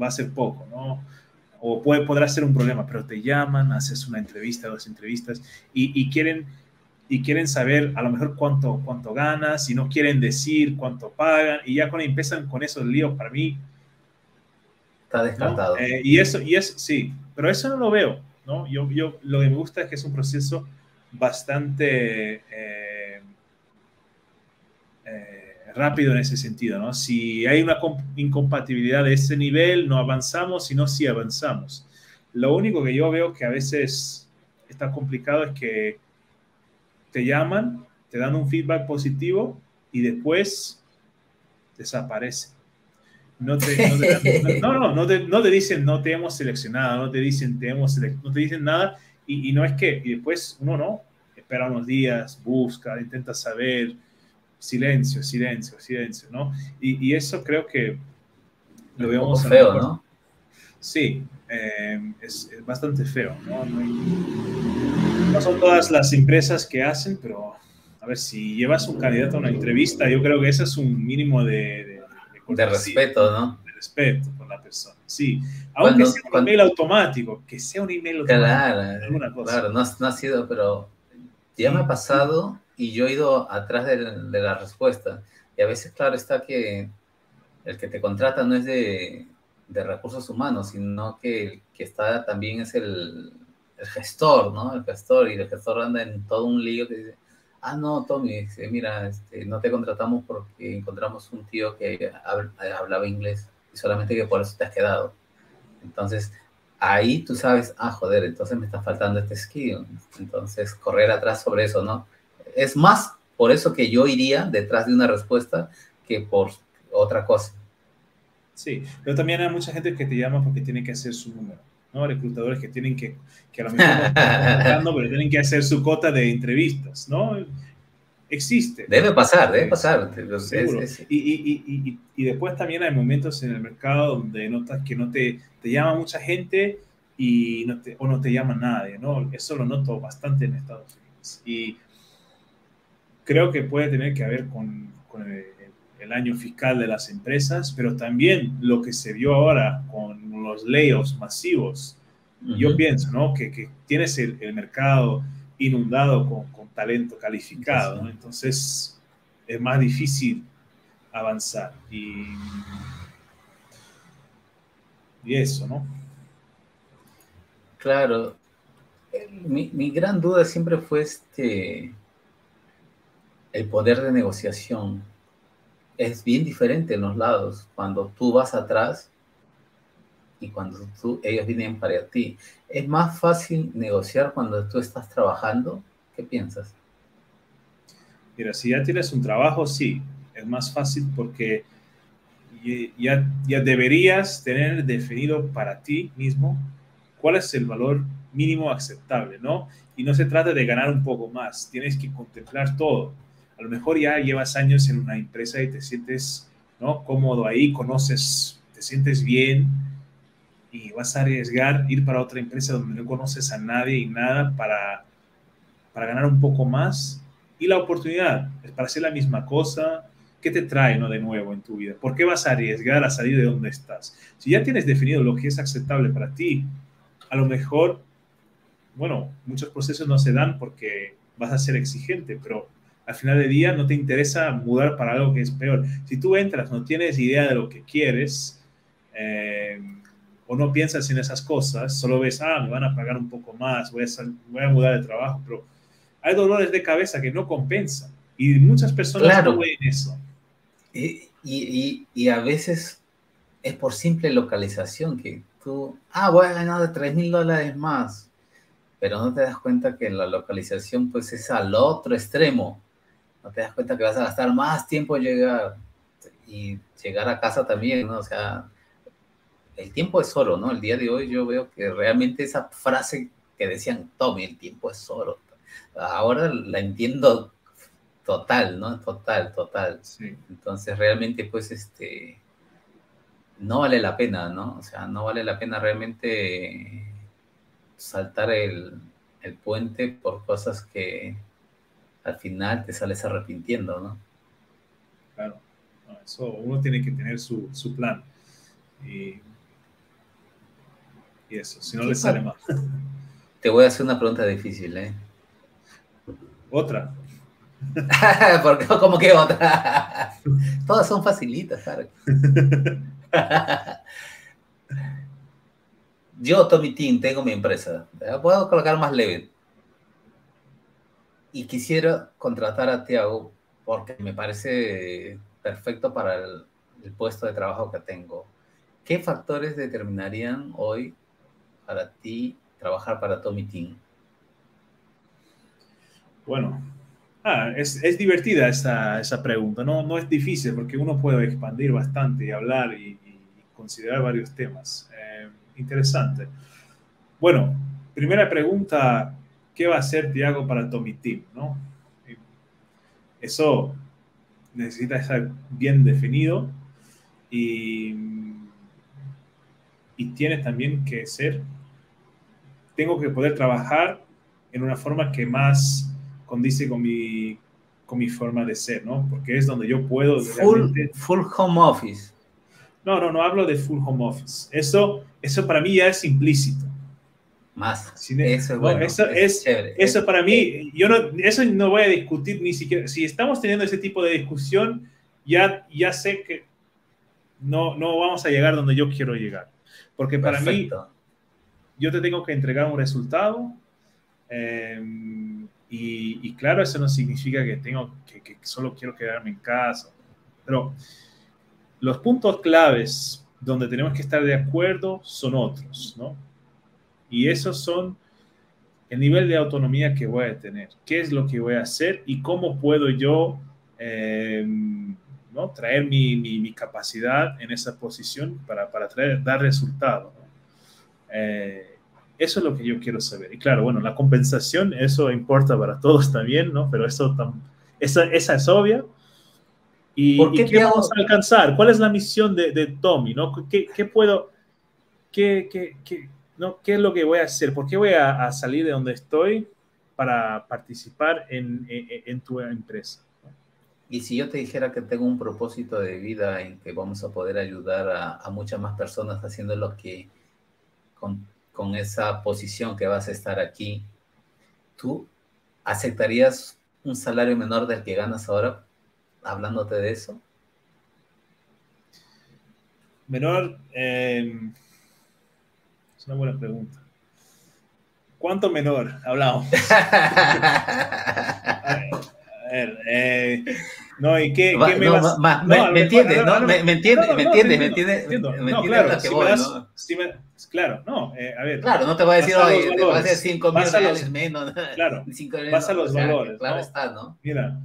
va a ser poco, ¿no? O puede, podrá ser un problema, pero te llaman, haces una entrevista, dos entrevistas y, quieren, y quieren saber a lo mejor cuánto, cuánto ganas y no quieren decir cuánto pagan y ya cuando empiezan con esos líos, para mí... Está descartado. Eh, y eso, y es, sí, pero eso no lo veo, ¿no? Yo, yo lo que me gusta es que es un proceso bastante eh, eh, rápido en ese sentido, ¿no? Si hay una incompatibilidad de ese nivel, no avanzamos, sino si avanzamos. Lo único que yo veo que a veces está complicado es que te llaman, te dan un feedback positivo y después desaparece. No te, no, no, no, te, no te dicen no te hemos seleccionado, no te dicen te hemos no te dicen nada y, no es que, y después uno no, espera unos días, busca, intenta saber, silencio, silencio, silencio, ¿no? Y, eso creo que lo vemos feo, ¿no? Sí, eh, es, bastante feo, ¿no? ¿no? son todas las empresas que hacen, pero a ver, si llevas un candidato a una entrevista, yo creo que ese es un mínimo de, de respeto, ¿no? De respeto por la persona. Sí, aunque sea un email automático, que sea un email automático. Claro, claro no, no, ha sido, pero ya me ha pasado y yo he ido atrás de, la respuesta. Y a veces, claro, está que el que te contrata no es de, de recursos humanos, sino que el que está también es el, el, gestor, ¿no? El gestor, y el gestor anda en todo un lío que dice, ah, no, Tommy, mira, este, no te contratamos porque encontramos un tío que hablaba inglés y solamente que por eso te has quedado. Entonces, ahí tú sabes, ah, joder, entonces me está faltando este skill. Entonces, correr atrás sobre eso, ¿no? Es más por eso que yo iría detrás de una respuesta que por otra cosa. Sí, pero también hay mucha gente que te llama porque tiene que hacer su número, ¿no? Reclutadores que tienen que, que a lo mejor no pero tienen que hacer su cota de entrevistas, ¿no? existe. Debe pasar, debe pasar. Y, y, y, y, después también hay momentos en el mercado donde notas que no te, te llama mucha gente y no te, o no te llama nadie, ¿no? Eso lo noto bastante en Estados Unidos. Y creo que puede tener que ver con, con el, año fiscal de las empresas, pero también lo que se vio ahora con los layoffs masivos. Yo pienso, ¿no? Que, que tienes el, el mercado inundado con, con talento calificado, entonces es más difícil avanzar. Y, y eso, ¿no? Claro. Mi, mi, gran duda siempre fue este, el poder de negociación. Es bien diferente en los lados. Cuando tú vas atrás, y cuando tú, ellos vienen para ti. ¿Es más fácil negociar cuando tú estás trabajando? ¿Qué piensas? Mira, si ya tienes un trabajo, sí, es más fácil porque ya, ya deberías tener definido para ti mismo cuál es el valor mínimo aceptable, ¿no? Y no se trata de ganar un poco más, tienes que contemplar todo. A lo mejor ya llevas años en una empresa y te sientes ¿no? cómodo ahí, conoces, te sientes bien y vas a arriesgar ir para otra empresa donde no conoces a nadie y nada para, para ganar un poco más. Y la oportunidad es para hacer la misma cosa, ¿qué te trae ¿no? de nuevo en tu vida? ¿Por qué vas a arriesgar a salir de donde estás? Si ya tienes definido lo que es aceptable para ti, a lo mejor bueno, muchos procesos no se dan porque vas a ser exigente, pero al final del día no te interesa mudar para algo que es peor. Si tú entras, no tienes idea de lo que quieres eh, o no piensas en esas cosas, solo ves, ah, me van a pagar un poco más, voy a, voy a mudar de trabajo, pero hay dolores de cabeza que no compensan y muchas personas no ven eso. Y, y, y, a veces es por simple localización que tú, ah, voy a ganar 3 mil dólares más pero no te das cuenta que la localización pues es al otro extremo. No te das cuenta que vas a gastar más tiempo en llegar y llegar a casa también, ¿no? O sea, el tiempo es oro, ¿no? El día de hoy yo veo que realmente esa frase que decían, Tommy, el tiempo es oro. Ahora la entiendo total, ¿no? Total, total. Sí. Entonces realmente pues este, no vale la pena, ¿no? O sea, no vale la pena realmente saltar el, puente por cosas que al final te sales arrepintiendo, ¿no? Claro, eso uno tiene que tener su, plan. Y, eso, si no le sale mal. Te voy a hacer una pregunta difícil, ¿eh? Otra. Porque, ¿Cómo que otra? Todas son facilitas, claro. yo, Tommy Team, tengo mi empresa. Puedo colocar más leve. Y quisiera contratar a Tiago porque me parece perfecto para el, puesto de trabajo que tengo. ¿Qué factores determinarían hoy para ti trabajar para Tommy Team? Bueno, ah, es, es, divertida esa, esa, pregunta. No, no es difícil porque uno puede expandir bastante y hablar y, considerar varios temas. Eh, interesante. Bueno, primera pregunta, ¿qué va a hacer Tiago para Tommy Team? ¿no? Eso necesita estar bien definido y, y tiene también que ser, tengo que poder trabajar en una forma que más condice con mi, con mi forma de ser, ¿no? Porque es donde yo puedo... Full, full home office. No, no, no hablo de full home office. Eso, eso para mí ya es implícito. Más. eso, bueno, eso, es, eso para mí, yo no, eso no voy a discutir ni siquiera. Si estamos teniendo ese tipo de discusión, ya, ya sé que no, no vamos a llegar donde yo quiero llegar. Porque para mí, yo te tengo que entregar un resultado. Em, y, claro, eso no significa que tengo que, que solo quiero quedarme en casa. Pero los puntos claves donde tenemos que estar de acuerdo son otros, ¿no? Y esos son el nivel de autonomía que voy a tener, qué es lo que voy a hacer y cómo puedo yo eh, ¿no? traer mi, mi, capacidad en esa posición para, para traer, dar resultado. Eh, eso es lo que yo quiero saber. Y claro, bueno, la compensación, eso importa para todos también, ¿no? Pero eso esa, esa es obvia. ¿Y, qué, vamos a alcanzar? ¿Cuál es la misión de, de Tommy? ¿no? ¿Qué, qué puedo, qué, qué, qué, no, qué es lo que voy a hacer? ¿Por qué voy a, a salir de donde estoy para participar en, en, en, tu empresa? Y si yo te dijera que tengo un propósito de vida en que vamos a poder ayudar a, a muchas más personas haciendo lo que con, con esa posición que vas a estar aquí, ¿tú aceptarías un salario menor del que ganas ahora hablándote de eso? Menor, em, es una buena pregunta. ¿Cuánto menor hablamos? ver, eh, no, ¿y qué, qué me vas a me, me entiendes, ¿no? Me entiendes, me entiendes, me entiendes. No, claro, si me das, si me, claro, no, eh, a ver. Claro, no te voy a decir, oye, te voy a decir 5 mil reales menos. Claro, vas a los valores. Claro está, ¿no? Mira,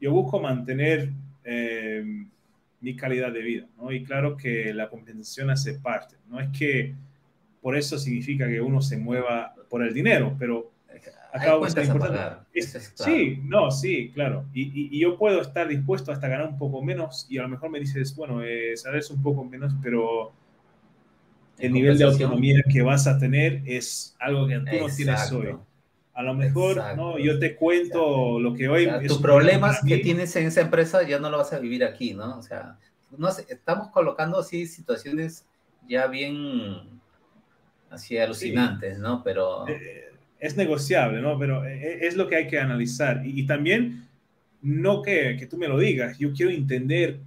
yo busco mantener eh, mi calidad de vida, ¿no? Y claro que la compensación hace parte. No es que por eso significa que uno se mueva por el dinero, pero acabo de importante. Sí, no, sí, claro. Y, yo puedo estar dispuesto hasta ganar un poco menos y a lo mejor me dices, bueno, eh, sabes un poco menos, pero el nivel de autonomía que vas a tener es algo que tú no tienes hoy. A lo mejor, ¿no? Yo te cuento lo que hoy... tus problemas que tienes en esa empresa ya no lo vas a vivir aquí, ¿no? O sea, no estamos colocando así situaciones ya bien así alucinantes, ¿no? Pero... Eh, es negociable, ¿no? Pero eh, eh, es lo que hay que analizar. Y, también, no que, que, tú me lo digas, yo quiero entender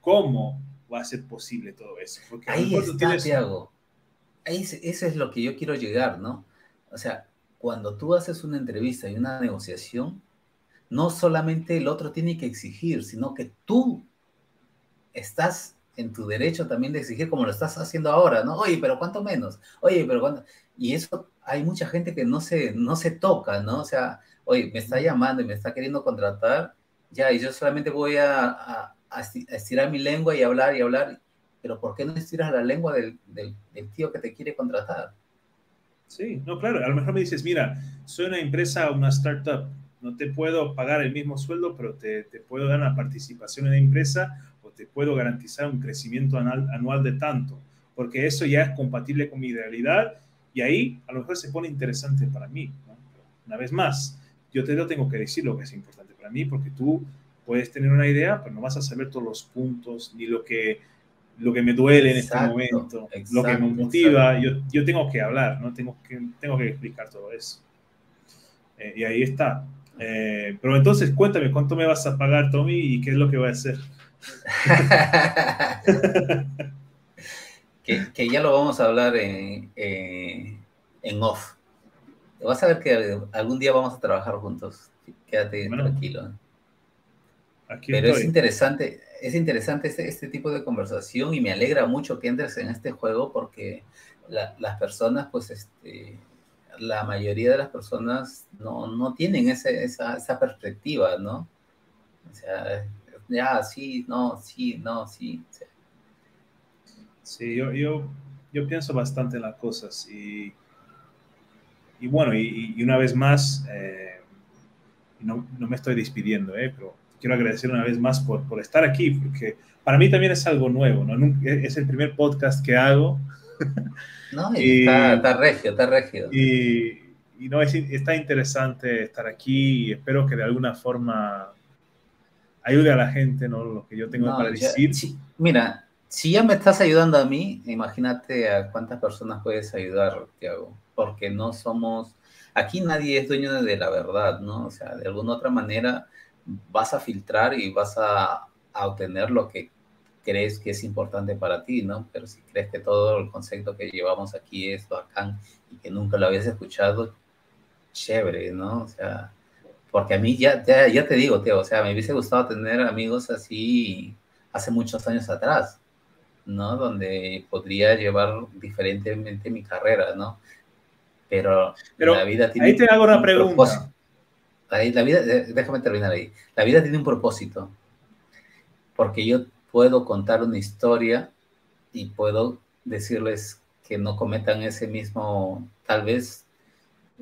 cómo va a ser posible todo eso. Porque Ahí está, Tiago. Ahí, eso es lo que yo quiero llegar, ¿no? O sea, cuando tú haces una entrevista y una negociación, no solamente el otro tiene que exigir, sino que tú estás en tu derecho también de exigir como lo estás haciendo ahora, ¿no? Oye, pero ¿cuánto menos? Oye, pero ¿cuánto? Y eso hay mucha gente que no se, no se toca, ¿no? O sea, oye, me está llamando y me está queriendo contratar, ya, y yo solamente voy a, estirar mi lengua y hablar y hablar, pero ¿por qué no estiras la lengua del, del tío que te quiere contratar? Sí, no, claro. A lo mejor me dices, mira, soy una empresa, una startup, no te puedo pagar el mismo sueldo, pero te, te puedo dar una participación en la empresa o te puedo garantizar un crecimiento anual, anual de tanto, porque eso ya es compatible con mi realidad y ahí a lo mejor se pone interesante para mí. Una vez más, yo te lo tengo que decir lo que es importante para mí, porque tú puedes tener una idea, pero no vas a saber todos los puntos ni lo que lo que me duele en este momento, lo que me motiva, yo, yo, tengo que hablar, ¿no? Tengo que, tengo que explicar todo eso. Eh, y ahí está. Eh, pero entonces cuéntame, ¿cuánto me vas a pagar, Tommy, y qué es lo que voy a hacer? que, que, ya lo vamos a hablar en, eh, en off. Vas a ver que algún día vamos a trabajar juntos. Quédate tranquilo. Pero es interesante, es interesante este, este, tipo de conversación y me alegra mucho que entres en este juego porque las personas, pues, este, la mayoría de las personas no, no tienen ese, esa, esa, perspectiva, ¿no? O sea, ya, sí, no, sí, no, sí. Sí, yo, yo, yo pienso bastante en las cosas y, y bueno, y, y una vez más, eh, no, no, me estoy despidiendo, ¿eh? pero quiero agradecer una vez más por, por estar aquí, porque para mí también es algo nuevo, ¿no? Es el primer podcast que hago. No, y está, está, regio, está regio. Y, y no, es, está interesante estar aquí y espero que de alguna forma ayude a la gente, ¿no? Lo que yo tengo para decir. mira, si ya me estás ayudando a mí, imagínate a cuántas personas puedes ayudar, Tiago, porque no somos, aquí nadie es dueño de la verdad, ¿no? O sea, de alguna otra manera vas a filtrar y vas a, obtener lo que crees que es importante para ti, ¿no? Pero si crees que todo el concepto que llevamos aquí es bacán y que nunca lo habías escuchado, chévere, ¿no? O sea, porque a mí ya, ya, te digo, tío, o sea, me hubiese gustado tener amigos así hace muchos años atrás, ¿no? Donde podría llevar diferentemente mi carrera, ¿no? Pero, la vida tiene... Ahí te hago una pregunta la vida, déjame terminar ahí. La vida tiene un propósito. Porque yo puedo contar una historia y puedo decirles que no cometan ese mismo, tal vez,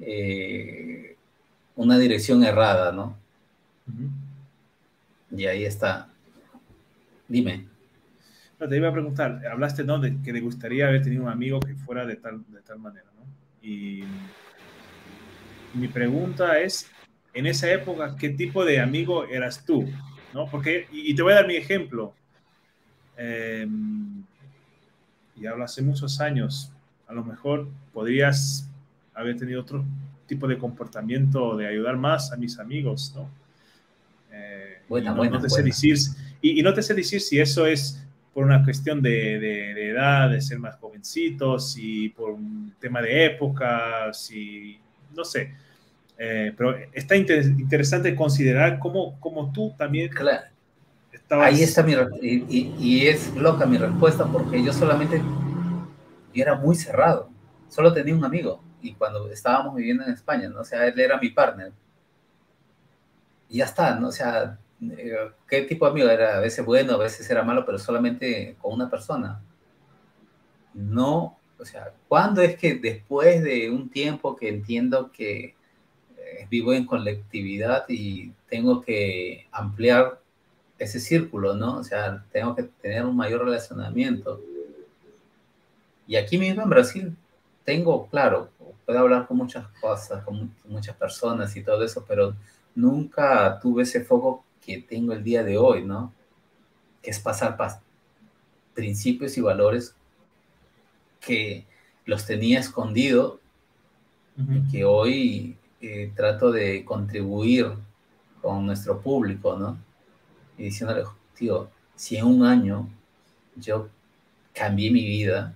eh, una dirección errada, ¿no? Y ahí está. Dime. No, te iba a preguntar, hablaste ¿no? de que le gustaría haber tenido un amigo que fuera de tal, de tal manera, ¿no? Y mi pregunta es, en esa época, ¿qué tipo de amigo eras tú? ¿No? Porque, y, te voy a dar mi ejemplo. Eh, y hablo hace muchos años, a lo mejor podrías haber tenido otro tipo de comportamiento de ayudar más a mis amigos, ¿no? Eh, y no, te Sé decir, y, no te sé decir si eso es por una cuestión de, de, edad, de ser más jovencitos, y por un tema de época, si, no sé. Eh, pero está interesante considerar cómo, cómo tú también... Claro. Ahí está mi... Y, y, es loca mi respuesta porque yo solamente... Yo era muy cerrado. Solo tenía un amigo. Y cuando estábamos viviendo en España, ¿no? O sea, él era mi partner. Y ya está, ¿no? O sea, ¿qué tipo de amigo era? A veces bueno, a veces era malo, pero solamente con una persona. No, o sea, ¿cuándo es que después de un tiempo que entiendo que eh, vivo en colectividad y tengo que ampliar ese círculo, ¿no? O sea, tengo que tener un mayor relacionamiento. Y aquí mismo en Brasil tengo, claro, puedo hablar con muchas cosas, con muchas personas y todo eso, pero nunca tuve ese foco que tengo el día de hoy, ¿no? Que es pasar principios y valores que los tenía escondido y que hoy eh, trato de contribuir con nuestro público, ¿no? Y diciéndole, tío, si en un año yo cambié mi vida,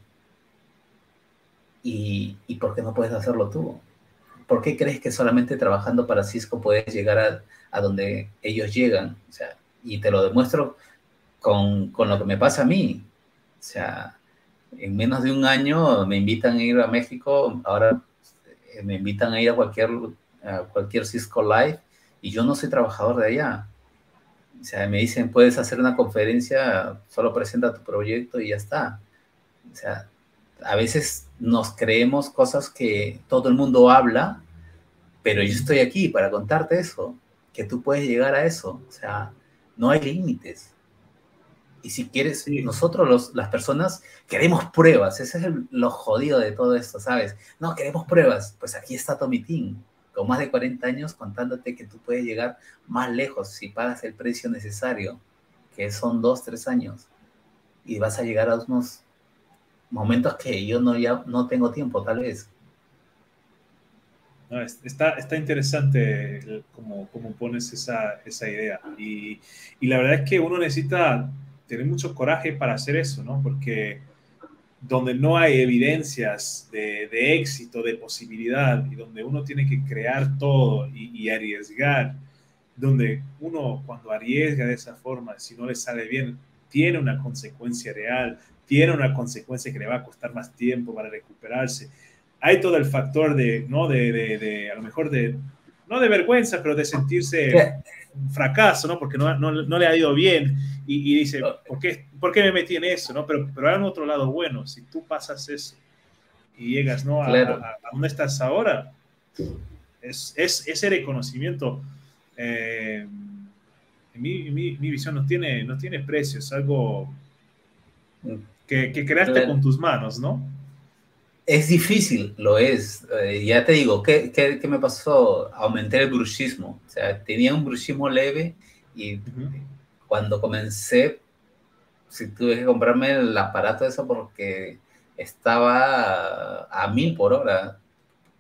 ¿y, ¿y por qué no puedes hacerlo tú? ¿Por qué crees que solamente trabajando para Cisco puedes llegar a, a donde ellos llegan? O sea, y te lo demuestro con, con, lo que me pasa a mí. O sea, en menos de un año me invitan a ir a México, ahora eh, me invitan a ir a cualquier, a cualquier Cisco Live y yo no soy trabajador de allá. O sea, me dicen, puedes hacer una conferencia, solo presenta tu proyecto y ya está. O sea, a veces nos creemos cosas que todo el mundo habla, pero yo estoy aquí para contarte eso, que tú puedes llegar a eso. O sea, no hay límites. Y si quieres, nosotros los, las personas queremos pruebas, ese es lo jodido de todo esto, ¿sabes? No, queremos pruebas, pues aquí está Tommy Team, con más de 40 años contándote que tú puedes llegar más lejos si pagas el precio necesario, que son dos, tres años, y vas a llegar a unos momentos que yo no, ya no tengo tiempo, tal vez. Está, está interesante cómo, cómo pones esa, esa idea. Y, y, la verdad es que uno necesita tener mucho coraje para hacer eso, ¿no? Porque donde no hay evidencias de, de éxito, de posibilidad, y donde uno tiene que crear todo y, arriesgar, donde uno cuando arriesga de esa forma, si no le sale bien, tiene una consecuencia real, tiene una consecuencia que le va a costar más tiempo para recuperarse. Hay todo el factor de, ¿no? De, de, de a lo mejor de, no de vergüenza, pero de sentirse un fracaso, ¿no? Porque no, no, no le ha ido bien y, y dice, ¿por qué, ¿por qué, me metí en eso? ¿no? Pero, pero hay un otro lado bueno, si tú pasas eso y llegas ¿no? a, claro. a, a donde estás ahora, es, es ese reconocimiento. Eh, mi, mi, mi, visión no tiene, no tiene precio, es algo que, que creaste claro. con tus manos, ¿no? Es difícil, lo es. Eh, ya te digo, ¿qué, ¿qué, qué, me pasó? Aumenté el bruxismo. O sea, tenía un bruxismo leve y uh -huh cuando comencé, si tuve que comprarme el aparato eso porque estaba a mil por hora.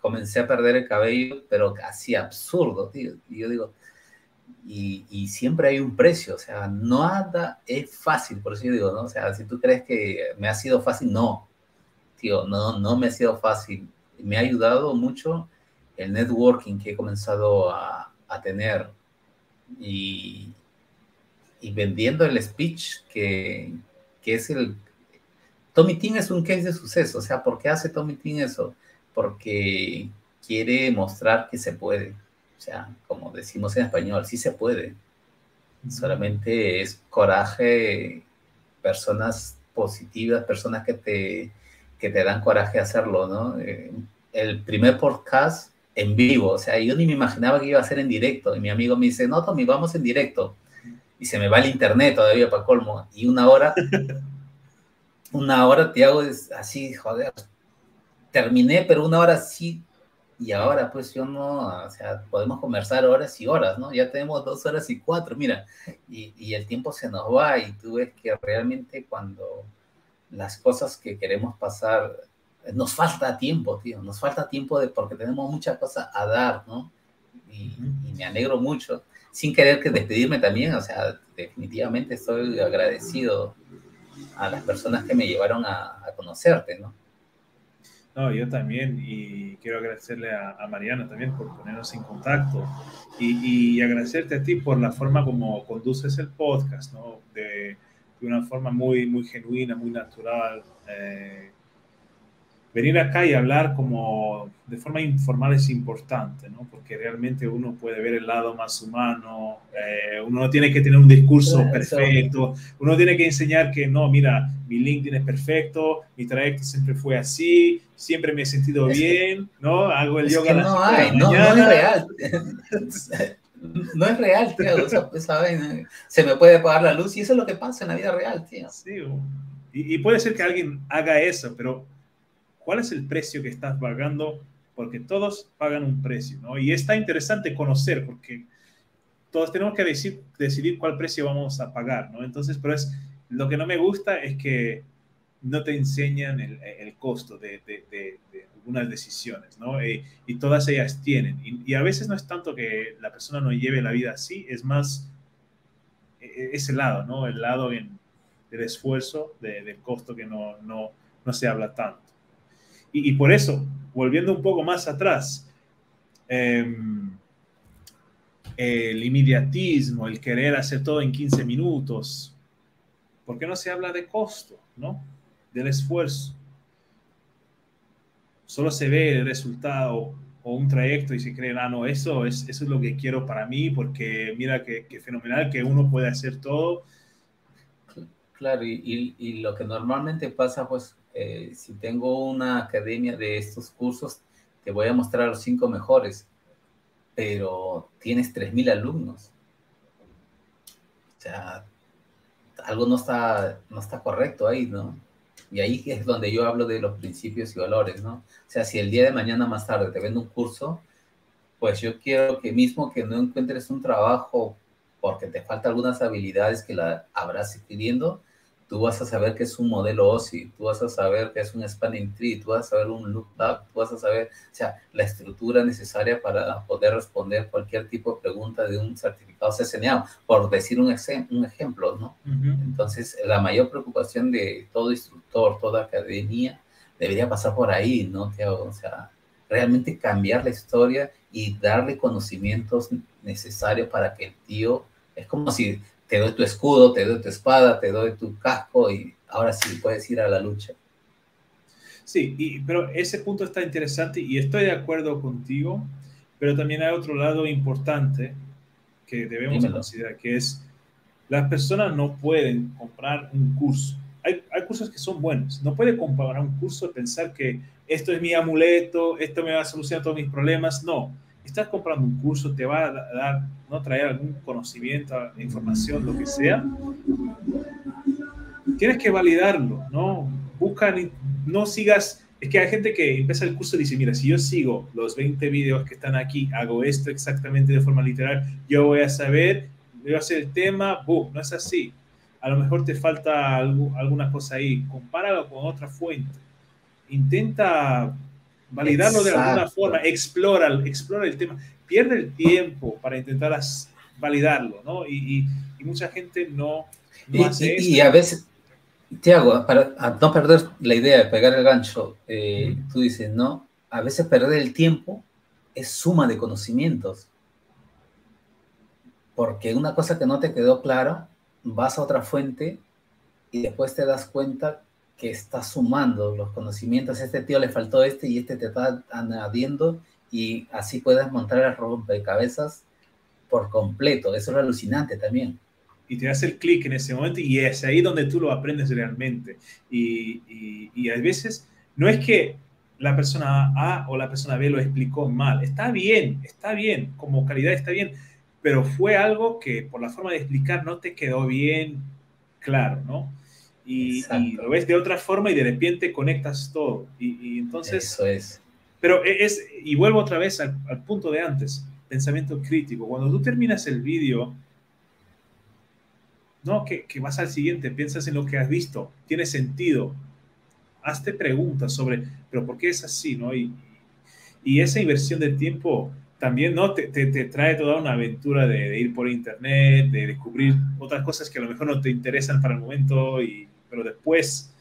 Comencé a perder el cabello, pero así absurdo, tío. Y yo digo, y, y, siempre hay un precio, o sea, nada es fácil, por eso yo digo, ¿no? O sea, si tú crees que me ha sido fácil, no, tío, no, no me ha sido fácil. Me ha ayudado mucho el networking que he comenzado a, a tener. Y, y vendiendo el speech que, que es el... Tommy Tin es un case de suceso, o sea, ¿por qué hace Tommy Tin eso? Porque quiere mostrar que se puede, o sea, como decimos en español, sí se puede. Solamente es coraje, personas positivas, personas que te, que te dan coraje hacerlo, ¿no? Eh, el primer podcast en vivo, o sea, yo ni me imaginaba que iba a ser en directo, y mi amigo me dice, no, Tommy, vamos en directo y se me va el internet todavía para colmo, y una hora, una hora te hago así, joder, terminé, pero una hora sí, y ahora pues yo no, o sea, podemos conversar horas y horas, ¿no? Ya tenemos dos horas y cuatro, mira, y, y el tiempo se nos va y tú ves que realmente cuando las cosas que queremos pasar, nos falta tiempo, tío, nos falta tiempo de, porque tenemos muchas cosas a dar, ¿no? Y, me alegro mucho sin querer que despedirme también, o sea, definitivamente estoy agradecido a las personas que me llevaron a, a conocerte, ¿no? No, yo también, y quiero agradecerle a, Mariana también por ponernos en contacto y, y, agradecerte a ti por la forma como conduces el podcast, ¿no? De una forma muy, muy genuina, muy natural. Eh, venir acá y hablar como de forma informal es importante, ¿no? Porque realmente uno puede ver el lado más humano, eh, uno no tiene que tener un discurso perfecto, uno tiene que enseñar que no, mira, mi LinkedIn es perfecto, mi trayecto siempre fue así, siempre me he sentido bien, ¿no? Hago el yoga. no hay, no, no es real. no es real, tío. Se me puede apagar la luz y eso es lo que pasa en la vida real. Sí, y, y puede ser que alguien haga eso, pero ¿Cuál es el precio que estás pagando? Porque todos pagan un precio, ¿no? Y está interesante conocer, porque todos tenemos que decidir cuál precio vamos a pagar, ¿no? Entonces, pero es, lo que no me gusta es que no te enseñan el, costo de, algunas decisiones, ¿no? Y, y, todas ellas tienen. Y, a veces no es tanto que la persona no lleve la vida así, es más e, e, ese lado, ¿no? El lado del esfuerzo, del costo que no, no, no se habla tanto. Y, por eso, volviendo un poco más atrás, em, el inmediatismo, el querer hacer todo en 15 minutos, ¿por qué no se habla de costo, no? Del esfuerzo. Solo se ve el resultado o un trayecto y se cree, ah, no, eso es, eso es lo que quiero para mí, porque mira qué, fenomenal que uno puede hacer todo. Claro, y, y, lo que normalmente pasa, pues, eh, si tengo una academia de estos cursos, te voy a mostrar los cinco mejores, pero tienes 3.000 alumnos. O sea, algo no está, no está correcto ahí, ¿no? Y ahí es donde yo hablo de los principios y valores, ¿no? O sea, si el día de mañana más tarde te vendo un curso, pues yo quiero que mismo que no encuentres un trabajo porque te faltan algunas habilidades que la habrás adquiriendo, tú vas a saber que es un modelo OSI, tú vas a saber que es un spanning tree, tú vas a saber un lookup, tú vas a saber, o sea, la estructura necesaria para poder responder cualquier tipo de pregunta de un certificado CCNA, por decir un, un ejemplo, ¿no? Entonces, la mayor preocupación de todo instructor, toda academia, debería pasar por ahí, ¿no? O sea, realmente cambiar la historia y darle conocimientos necesarios para que el tío, es como si te doy tu escudo, te doy tu espada, te doy tu casco y ahora sí puedes ir a la lucha. Sí, y, pero ese punto está interesante y estoy de acuerdo contigo, pero también hay otro lado importante que debemos considerar, que es las personas no pueden comprar un curso. Hay, hay cursos que son buenos. No puede comprar un curso y pensar que esto es mi amuleto, esto me va a solucionar todos mis problemas. No, estás comprando un curso, te va a dar, no traer algún conocimiento, información, lo que sea, tienes que validarlo, ¿no? Busca, no sigas, es que hay gente que empieza el curso y dice, mira, si yo sigo los 20 videos que están aquí, hago esto exactamente de forma literal, yo voy a saber, voy a hacer el tema, boom, no es así. A lo mejor te falta alguna cosa ahí, compáralo con otra fuente. Intenta validarlo de alguna forma, explora, explora el tema, pierde el tiempo para intentar validarlo, ¿no? Y, y, mucha gente no, no y, hace eso. Y a veces, Tiago, para no perder la idea de pegar el gancho, eh, tú dices, no, a veces perder el tiempo es suma de conocimientos. Porque una cosa que no te quedó clara, vas a otra fuente y después te das cuenta que está sumando los conocimientos. Este tío le faltó este y este te está añadiendo y así puedes montar el rompecabezas por completo. Eso es alucinante también. Y te hace el clic en ese momento y es ahí donde tú lo aprendes realmente. Y, y, y a veces no es que la persona A o la persona B lo explicó mal. Está bien, está bien, como calidad está bien, pero fue algo que por la forma de explicar no te quedó bien claro, ¿no? Y, lo ves de otra forma y de repente conectas todo. Y, entonces... Eso es. Pero e, es, y vuelvo otra vez al, punto de antes, pensamiento crítico. Cuando tú terminas el vídeo, no, que, que, vas al siguiente, piensas en lo que has visto, tiene sentido. Hazte preguntas sobre, pero ¿por qué es así? ¿no? Y, y esa inversión de tiempo también ¿no? Te, te, te, trae toda una aventura de, de, ir por internet, de descubrir otras cosas que a lo mejor no te interesan para el momento y pero después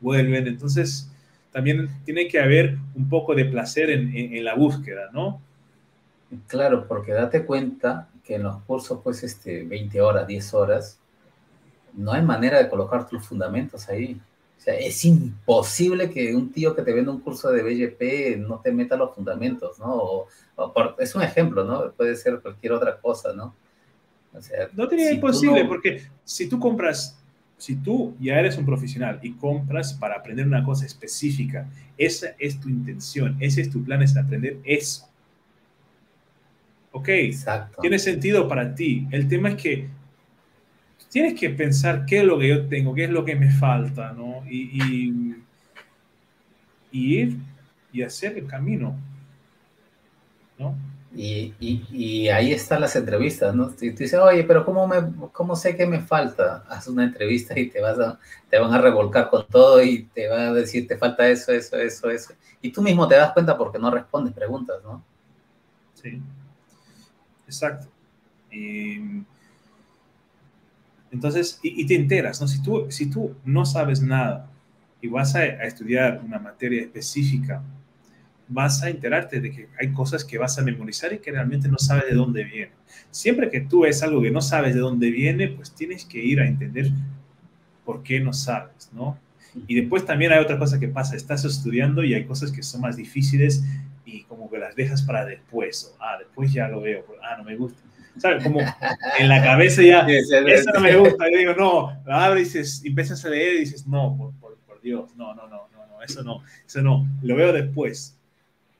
vuelven. Entonces, también tiene que haber un poco de placer en, en, la búsqueda, ¿no? Claro, porque date cuenta que en los cursos, pues, este, 20 horas, 10 horas, no hay manera de colocar tus fundamentos ahí. O sea, es imposible que un tío que te venda un curso de BGP no te meta los fundamentos, ¿no? es un ejemplo, ¿no? Puede ser cualquier otra cosa, ¿no? O sea, no tenía imposible, porque si tú compras, si tú ya eres un profesional y compras para aprender una cosa específica, esa es tu intención, ese es tu plan, es aprender eso. Ok, Exacto. tiene sentido para ti. El tema es que tienes que pensar qué es lo que yo tengo, qué es lo que me falta, ¿no? Y, ir y hacer el camino, ¿no? Y, ahí están las entrevistas, ¿no? Y tú dices, oye, pero ¿cómo, me, ¿cómo sé que me falta? Haz una entrevista y te, a, van a revolcar con todo y te van a decir, te falta eso, eso, eso, eso. Y tú mismo te das cuenta porque no respondes preguntas, ¿no? Sí, exacto. Entonces, y, te enteras, ¿no? Si tú, no sabes nada y vas a, estudiar una materia específica, vas a enterarte de que hay cosas que vas a memorizar y que realmente no sabes de dónde viene. Siempre que tú es algo que no sabes de dónde viene, pues tienes que ir a entender por qué no sabes, ¿no? Y después también hay otra cosa que pasa, estás estudiando y hay cosas que son más difíciles y como que las dejas para después, ah, después ya lo veo, ah, no me gusta. ¿sabes? Como en la cabeza ya, eso no me gusta. Yo digo, no, lo abres y dices, empiezas a leer y dices, no, por, por, por, Dios, no, no, no, no, no, eso no, eso no, lo veo después.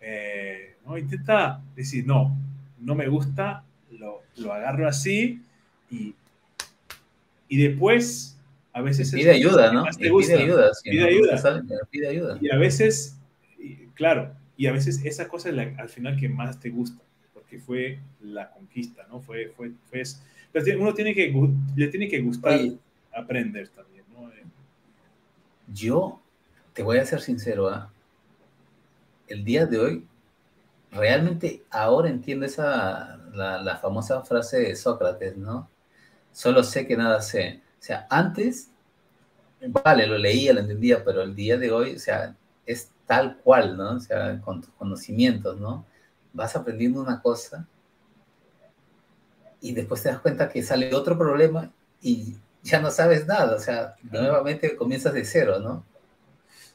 Eh, ¿no? Intenta decir, no, no me gusta, lo, lo agarro así y, y después a veces... Pide ayuda, ¿no? pide ayuda. pide, ayuda. pide ayuda. Y a veces, claro, y a veces esa cosa es la, al final que más te gusta que fue la conquista, ¿no? Fue, fue, fue pero uno tiene que, le tiene que gustar aprender también, ¿no? Eh, yo te voy a ser sincero, ¿ah? El día de hoy, realmente ahora entiendo esa, la, la, famosa frase de Sócrates, ¿no? Solo sé que nada sé. O sea, antes, vale, lo leía, lo entendía, pero el día de hoy, o sea, es tal cual, ¿no? O sea, con tus conocimientos, ¿no? vas aprendiendo una cosa y después te das cuenta que sale otro problema y ya no sabes nada, o sea, nuevamente comienzas de cero, ¿no?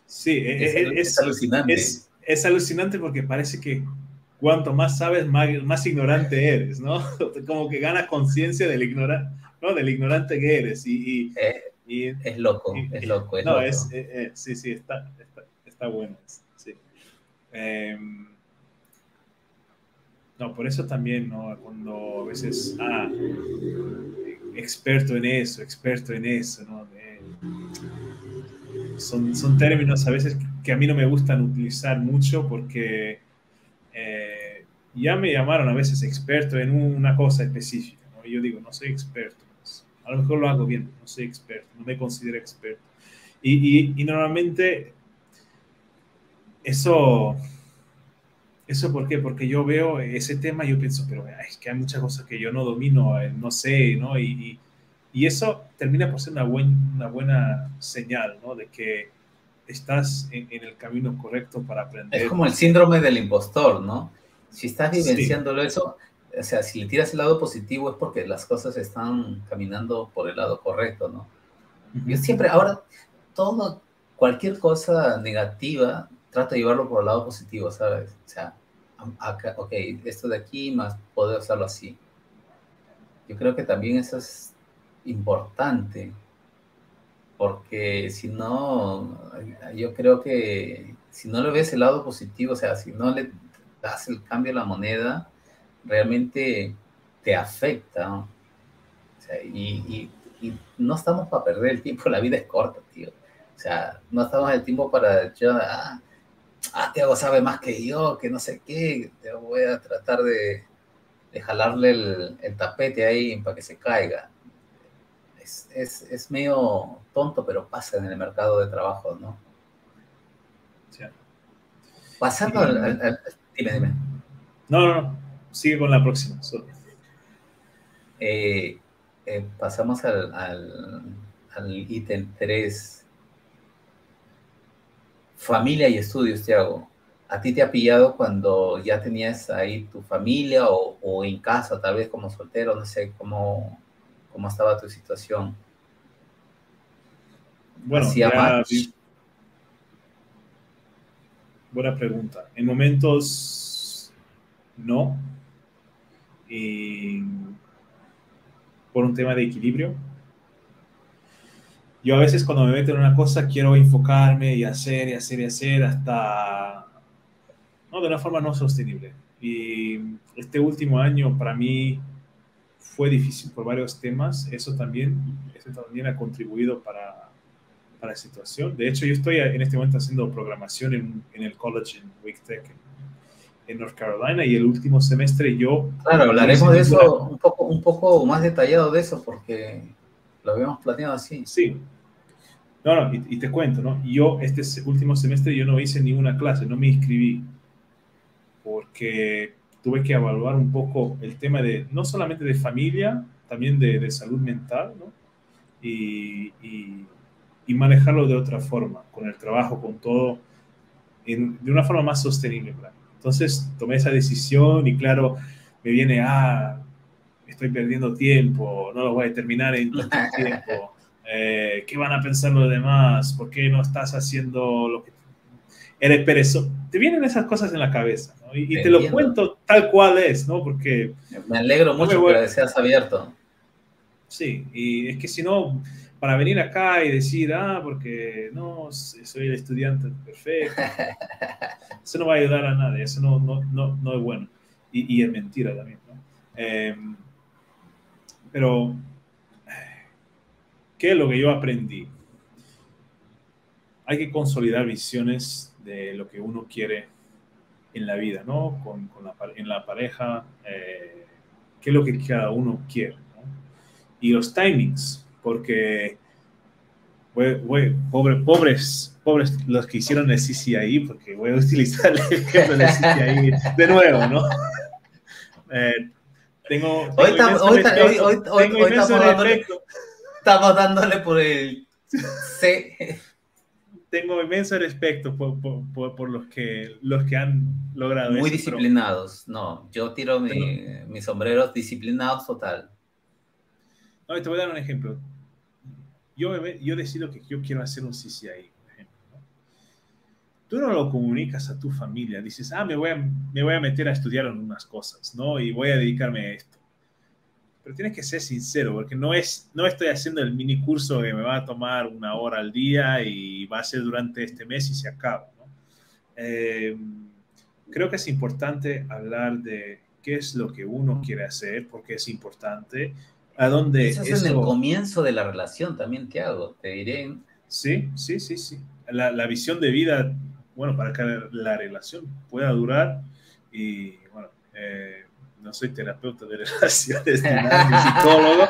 Sí, es, alucinante. Es, alucinante porque parece que cuanto más sabes, más, ignorante eres, ¿no? Como que ganas conciencia del, ignora, ¿no? del ignorante que eres. Y, y, es loco, es loco. no, Es, eh, eh, sí, sí, está, está, bueno. Sí. Em, no, por eso también, ¿no? Cuando a veces, ah, experto en eso, experto en eso, ¿no? son, son términos a veces que a mí no me gustan utilizar mucho porque eh, ya me llamaron a veces experto en una cosa específica, ¿no? Y yo digo, no soy experto. A lo mejor lo hago bien, no soy experto, no me considero experto. Y, y, y normalmente eso ¿Eso por qué? Porque yo veo ese tema y yo pienso, pero es que hay muchas cosas que yo no domino, eh, no sé, ¿no? Y, y, eso termina por ser una, buen, una buena señal, ¿no? De que estás en, el camino correcto para aprender. Es como el síndrome del impostor, ¿no? Si estás vivenciándolo eso, o sea, si le tiras el lado positivo es porque las cosas están caminando por el lado correcto, ¿no? Yo siempre, ahora, todo, cualquier cosa negativa, trato de llevarlo por el lado positivo, ¿sabes? O sea, acá, ok, esto de aquí más poder hacerlo así. Yo creo que también eso es importante, porque si no, yo creo que si no le ves el lado positivo, o sea, si no le das el cambio a la moneda, realmente te afecta. O sea, y, no estamos para perder el tiempo, la vida es corta, tío. O sea, no estamos el tiempo para, yo, ah, ah, Tiago sabe más que yo, que no sé qué, te voy a tratar de, de jalarle el, tapete ahí para que se caiga. Es, es, es, medio tonto, pero pasa en el mercado de trabajo, ¿no? Sí. Pasando al, Dime, dime. No, no, no. Sigue con la próxima. Eh, eh, pasamos al, al ítem 3 familia y estudios, Tiago, ¿a ti te ha pillado cuando ya tenías ahí tu familia o, en casa, tal vez como soltero? No sé cómo, cómo estaba tu situación. Bueno, buena pregunta. En momentos no. Y por un tema de equilibrio. Yo a veces cuando me meto en una cosa quiero enfocarme y hacer y hacer y hacer hasta, no, de una forma no sostenible. Y este último año para mí fue difícil por varios temas. Eso también, eso también ha contribuido para, para la situación. De hecho, yo estoy en este momento haciendo programación en, en el college en Wake Tech en, North Carolina y el último semestre yo... Claro, hablaremos de eso un poco, un poco más detallado de eso porque lo habíamos planeado así. Sí, no, no, y, te cuento, ¿no? Yo este último semestre yo no hice ninguna clase, no me inscribí, porque tuve que evaluar un poco el tema de, no solamente de familia, también de, de salud mental, ¿no? Y, y, y, manejarlo de otra forma, con el trabajo, con todo, en, de una forma más sostenible. Claro. Entonces tomé esa decisión y claro, me viene, ah, estoy perdiendo tiempo, no lo voy a terminar en tanto tiempo. Eh, ¿qué van a pensar los demás? ¿Por qué no estás haciendo lo que eres perezoso? Te vienen esas cosas en la cabeza, ¿no? Y, te, lo cuento tal cual es, ¿no? Porque... Me alegro mucho que lo seas abierto. Sí, y es que si no, para venir acá y decir, ah, porque no, soy el estudiante perfecto, eso no va a ayudar a nadie, eso no, no, no, no es bueno. Y, y, es mentira también, ¿no? Eh, pero ¿Qué es lo que yo aprendí? Hay que consolidar visiones de lo que uno quiere en la vida, ¿no? Con, con la, en la pareja, eh, qué es lo que cada uno quiere, ¿no? Y los timings, porque, pobre, pobres, pobres los que hicieron el CCI, porque voy a utilizar el ejemplo del CCI de nuevo, ¿no? Eh, tengo, tengo hoy, hoy, hoy, hoy, hoy, Estamos dándole por el C. Tengo inmenso respeto por, por, por, los, que, los que han logrado Muy disciplinados. No, yo tiro mi, mis sombreros disciplinados total. No, te voy a dar un ejemplo. Yo, yo decido que yo quiero hacer un CCI, por ejemplo. Tú no lo comunicas a tu familia. Dices, ah, me voy, a, me voy a meter a estudiar unas cosas, ¿no? Y voy a dedicarme a esto pero tienes que ser sincero, porque no, es, no estoy haciendo el mini curso que me va a tomar una hora al día y va a ser durante este mes y se acaba. ¿no? Eh, creo que es importante hablar de qué es lo que uno quiere hacer, porque es importante, a dónde... Eso es en el comienzo de la relación también, ¿qué hago? Te diré... Sí, sí, sí, sí. La, la visión de vida, bueno, para que la relación pueda durar y, bueno, eh, no soy terapeuta de relaciones ni psicólogo,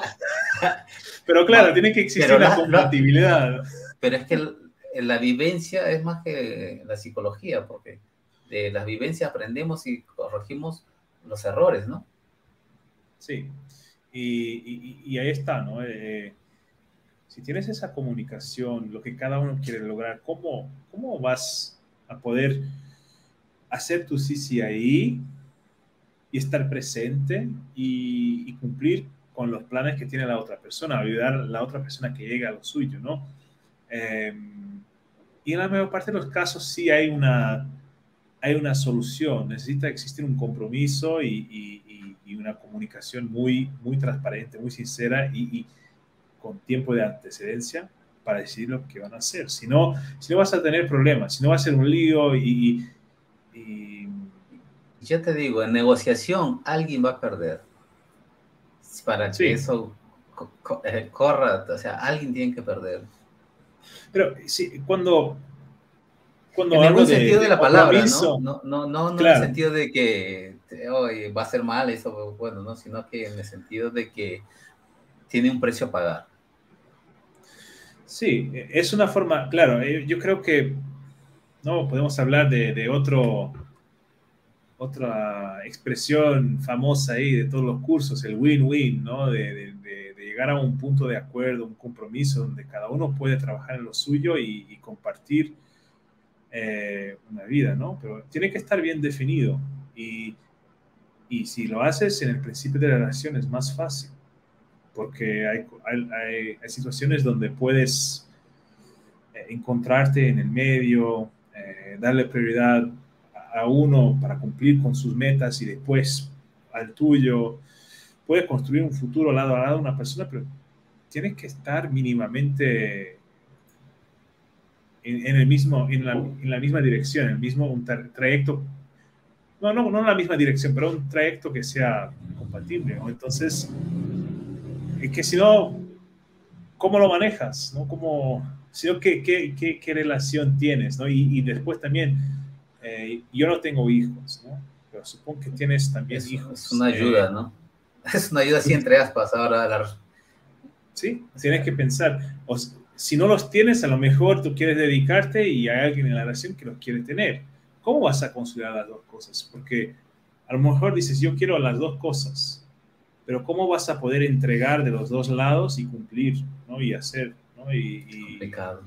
pero claro, tiene que existir la, compatibilidad. pero es que la vivencia es más que la psicología, porque de las vivencias aprendemos y corregimos los errores, ¿no? Sí, y, ahí está, ¿no? Eh, si tienes esa comunicación, lo que cada uno quiere lograr, ¿cómo, cómo vas a poder hacer tu CCI y estar presente y, cumplir con los planes que tiene la otra persona, ayudar a la otra persona que llegue a lo suyo, ¿no? Em, y en la mayor parte de los casos sí hay una, hay una solución, necesita existir un compromiso y, una comunicación muy, muy transparente, muy sincera y, con tiempo de antecedencia para decidir lo que van a hacer. Si no, si no vas a tener problemas, si no va a ser un lío y yo te digo, en negociación alguien va a perder. Para que eso eh, corra, o sea, alguien tiene que perder. Pero sí, cuando... cuando en algún sentido de, la palabra, ¿no? No, no, no, en el sentido de que va a ser mal eso, bueno, no, sino que en el sentido de que tiene un precio a pagar. Sí, es una forma, claro, eh, yo creo que no podemos hablar de, de otro otra expresión famosa ahí de todos los cursos, el win-win, ¿no? De, llegar a un punto de acuerdo, un compromiso donde cada uno puede trabajar en lo suyo y, compartir eh, una vida, ¿no? Pero tiene que estar bien definido y, y, si lo haces en el principio de la relación es más fácil, porque hay, hay, hay situaciones donde puedes eh, encontrarte en el medio, eh, darle prioridad a uno para cumplir con sus metas y después al tuyo. Puedes construir un futuro lado a lado de una persona, pero tienes que estar mínimamente en, el mismo, en la, en, la, misma dirección, el mismo trayecto, no, no, no en la misma dirección, pero un trayecto que sea compatible. Entonces, es que si no, ¿cómo lo manejas? ¿no? ¿Cómo, si no, ¿qué, qué, qué, relación tienes? ¿no? Y, y después también, eh, yo no tengo hijos, ¿no? pero supongo que tienes también hijos. Es una ayuda, eh, ¿no? Es una ayuda si entre aspas ahora. La... Sí, tienes que pensar. O, si no los tienes, a lo mejor tú quieres dedicarte y hay alguien en la relación que los quiere tener. ¿Cómo vas a conciliar las dos cosas? Porque a lo mejor dices, yo quiero las dos cosas, pero ¿cómo vas a poder entregar de los dos lados y cumplir ¿no? y hacer? ¿no? Y, y... Complicado.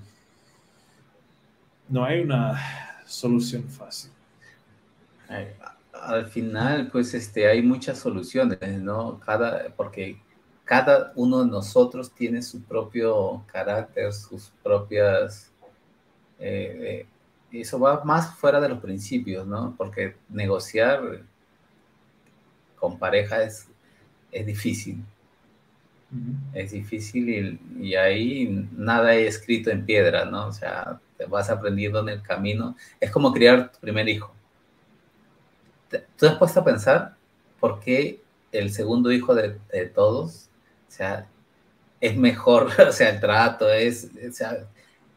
No hay una solución fácil. Al final, pues este, hay muchas soluciones, ¿no? Cada, porque cada uno de nosotros tiene su propio carácter, sus propias... Eh, eh, eso va más fuera de los principios, ¿no? Porque negociar con pareja es, es difícil. Es difícil y, y, ahí nada he escrito en piedra, ¿no? O sea, vas aprendiendo en el camino. Es como criar tu primer hijo. ¿Tú has puesto a pensar por qué el segundo hijo de, todos sea, es mejor, o sea, el trato es, sea,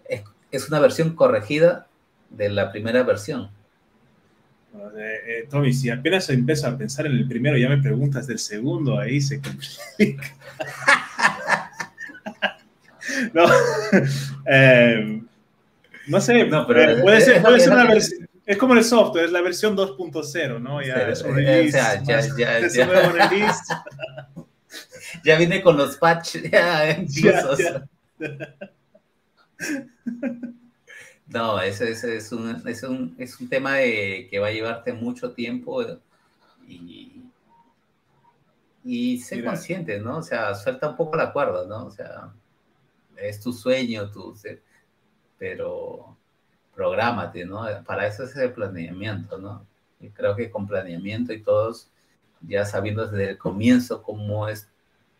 es, es, una versión corregida de la primera versión. Eh, eh, Tommy, si apenas empieza a pensar en el primero, ya me preguntas del segundo, ahí se complica. no, eh, no sé, no, pero puede ser, puede ser una versión. Es como el software, es la versión 2.0, ¿no? Ya, es un release, o sea, ya, ya, ya. ya viene con los patches ya, No, eso, es, un, es, un, es un tema que va a llevarte mucho tiempo y, y sé consciente, ¿no? O sea, suelta un poco la cuerda, ¿no? O sea, es tu sueño, tu, pero prográmate, ¿no? Para eso es el planeamiento, ¿no? Y creo que con planeamiento y todos, ya sabiendo desde el comienzo cómo es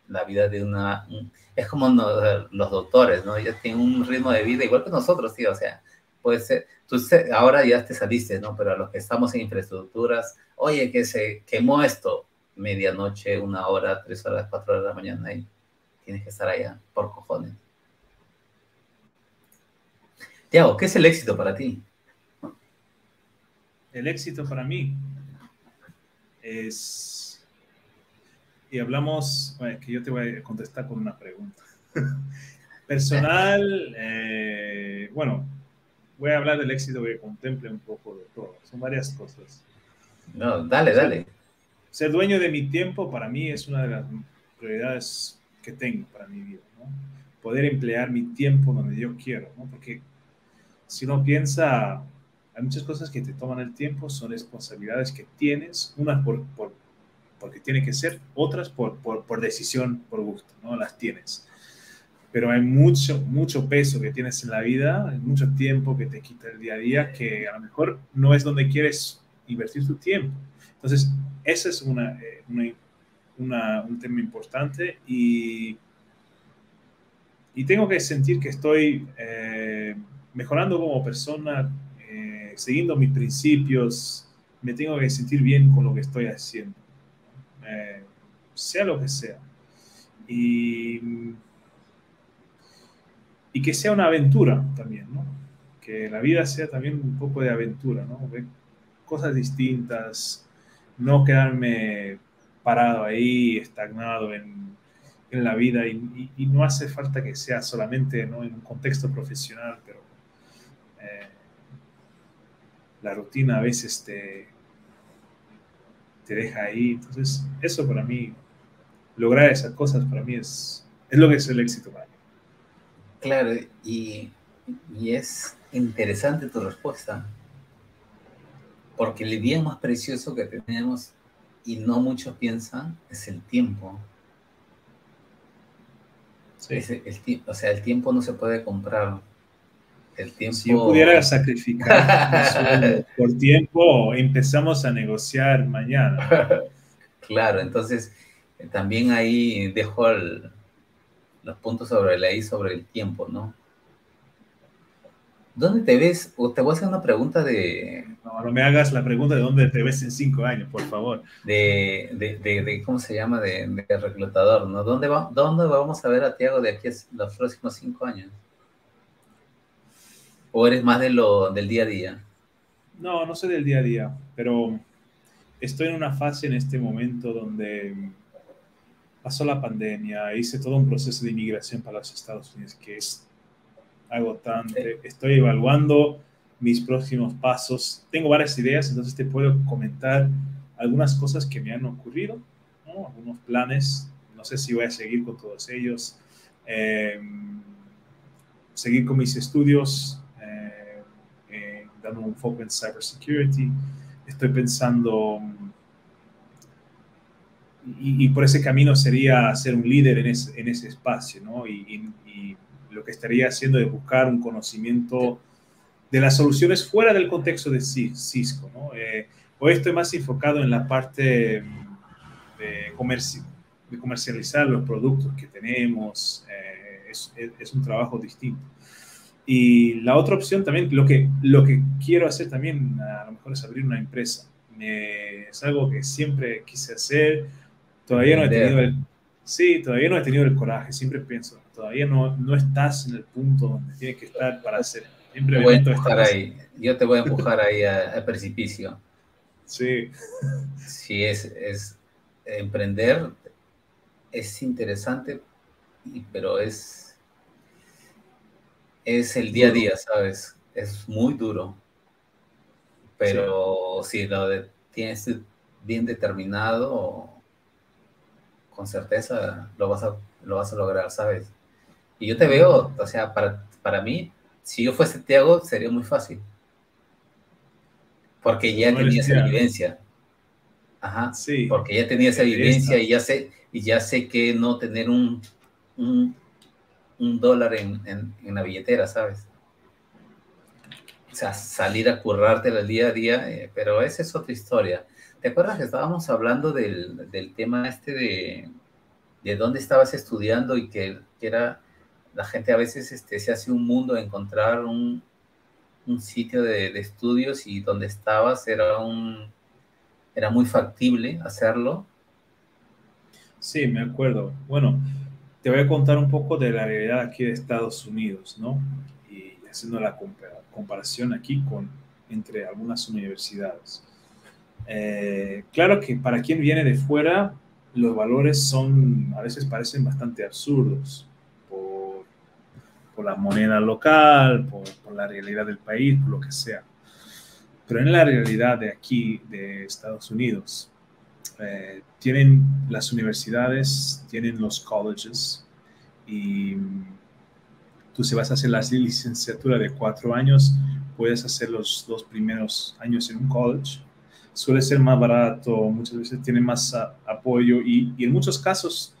la vida de una... Es como los doctores, ¿no? Ellos tienen un ritmo de vida igual que nosotros, tío, o sea, puede ser, tú ahora ya te saliste, ¿no? Pero a los que estamos en infraestructuras, oye, que se quemó esto, medianoche, una hora, tres horas, cuatro horas de la mañana, y tienes que estar allá, por cojones. Tiago, ¿qué es el éxito para ti? El éxito para mí es y hablamos, bueno, que yo te voy a contestar con una pregunta. Personal, eh, bueno, voy a hablar del éxito que contemple un poco de todo. Son varias cosas. No, dale, dale. Ser dueño de mi tiempo para mí es una de las prioridades que tengo para mi vida. ¿no? Poder emplear mi tiempo donde yo quiero, ¿no? porque si uno piensa, hay muchas cosas que te toman el tiempo, son responsabilidades que tienes, unas por, por porque tiene que ser, otras por, por, por, decisión, por gusto, ¿no? Las tienes. Pero hay mucho, mucho peso que tienes en la vida, mucho tiempo que te quita el día a día, que a lo mejor no es donde quieres invertir tu tiempo. Entonces, ese es una, eh, una, un tema importante y, y tengo que sentir que estoy eh, mejorando como persona, eh, siguiendo mis principios, me tengo que sentir bien con lo que estoy haciendo. Eh, sea lo que sea. Y, y que sea una aventura también, ¿no? Que la vida sea también un poco de aventura, ¿no? Cosas distintas, no quedarme parado ahí, estagnado en, en la vida y, no hace falta que sea solamente ¿no? en un contexto profesional, pero la rutina a veces te, te deja ahí. Entonces, eso para mí, lograr esas cosas para mí es, es lo que es el éxito para mí. Claro, y, y es interesante tu respuesta, porque el bien más precioso que tenemos y no muchos piensan es el tiempo. Sí. el, o sea, el tiempo no se puede comprar. El tiempo... Si yo pudiera sacrificar por tiempo, empezamos a negociar mañana. claro, entonces también ahí dejo los puntos sobre la I sobre el tiempo, ¿no? ¿Dónde te ves? O te voy a hacer una pregunta de... No, no me hagas la pregunta de dónde te ves en cinco años, por favor. De, de, ¿cómo se llama? De, reclutador, ¿no? ¿Dónde, va, ¿Dónde vamos a ver a Tiago de aquí a los próximos cinco años? ¿O eres más de lo, del día a día? No, no soy del día a día, pero estoy en una fase en este momento donde pasó la pandemia, hice todo un proceso de inmigración para los Estados Unidos que es agotante. Estoy evaluando mis próximos pasos. Tengo varias ideas, entonces te puedo comentar algunas cosas que me han ocurrido, algunos planes. No sé si voy a seguir con todos ellos. Em, seguir con mis estudios, eh, dando un foco en cybersecurity. Estoy pensando, y, por ese camino sería ser un líder en, en ese espacio, ¿no? y lo que estaría haciendo es buscar un conocimiento de las soluciones fuera del contexto de Cisco. ¿no? Eh, hoy estoy más enfocado en la parte mm, de, comercio, de comercializar los productos que tenemos. Eh, es, es, un trabajo distinto. Y la otra opción también, lo que, lo que quiero hacer también, a lo mejor es abrir una empresa. es algo que siempre quise hacer. Todavía no he tenido el, sí, todavía no he tenido el coraje. Siempre pienso, todavía no, no estás en el punto donde tienes que estar para hacer. Siempre voy a empujar ahí. Yo te voy a empujar ahí al precipicio. Sí. Sí, es, es emprender es interesante, pero es, es el día a día, ¿sabes? Es muy duro. Pero si lo tienes bien determinado, con certeza lo vas a, lo vas a lograr, ¿sabes? Y yo te veo, o sea, para, para mí, si yo fuese Tiago, sería muy fácil. Porque ya tenía esa vivencia. Ajá. Sí. Porque ya tenía esa vivencia y ya sé, y ya sé que no tener un, un, dólar en, en, la billetera, ¿sabes? O sea, salir a currarte el día a día, eh, pero esa es otra historia. ¿Te acuerdas que estábamos hablando del, del tema este de, de dónde estabas estudiando y que, que era la gente a veces este, se hace un mundo de encontrar un, sitio de, estudios y donde estabas era, un, era muy factible hacerlo. Sí, me acuerdo. Bueno, te voy a contar un poco de la realidad aquí de Estados Unidos, ¿no? Y haciendo la comparación aquí con entre algunas universidades. Eh, claro que para quien viene de fuera, los valores son, a veces parecen bastante absurdos por la moneda local, por, la realidad del país, por lo que sea. Pero en la realidad de aquí, de Estados Unidos, eh, tienen las universidades, tienen los colleges y tú si vas a hacer la licenciatura de cuatro años, puedes hacer los dos primeros años en un college. Suele ser más barato, muchas veces tiene más apoyo y, en muchos casos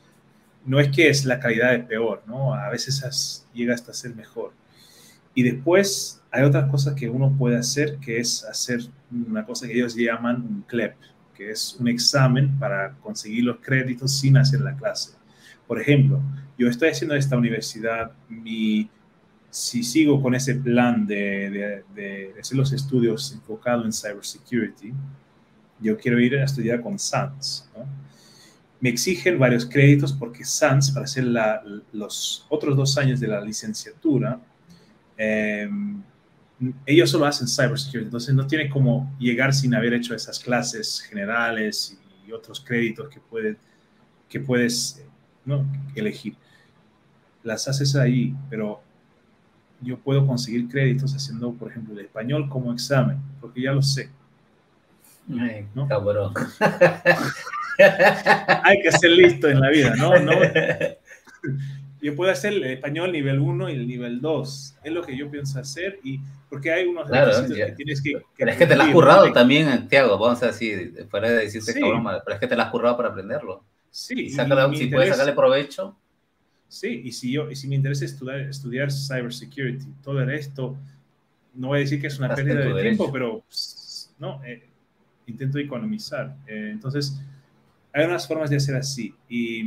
no es que es la calidad de peor, ¿no? A veces llega hasta ser mejor. Y después hay otras cosas que uno puede hacer, que es hacer una cosa que ellos llaman un CLEP, es un examen para conseguir los créditos sin hacer la clase. Por ejemplo, yo estoy haciendo esta universidad, mi, si sigo con ese plan de, de, hacer los estudios enfocados en cybersecurity, yo quiero ir a estudiar con SANS, me exigen varios créditos porque SANS, para hacer los otros dos años de la licenciatura, em, ellos solo hacen cybersecurity, entonces no tiene como llegar sin haber hecho esas clases generales y otros créditos que, puede, que puedes ¿no? elegir. Las haces ahí, pero yo puedo conseguir créditos haciendo, por ejemplo, el español como examen, porque ya lo sé. ¿no? Cabrón. Hay que ser listo en la vida, ¿no? Yo puedo hacer el español nivel 1 y el nivel 2. Es lo que yo pienso hacer y porque hay unos claro, que tienes que, Pero es que te lo has currado también, Santiago, vamos a decir, fuera de decirte sí. pero es que te lo has currado para aprenderlo. Sí. si puedes sacarle provecho. Sí, y si, yo, y si me interesa estudiar, estudiar cybersecurity, todo esto, no voy a decir que es una pérdida de tiempo, pero no, eh, intento economizar. Eh, entonces, hay unas formas de hacer así. Y,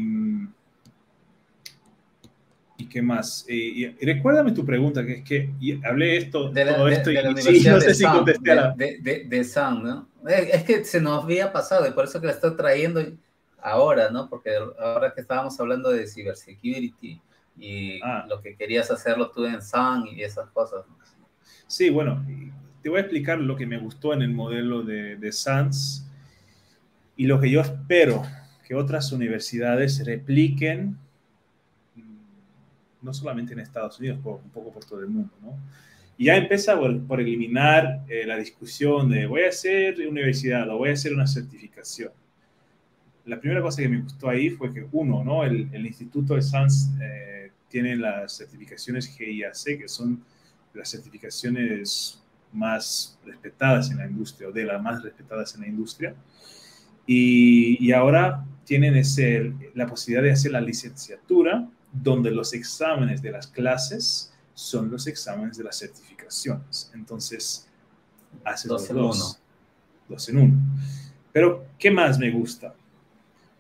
¿Y qué más? Y, recuérdame tu pregunta, que es que hablé esto, de todo esto y, no sé si contesté a la... De, de, de Sam, ¿no? Es que se nos había pasado y por eso que la estoy trayendo ahora, ¿no? Porque ahora que estábamos hablando de cybersecurity y ah. lo que querías hacerlo tú en SAN y esas cosas. Sí, bueno, te voy a explicar lo que me gustó en el modelo de, de SANS y lo que yo espero que otras universidades repliquen, no solamente en Estados Unidos, un poco por todo el mundo, ¿no? Y ya empieza por, eliminar eh, la discusión de voy a hacer universidad o voy a hacer una certificación la primera cosa que me gustó ahí fue que, uno, ¿no? el, el Instituto de SANS eh, tiene las certificaciones GIAC, que son las certificaciones más respetadas en la industria, o de las más respetadas en la industria. Y, y ahora tienen ese, la posibilidad de hacer la licenciatura, donde los exámenes de las clases son los exámenes de las certificaciones. Entonces, hace dos, en dos, uno. dos en uno. Pero, ¿qué más me gusta?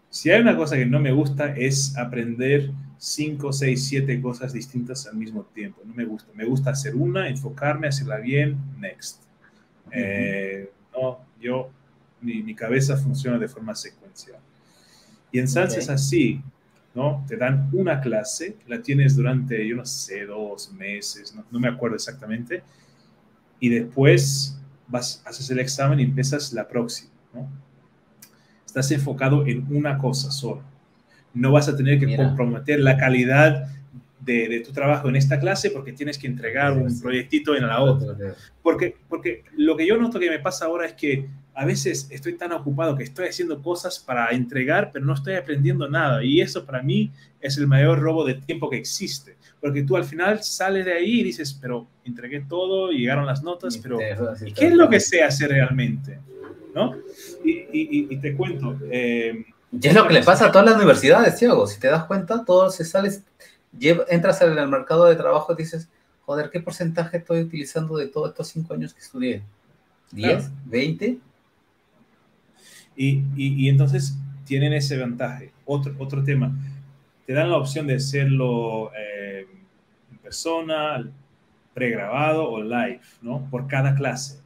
Si hay una cosa que no me gusta es aprender 5, 6, 7 cosas distintas al mismo tiempo. No me gusta. Me gusta hacer una, enfocarme, hacerla bien, next. Eh, no, yo, mi, mi, cabeza funciona de forma secuencial. Y en Salsa es así, ¿no? Te dan una clase, la tienes durante, yo no sé, dos meses, no, no me acuerdo exactamente, y después vas, haces el examen y empiezas la próxima, ¿no? estás enfocado en una cosa solo. No vas a tener que comprometer la calidad de, tu trabajo en esta clase porque tienes que entregar un proyectito en la otra. Porque, porque lo que yo noto que me pasa ahora es que a veces estoy tan ocupado que estoy haciendo cosas para entregar, pero no estoy aprendiendo nada. Y eso para mí es el mayor robo de tiempo que existe. Porque tú al final sales de ahí y dices, pero entregué todo, llegaron las notas, pero qué es lo que sé hacer realmente? ¿no? Y, te cuento. Eh, y es lo que le pasa a todas las universidades, Thiago. Si te das cuenta, todos se sales, entras en el mercado de trabajo y dices, joder, ¿qué porcentaje estoy utilizando de todos estos cinco años que estudié? ¿10? ¿20? Y, y, entonces tienen ese ventaje. Otro, otro tema, te dan la opción de hacerlo eh, en persona, pregrabado o live, ¿no? Por cada clase.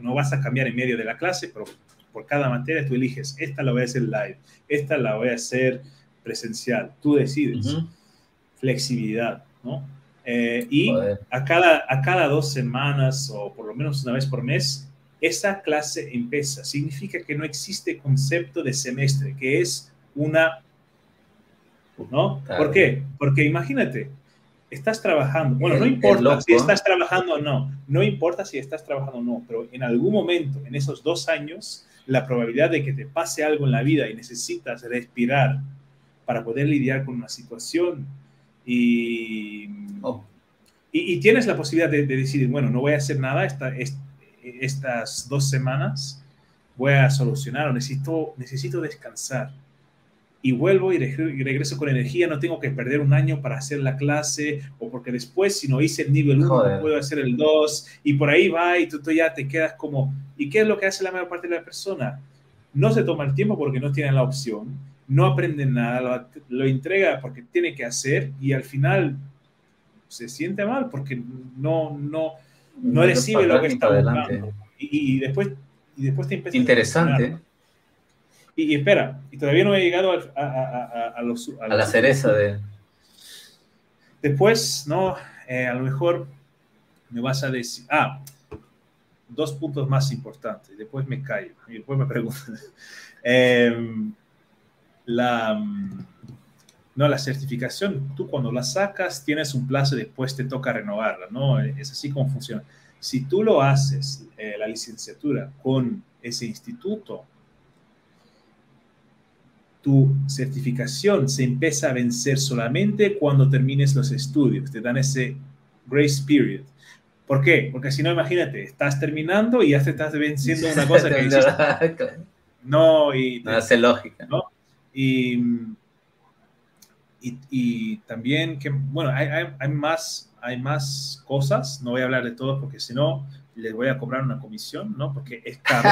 ¿no? vas a cambiar en medio de la clase, pero por cada materia tú eliges, esta la voy a hacer live, esta la voy a hacer presencial, tú decides. Flexibilidad, ¿no? Eh, y a cada, a cada dos semanas o por lo menos una vez por mes, esa clase empieza. Significa que no existe concepto de semestre, que es una... ¿No? ¿Por qué? Porque imagínate, estás trabajando. Bueno, no importa si estás trabajando o no, no importa si estás trabajando o no, pero en algún momento, en esos dos años, la probabilidad de que te pase algo en la vida y necesitas respirar para poder lidiar con una situación y, oh. y, tienes la posibilidad de, decidir, bueno, no voy a hacer nada esta, estas dos semanas, voy a solucionar o necesito, necesito descansar y vuelvo y, regreso con energía, no tengo que perder un año para hacer la clase, o porque después si no hice el nivel 1 puedo hacer el 2, y por ahí va y tú, ya te quedas como, ¿y qué es lo que hace la mayor parte de la persona? No se toma el tiempo porque no tiene la opción, no aprende nada, lo, entrega porque tiene que hacer y al final se siente mal porque no, no, no recibe lo que está buscando. Y, después, y después te empieza Interesante. Y, espera, y todavía no he llegado a, a, los, a, la cereza de... Después, ¿no? Eh, a lo mejor me vas a decir, ah, dos puntos más importantes, después me callo y después me preguntan. Em, la, no, la certificación, tú cuando la sacas tienes un plazo y después te toca renovarla, ¿no? Es así como funciona. Si tú lo haces, eh, la licenciatura, con ese instituto, tu certificación se empieza a vencer solamente cuando termines los estudios, te dan ese grace period. ¿Por qué? Porque si no, imagínate, estás terminando y ya te estás venciendo una cosa que No, y... No hace lógica. ¿no? Y, y, también que, bueno, hay, hay, más, hay más cosas, no voy a hablar de todo porque si no, les voy a cobrar una comisión, ¿no? Porque es caro.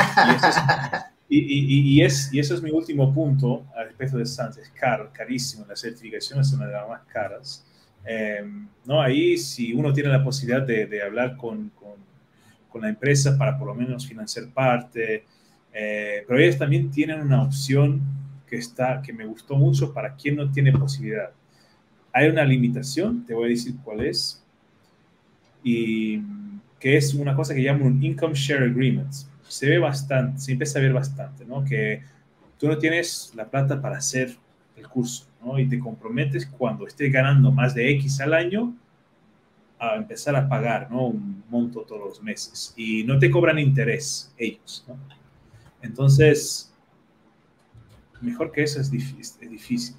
Y, y, y, es, y eso es mi último punto al respecto de SANS, es caro, carísimo, la certificación es una de las más caras. Em, ¿no? Ahí si uno tiene la posibilidad de, de hablar con, con, con, la empresa para por lo menos financiar parte, eh, pero ellos también tienen una opción que, está, que me gustó mucho para quien no tiene posibilidad. Hay una limitación, te voy a decir cuál es, y que es una cosa que llaman un Income Share Agreement. Se ve bastante, se empieza a ver bastante, ¿no? Que tú no tienes la plata para hacer el curso, ¿no? Y te comprometes cuando estés ganando más de X al año a empezar a pagar, ¿no? Un monto todos los meses. Y no te cobran interés ellos, ¿no? Entonces, mejor que eso es difícil. Es difícil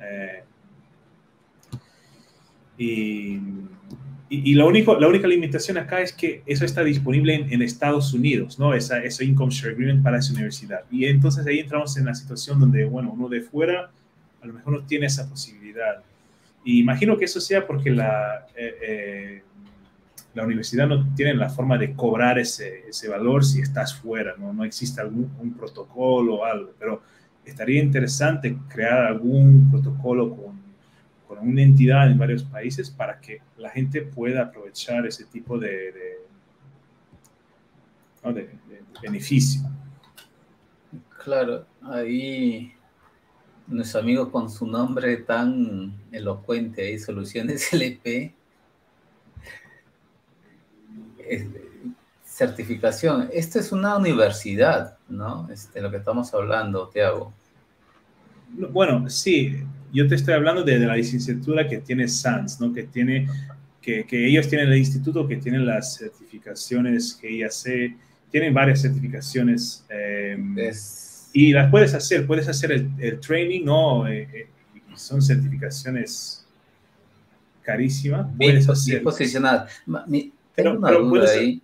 eh, y, y, lo único, la única limitación acá es que eso está disponible en, Estados Unidos, ¿no? Esa, ese Income Share Agreement para esa universidad. Y entonces ahí entramos en la situación donde, bueno, uno de fuera a lo mejor no tiene esa posibilidad. Y imagino que eso sea porque la, eh, eh, la universidad no tiene la forma de cobrar ese, ese valor si estás fuera, ¿no? No existe algún un protocolo o algo, pero estaría interesante crear algún protocolo con, con, una entidad en varios países para que la gente pueda aprovechar ese tipo de, beneficio. Claro, ahí nuestro amigo con su nombre tan elocuente ahí, Soluciones LP, certificación. Esto es una universidad, ¿no? Este, lo que estamos hablando, Tiago. Bueno, sí, yo te estoy hablando de, la licenciatura que tiene SANS, ¿no? Que tiene, que, que, ellos tienen el instituto que tienen las certificaciones que IAC, tienen varias certificaciones em, y las puedes hacer, puedes hacer el, training, ¿no? Eh, eh, son certificaciones carísimas. Puedes hacer. posicionadas. Tengo una duda ahí.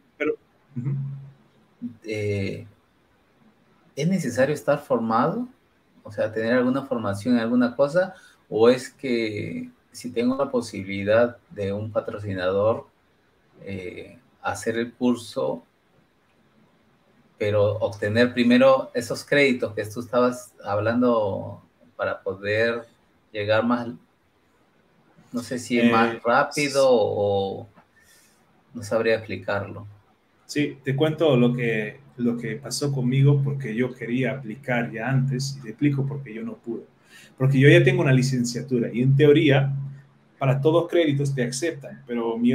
Eh, ¿Es necesario estar formado? O sea, tener alguna formación en alguna cosa, o es que si tengo la posibilidad de un patrocinador eh, hacer el curso, pero obtener primero esos créditos que tú estabas hablando para poder llegar más, no sé si es más eh, rápido o no sabría explicarlo. Sí, te cuento lo que, lo que pasó conmigo porque yo quería aplicar ya antes y te explico por qué yo no pude. Porque yo ya tengo una licenciatura y en teoría para todos créditos te aceptan, pero, mi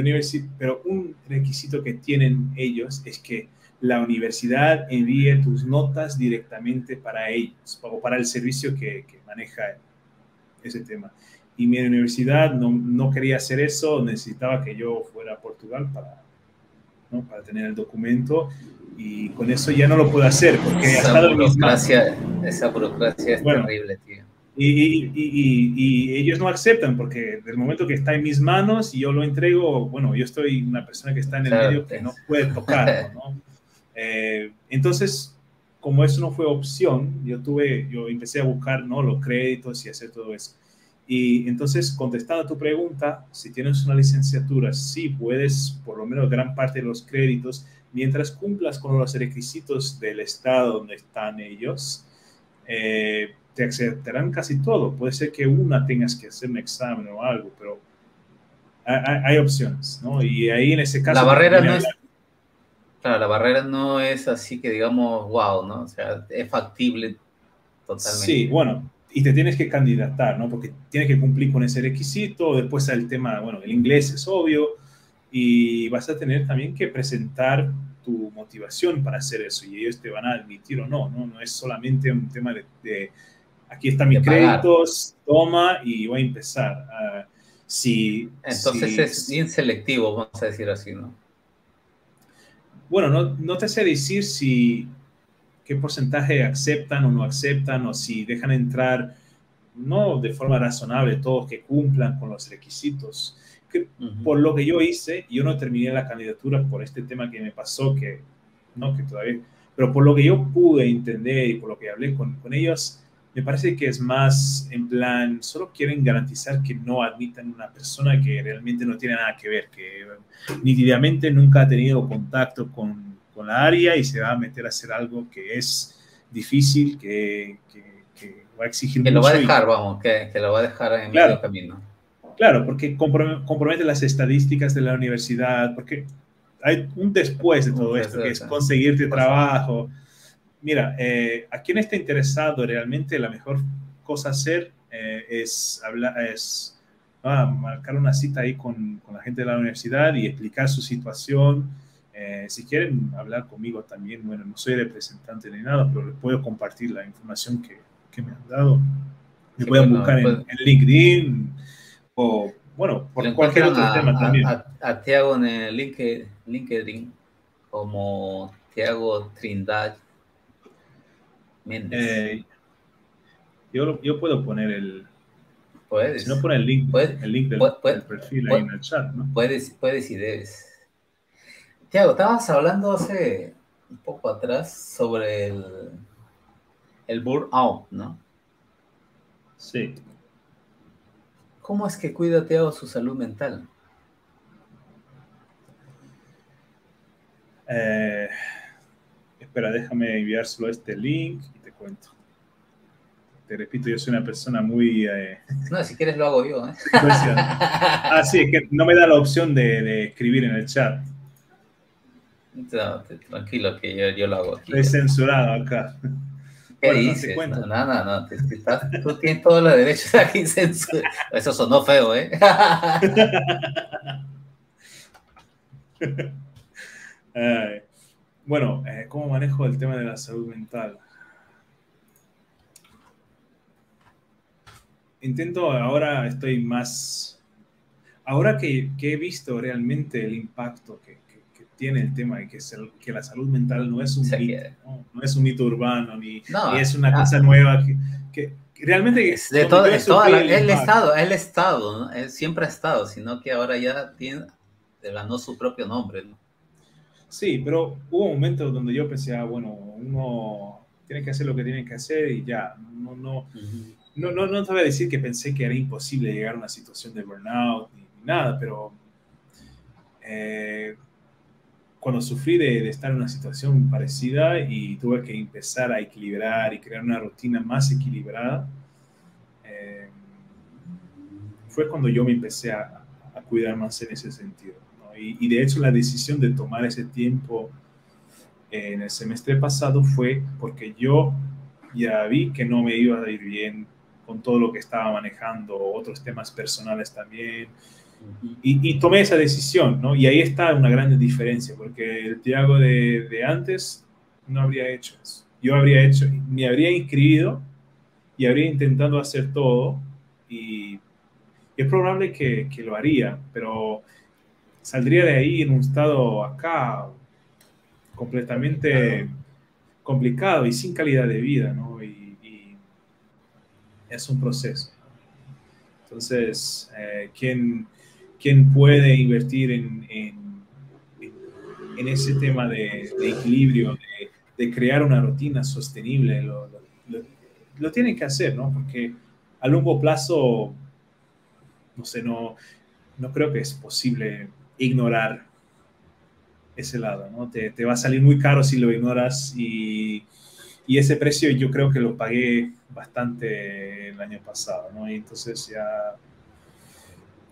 pero un requisito que tienen ellos es que la universidad envíe tus notas directamente para ellos o para el servicio que, que maneja ese tema. Y mi universidad no, no, quería hacer eso, necesitaba que yo fuera a Portugal para, para tener el documento y con eso ya no lo puedo hacer porque esa burocracia, esa burocracia es terrible, tío. Y, y, y, ellos no aceptan porque del momento que está en mis manos y yo lo entrego, bueno, yo estoy una persona que está en el medio que no puede tocarlo, ¿no? Eh, entonces, como eso no fue opción, yo tuve, yo empecé a buscar, ¿no? Los créditos y hacer todo eso. Y entonces, contestando a tu pregunta, si tienes una licenciatura, sí puedes, por lo menos gran parte de los créditos, mientras cumplas con los requisitos del estado donde están ellos, eh, te aceptarán casi todo. Puede ser que una tengas que hacer un examen o algo, pero hay, opciones, ¿no? Y ahí en ese caso... La barrera no es... Claro, la barrera no es así que digamos, wow, ¿no? O sea, es factible totalmente. Sí, bueno, y te tienes que candidatar, ¿no? Porque tienes que cumplir con ese requisito, después el tema, bueno, el inglés es obvio, y vas a tener también que presentar tu motivación para hacer eso, y ellos te van a admitir o no, ¿no? No es solamente un tema de, aquí están mis créditos, toma y voy a empezar. Uh, si, Entonces es bien selectivo, vamos a decir así, ¿no? Bueno, no, no te sé decir si qué porcentaje aceptan o no aceptan, o si dejan entrar, no de forma razonable, todos que cumplan con los requisitos. Que, Por lo que yo hice, yo no terminé la candidatura por este tema que me pasó, que no, que todavía, pero por lo que yo pude entender y por lo que hablé con, con ellos, me parece que es más en plan, solo quieren garantizar que no admitan una persona que realmente no tiene nada que ver, que nítidamente nunca ha tenido contacto con, con la área y se va a meter a hacer algo que es difícil, que, que, va a exigir que lo va a dejar, vamos, que, que, lo va a dejar en claro, medio camino. Claro, porque compromete las estadísticas de la universidad, porque hay un después de todo esto, que es conseguirte trabajo. Mira, eh, a quien esté interesado realmente la mejor cosa a hacer eh, es, hablar, es ah, marcar una cita ahí con, con, la gente de la universidad y explicar su situación. Eh, si quieren hablar conmigo también, bueno, no soy representante ni nada, pero les puedo compartir la información que, que me han dado. Me sí, pueden bueno, buscar en, pues, en, LinkedIn o, bueno, por cualquier otro a, tema también. A, a Tiago en el LinkedIn, LinkedIn como Tiago Trindade Méndez. Eh, yo, yo puedo poner el. Puedes. Si no pone el link, puedes, el link del, puedes, del perfil puedes, ahí en el chat, ¿no? Puedes, puedes y debes. Tiago, estabas hablando hace un poco atrás sobre el, el burnout, ¿no? Sí. ¿Cómo es que cuida Tiago su salud mental? Eh, espera, déjame enviar solo este link y te cuento. Te repito, yo soy una persona muy... Eh, no, si quieres lo hago yo. ¿eh? ah, sí, es que no me da la opción de, de escribir en el chat. No, tranquilo, que yo, yo, lo hago aquí. Estoy censurado acá. ¿Qué bueno, dices? No, no, no, no te, te estás, tú tienes todos los derechos aquí censura. Eso sonó feo, ¿eh? Bueno, eh, ¿cómo manejo el tema de la salud mental? Intento, ahora estoy más, ahora que, que he visto realmente el impacto que, tiene el tema y que, el, que la salud mental no es un Se mito. ¿no? No es un mito urbano, ni, No, ni es una ah. cosa nueva, que, realmente... Es de todo, de toda la- el el. Estado, el Estado, ¿no? Él siempre ha estado, sino que ahora ya tiene, ganó su propio nombre, ¿no? Sí, pero hubo momentos donde yo pensé, ah, bueno, uno tiene que hacer lo que tiene que hacer y ya, no, no, no, no, no te voy a decir que pensé que era imposible llegar a una situación de burnout ni, ni nada, pero eh, cuando sufrí de, de, estar en una situación parecida y tuve que empezar a equilibrar y crear una rutina más equilibrada, eh, fue cuando yo me empecé a, a, cuidar más en ese sentido. ¿no? Y, y, de hecho la decisión de tomar ese tiempo en el semestre pasado fue porque yo ya vi que no me iba a ir bien con todo lo que estaba manejando, otros temas personales también. Y, y, tomé esa decisión, ¿no? Y ahí está una gran diferencia, porque el Tiago de, de, antes no habría hecho eso. Yo habría hecho, me habría inscribido y habría intentado hacer todo y es probable que, que lo haría, pero saldría de ahí en un estado acá completamente complicado y sin calidad de vida, ¿no? Y, y es un proceso. Entonces, eh, ¿quién, ¿quién, puede invertir en, en, en ese tema de, de equilibrio, de, de, crear una rutina sostenible? Lo, lo, lo, lo tienen que hacer, ¿no? Porque a largo plazo, no sé, no, no creo que es posible ignorar ese lado, ¿no? Te, te, va a salir muy caro si lo ignoras y, y, ese precio yo creo que lo pagué bastante el año pasado, ¿no? Y entonces ya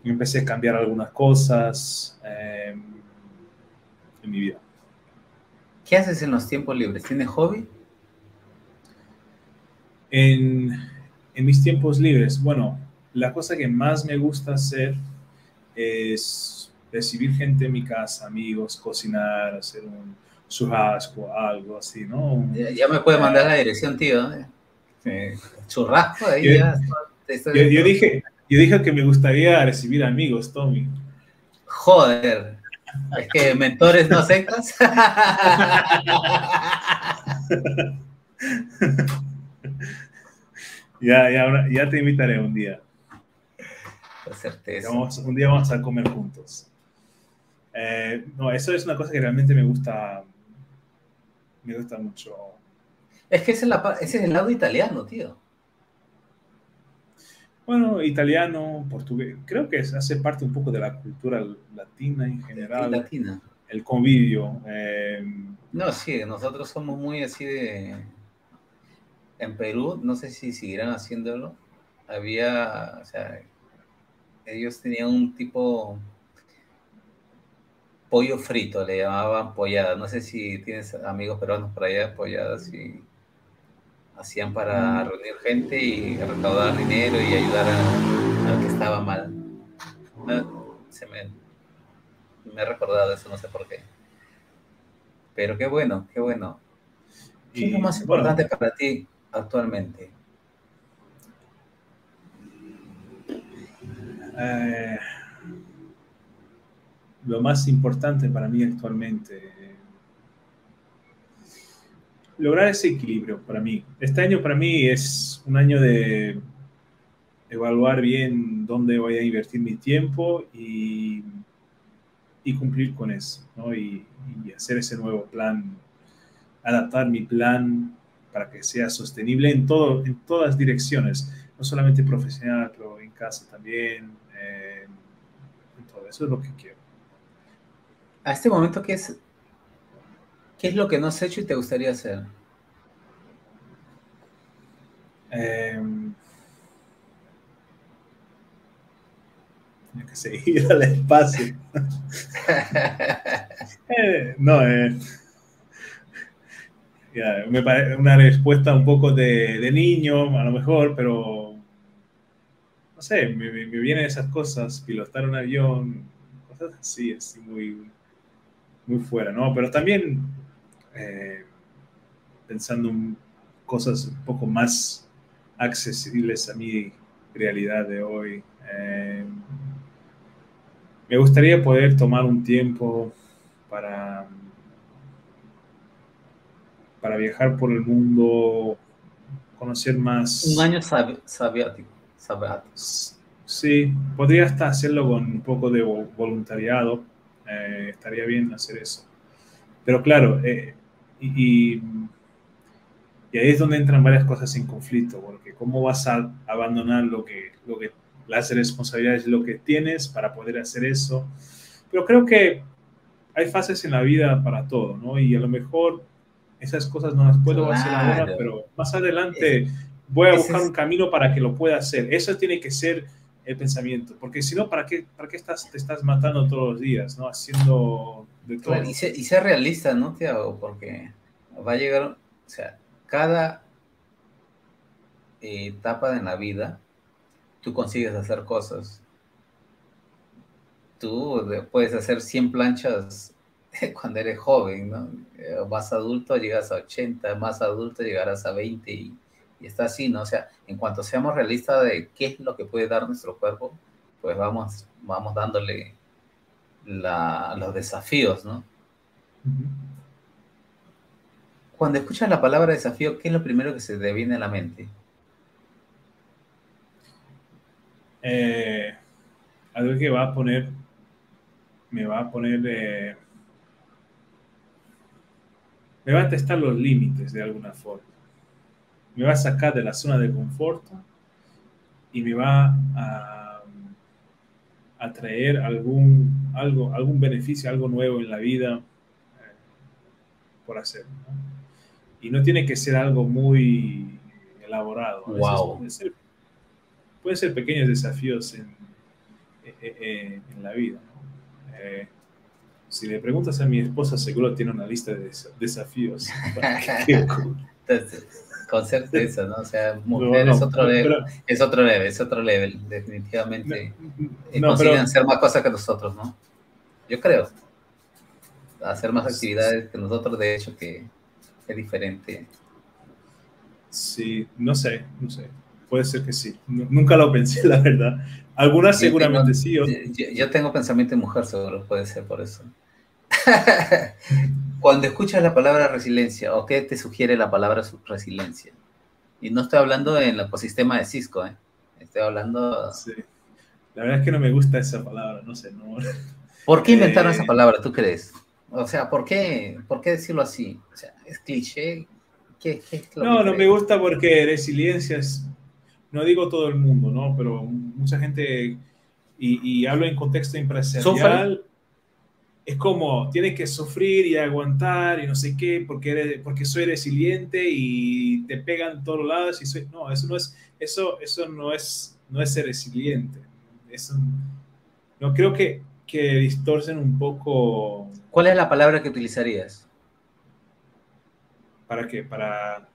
empecé a cambiar algunas cosas eh, en mi vida. ¿Qué haces en los tiempos libres? ¿Tienes hobby? En, en mis tiempos libres, bueno, la cosa que más me gusta hacer es recibir gente en mi casa, amigos, cocinar, hacer un churrasco, algo así, ¿no? Ya, ya me puede mandar la dirección, tío. Eh, churrasco, ahí yo, ya. Yo, yo, dije, yo dije que me gustaría recibir amigos, Tommy. Joder. Es que mentores no aceptas. ya, ya, ya te invitaré un día. Con certeza. Vamos, un día vamos a comer juntos. Eh, no, eso es una cosa que realmente me gusta, me gusta mucho. Es que ese es, la, ese es el lado italiano, tío. Bueno, italiano, portugués, creo que hace parte un poco de la cultura latina en general. Latina. El convivio. Eh, no, sí, nosotros somos muy así de... En Perú, no sé si seguirán haciéndolo, había, o sea, ellos tenían un tipo pollo frito, le llamaban pollada. No sé si tienes amigos peruanos por allá, polladas, y hacían para reunir gente y recaudar dinero y ayudar a, al que estaba mal. se me, me he recordado eso, no sé por qué. Pero qué bueno, qué bueno. ¿Qué es lo más importante para ti actualmente? Eh, lo más importante para mí actualmente, lograr ese equilibrio para mí. Este año para mí es un año de evaluar bien dónde voy a invertir mi tiempo y, y cumplir con eso, ¿no? y, y hacer ese nuevo plan, adaptar mi plan para que sea sostenible en, todo, en todas direcciones, no solamente profesional, pero en casa también, eh, en todo eso es lo que quiero. A este momento, ¿qué es, ¿qué es lo que no has hecho y te gustaría hacer? Eh, que seguir al espacio. Eh, no, eh, me parece una respuesta un poco de, de, niño, a lo mejor, pero no sé, me, me, vienen esas cosas, pilotar un avión, cosas así, así muy, muy fuera, ¿no? Pero también eh, pensando en cosas un poco más accesibles a mi realidad de hoy. Eh, me gustaría poder tomar un tiempo para, para viajar por el mundo, conocer más. Un año sabiático. Sí, podría hasta hacerlo con un poco de voluntariado. Eh, estaría bien hacer eso. Pero claro, eh, y, y, ahí es donde entran varias cosas en conflicto, porque ¿cómo vas a abandonar lo que, lo que las responsabilidades, lo que tienes para poder hacer eso. Pero creo que hay fases en la vida para todo, ¿no? Y a lo mejor esas cosas no las puedo hacer ahora, pero más adelante voy a buscar un camino para que lo pueda hacer. Eso tiene que ser el pensamiento, porque si no, ¿para qué, para qué estás, te estás matando todos los días, ¿no? Haciendo de todo. y, ser, realista, ¿no, Tiago? Porque va a llegar, o sea, cada etapa en la vida tú consigues hacer cosas. Tú puedes hacer 100 planchas cuando eres joven, ¿no? Eh, más adulto llegas a 80, más adulto llegarás a 20 y, y está así, ¿no? O sea, en cuanto seamos realistas de qué es lo que puede dar nuestro cuerpo, pues vamos, vamos dándole los desafíos, ¿no? Cuando escuchas la palabra desafío, ¿qué es lo primero que se te viene a la mente? Eh, algo que va a poner, me va a poner, me va a testar los límites de alguna forma. Me va a sacar de la zona de confort y me va a, a traer algún, algo, algún beneficio, algo nuevo en la vida eh, por hacer. Y no tiene que ser algo muy elaborado. Wow pueden ser pequeños desafíos en, en, la vida. Eh, si le preguntas a mi esposa, seguro tiene una lista de desafíos. con certeza, ¿no? O sea, mujer es, otro level, es otro level, es otro level, definitivamente. No, consiguen hacer más cosas que nosotros, ¿no? Yo creo. Hacer más actividades que nosotros, de hecho, que es diferente. Sí, no sé, no sé puede ser que sí. Nunca lo pensé, la verdad. Algunas seguramente sí. Yo, tengo pensamiento de mujer, seguro, puede ser por eso. Cuando escuchas la palabra resiliencia, ¿o qué te sugiere la palabra resiliencia? Y no estoy hablando en el ecosistema de Cisco, ¿eh? Estoy hablando... Sí. La verdad es que no me gusta esa palabra, no sé. No... ¿Por qué inventaron esa eh, palabra, tú crees? O sea, ¿por qué, ¿por qué decirlo así? O sea, ¿es cliché? ¿Qué, no, no me gusta porque resiliencia es no digo todo el mundo, ¿no? Pero mucha gente, y, hablo en contexto empresarial, es como, tienes que sufrir y aguantar y no sé qué, porque, eres, porque soy resiliente y te pegan todos lados y soy, no, eso no es, eso, eso no es, no es ser resiliente. Es no creo que, que distorcen un poco. ¿Cuál es la palabra que utilizarías? ¿Para qué? Para,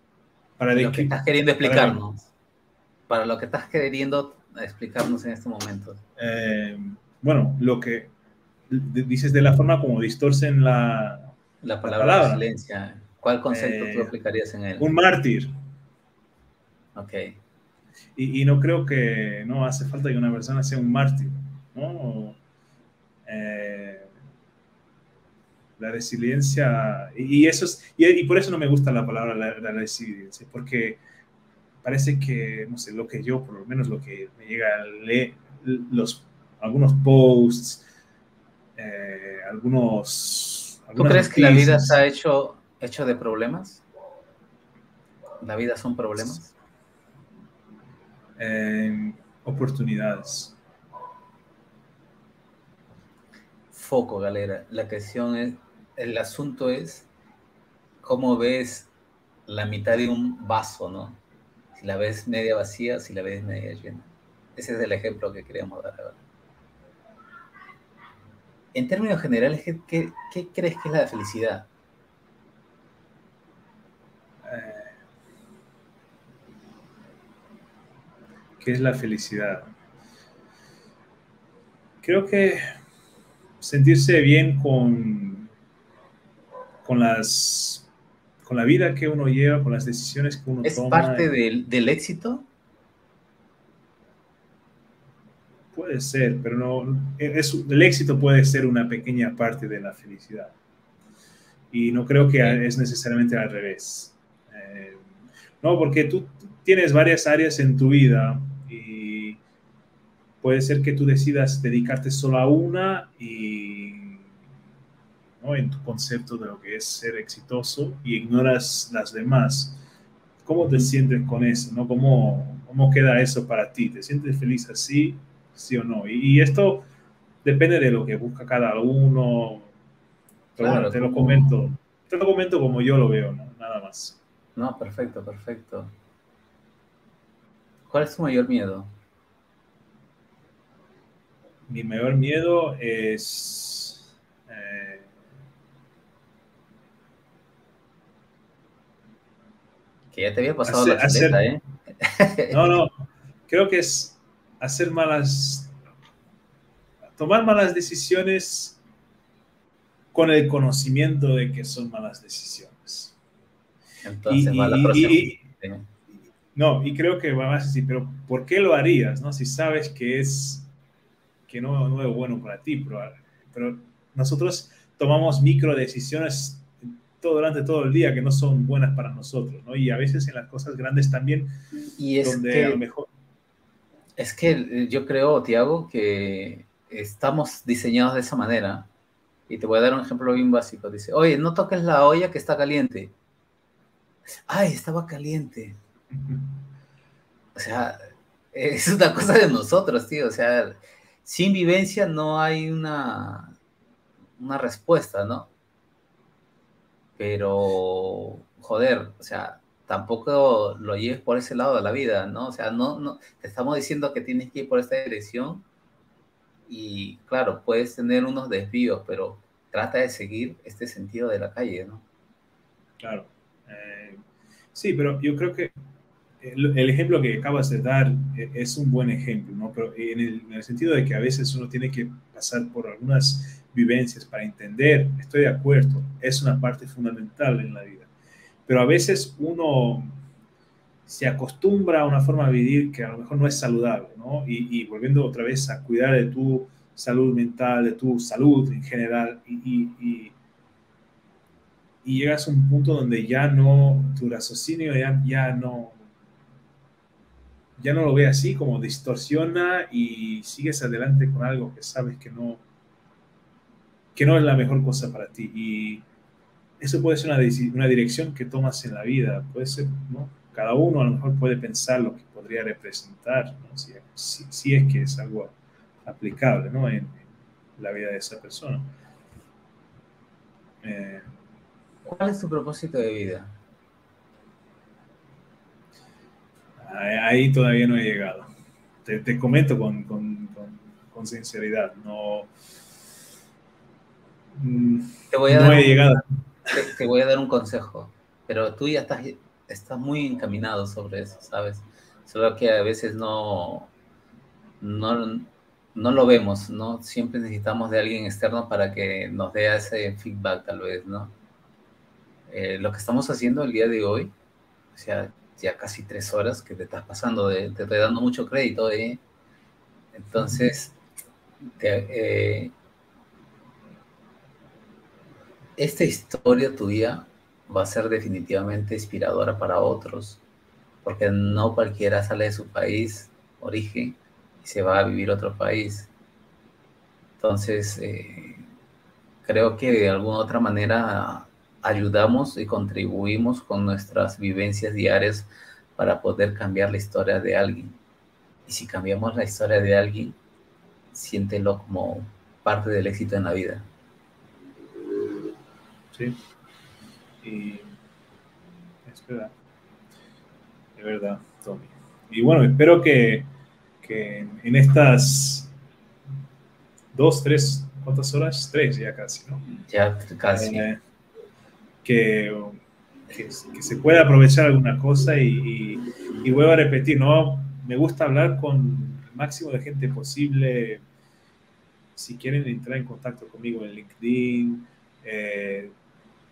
para lo que estás queriendo explicarnos. Para, lo que estás queriendo explicarnos en este momento. Eh, bueno, lo que dices de la forma como distorcen la, la palabra, silencia. ¿Cuál concepto tú eh, aplicarías en él? Un mártir. Ok. Y, y, no creo que no hace falta que una persona sea un mártir. ¿no? Eh, la resiliencia, y, eso es, y, por eso no me gusta la palabra la, resiliencia, porque parece que, no sé, lo que yo, por lo menos lo que me llega a leer, los, algunos posts, eh, algunos... ¿Tú crees que la vida está hecho, hecho de problemas? ¿La vida son problemas? Eh, oportunidades. foco, galera. La cuestión es, el asunto es cómo ves la mitad de un vaso, ¿no? Si la ves media vacía, si la ves media llena. Ese es el ejemplo que queríamos dar ahora. En términos generales, ¿qué, crees que es la felicidad? Eh, ¿Qué es la felicidad? Creo que sentirse bien con, con las con la vida que uno lleva, con las decisiones que uno toma. ¿Es parte del, del, éxito? Puede ser, pero no. Es, el éxito puede ser una pequeña parte de la felicidad. Y no creo que es necesariamente al revés. Eh, no, porque tú tienes varias áreas en tu vida puede ser que tú decidas dedicarte solo a una y ¿no? en tu concepto de lo que es ser exitoso y ignoras las demás. ¿Cómo te sientes con eso? ¿no? ¿Cómo, ¿Cómo queda eso para ti? ¿Te sientes feliz así? ¿Sí o no? Y, esto depende de lo que busca cada uno. Pero bueno, te lo comento. Te lo comento como yo lo veo, ¿no? Nada más. No, perfecto, perfecto. ¿Cuál es tu mayor miedo? mi mayor miedo es... Eh, que ya te había pasado la chuleta, ¿eh? no, no, creo que es hacer malas... Tomar malas decisiones con el conocimiento de que son malas decisiones. Entonces, y, no, y creo que vas a decir, pero ¿por qué lo harías? No? Si sabes que es que no, no es bueno para ti, pero, pero nosotros tomamos micro decisiones todo, durante todo el día que no son buenas para nosotros, ¿no? Y a veces en las cosas grandes también, y es donde que, a lo mejor... Es que yo creo, Tiago, que estamos diseñados de esa manera. Y te voy a dar un ejemplo bien básico. Dice, oye, no toques la olla que está caliente. Ay, estaba caliente. O sea, es una cosa de nosotros, tío. O sea, sin vivencia no hay una, una respuesta, ¿no? Pero, joder, o sea, tampoco lo lleves por ese lado de la vida, ¿no? O sea, no, no, te estamos diciendo que tienes que ir por esta dirección y, claro, puedes tener unos desvíos, pero trata de seguir este sentido de la calle, ¿no? Claro. Eh, sí, pero yo creo que el, ejemplo que acabas de dar e, es un buen ejemplo, ¿no? Pero en el, sentido de que a veces uno tiene que pasar por algunas vivencias para entender, estoy de acuerdo, es una parte fundamental en la vida. Pero a veces uno se acostumbra a una forma de vivir que a lo mejor no es saludable, ¿no? Y, volviendo otra vez a cuidar de tu salud mental, de tu salud en general, y, y, y llegas a un punto donde ya no, tu raciocinio ya, ya no, ya no lo ve así, como distorsiona y sigues adelante con algo que sabes que no, que no es la mejor cosa para ti. Y eso puede ser una, una dirección que tomas en la vida, puede ser, ¿no? cada uno a lo mejor puede pensar lo que podría representar, si, es que es algo aplicable ¿no? en, la vida de esa persona. Eh, ¿Cuál es tu propósito de vida? Ahí todavía no he llegado. Te, comento con, con, con, sinceridad, no, te voy a no dar he llegado. Te voy a dar un consejo, pero tú ya estás está muy encaminado sobre eso, ¿sabes? Solo que a veces no, no, no lo vemos, ¿no? Siempre necesitamos de alguien externo para que nos dé ese feedback, tal vez, ¿no? Eh, lo que estamos haciendo el día de hoy, o sea, ya casi tres horas que te estás pasando, te estoy dando mucho crédito, ¿eh? Entonces, eh, esta historia tuya va a ser definitivamente inspiradora para otros, porque no cualquiera sale de su país, origen, y se va a vivir otro país. Entonces, eh, creo que de alguna otra manera ayudamos y contribuimos con nuestras vivencias diarias para poder cambiar la historia de alguien. Y si cambiamos la historia de alguien, siéntelo como parte del éxito en la vida. Sí. Y es verdad. De verdad, Tommy. Y bueno, espero que, que en estas dos, tres, ¿cuántas horas? Tres ya casi, ¿no? Ya casi. Eh, que, que, se pueda aprovechar alguna cosa y, y, vuelvo a repetir, ¿no? Me gusta hablar con el máximo de gente posible. Si quieren entrar en contacto conmigo en LinkedIn, eh,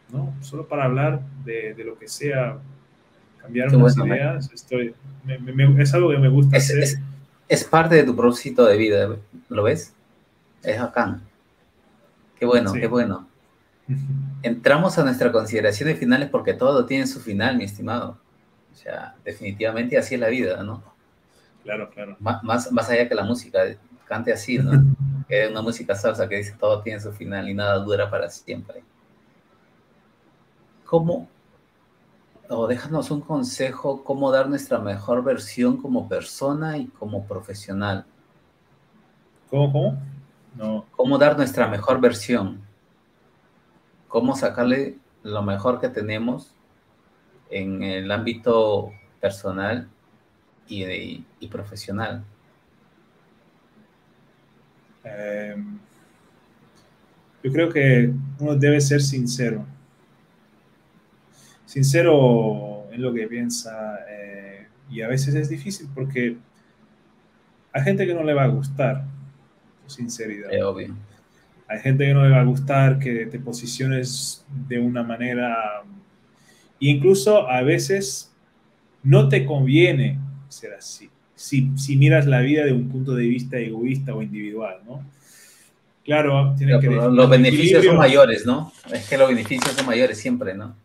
¿no? Solo para hablar de, de lo que sea, cambiar unas ideas, estoy, es algo que me gusta es, hacer. Es, es, parte de tu propósito de vida, ¿lo ves? Es acá. Qué bueno, qué bueno. Entramos a nuestras consideraciones finales porque todo tiene su final, mi estimado. O sea, definitivamente así es la vida, ¿no? Claro, claro. Más, más, allá que la música, cante así, ¿no? que es una música salsa que dice todo tiene su final y nada dura para siempre. ¿Cómo, o déjanos un consejo, cómo dar nuestra mejor versión como persona y como profesional? ¿Cómo, cómo? No. ¿Cómo dar nuestra mejor versión? ¿Cómo sacarle lo mejor que tenemos en el ámbito personal y, profesional? Em, yo creo que uno debe ser sincero sincero en lo que piensa eh, y a veces es difícil porque hay gente que no le va a gustar tu sinceridad. Es obvio. Hay gente que no le va a gustar que te posiciones de una manera e incluso a veces no te conviene ser así. Si, si miras la vida de un punto de vista egoísta o individual, ¿no? Claro, tienes que los beneficios son mayores, ¿no? Es que los beneficios son mayores siempre, ¿no?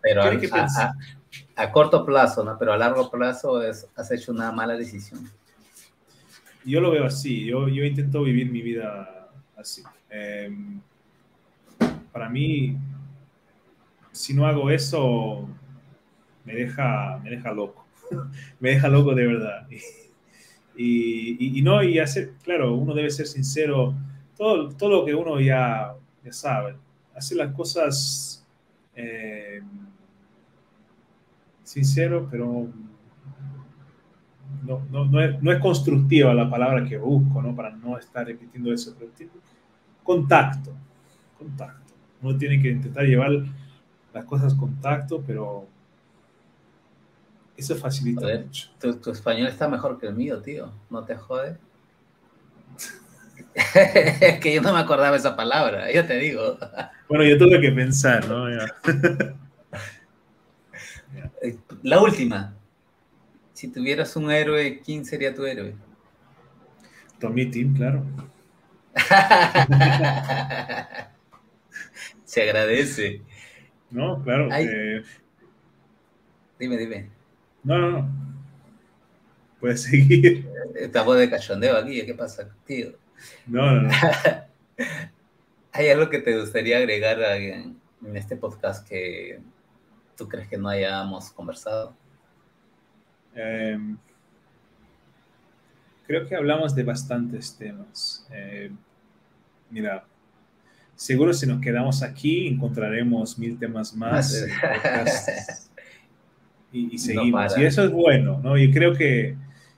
Pero a, corto plazo, ¿no? Pero a largo plazo es, has hecho una mala decisión. Yo lo veo así, yo, yo intento vivir mi vida así. Em, para mí, si no hago eso, me deja, me deja loco. me deja loco de verdad. Y, y, no, y hacer, claro, uno debe ser sincero, todo, todo lo que uno ya, ya sabe, hacer las cosas eh, sincero, pero no, no, no, es, no, es, constructiva la palabra que busco, ¿no? Para no estar repitiendo eso, pero contacto, contacto. Uno tiene que intentar llevar las cosas contacto, pero eso facilita mucho. Tu, tu, español está mejor que el mío, tío. ¿No te jode? que yo no me acordaba esa palabra, ya te digo. Bueno, yo tuve que pensar, ¿no? La última. Si tuvieras un héroe, ¿quién sería tu héroe? Tommy Tim, claro. Se agradece. No, claro. Dime, dime. No, no, no. Puedes seguir. Estamos de cachondeo aquí, ¿qué pasa, tío? No, no, no. ¿Hay algo que te gustaría agregar en, este podcast que, tú crees que no hayamos conversado? Em, creo que hablamos de bastantes temas. Em, mira, seguro si nos quedamos aquí encontraremos mil temas más y, seguimos. y eso es bueno, ¿no? Y creo que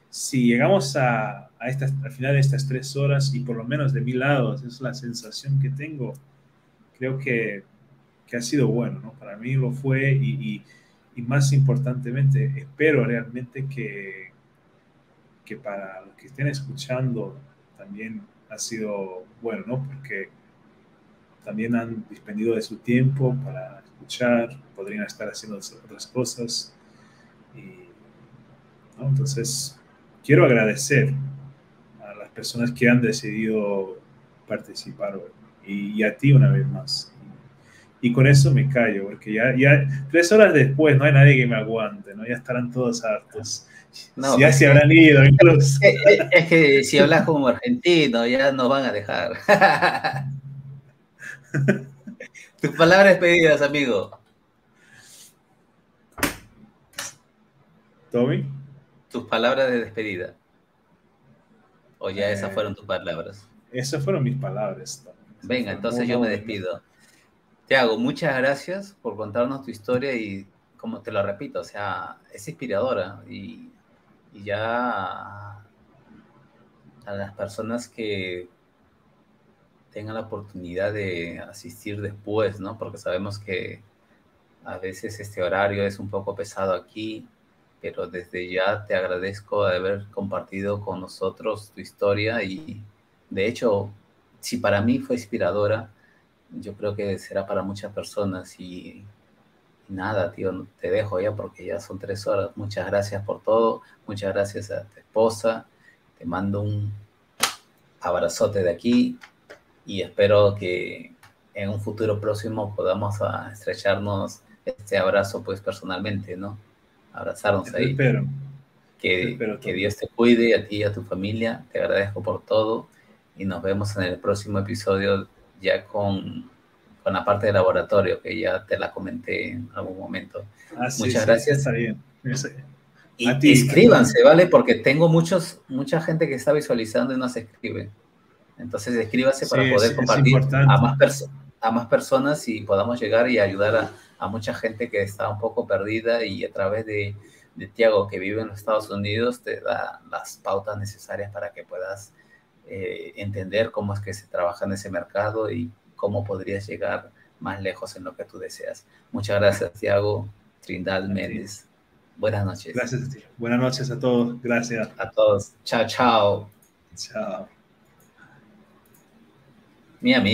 si llegamos a, a al final de estas tres horas y por lo menos de mi lado, es la sensación que tengo, creo que, que ha sido bueno, ¿no? Para mí lo fue y, y, más importantemente, espero realmente que, que para los que estén escuchando también ha sido bueno, ¿no? Porque también han dispendido de su tiempo para escuchar, podrían estar haciendo otras cosas. Y, Entonces, quiero agradecer personas que han decidido participar hoy y, a ti una vez más. Y con eso me callo, porque ya, ya tres horas después no hay nadie que me aguante, ¿no? Ya estarán todos hartos. No, ya se habrán ido incluso. Es, que si hablas como argentino, ya nos van a dejar. Tus palabras pedidas, amigo. Tommy. Tus palabras de despedida. O ya esas eh, fueron tus palabras. Esas fueron mis palabras. Venga, entonces yo me despido. Te hago muchas gracias por contarnos tu historia y como te lo repito, o sea, es inspiradora y, y ya a las personas que tengan la oportunidad de asistir después, ¿no? Porque sabemos que a veces este horario es un poco pesado aquí, pero desde ya te agradezco de haber compartido con nosotros tu historia y de hecho, si para mí fue inspiradora, yo creo que será para muchas personas y, nada, tío, te dejo ya porque ya son tres horas. Muchas gracias por todo, muchas gracias a tu esposa, te mando un abrazote de aquí y espero que en un futuro próximo podamos estrecharnos este abrazo pues personalmente, ¿no? Abrazarnos ahí. Espero. Que, que Dios te cuide a ti y a tu familia. Te agradezco por todo y nos vemos en el próximo episodio ya con, con la parte de laboratorio que ya te la comenté en algún momento. Ah, Muchas gracias. Está bien. Y escríbanse, ¿vale? Porque tengo muchos, mucha gente que está visualizando y no se escribe. Entonces escríbase para poder compartir a más, a más personas y podamos llegar y ayudar a, a, mucha gente que está un poco perdida y a través de, de Tiago que vive en los Estados Unidos te da las pautas necesarias para que puedas eh, entender cómo es que se trabaja en ese mercado y cómo podrías llegar más lejos en lo que tú deseas. Muchas gracias, Tiago. Trindad Méndez. Buenas noches. Gracias, tío. Buenas noches a todos. Gracias. A todos. Chao, chao. Chao. Mi amigo.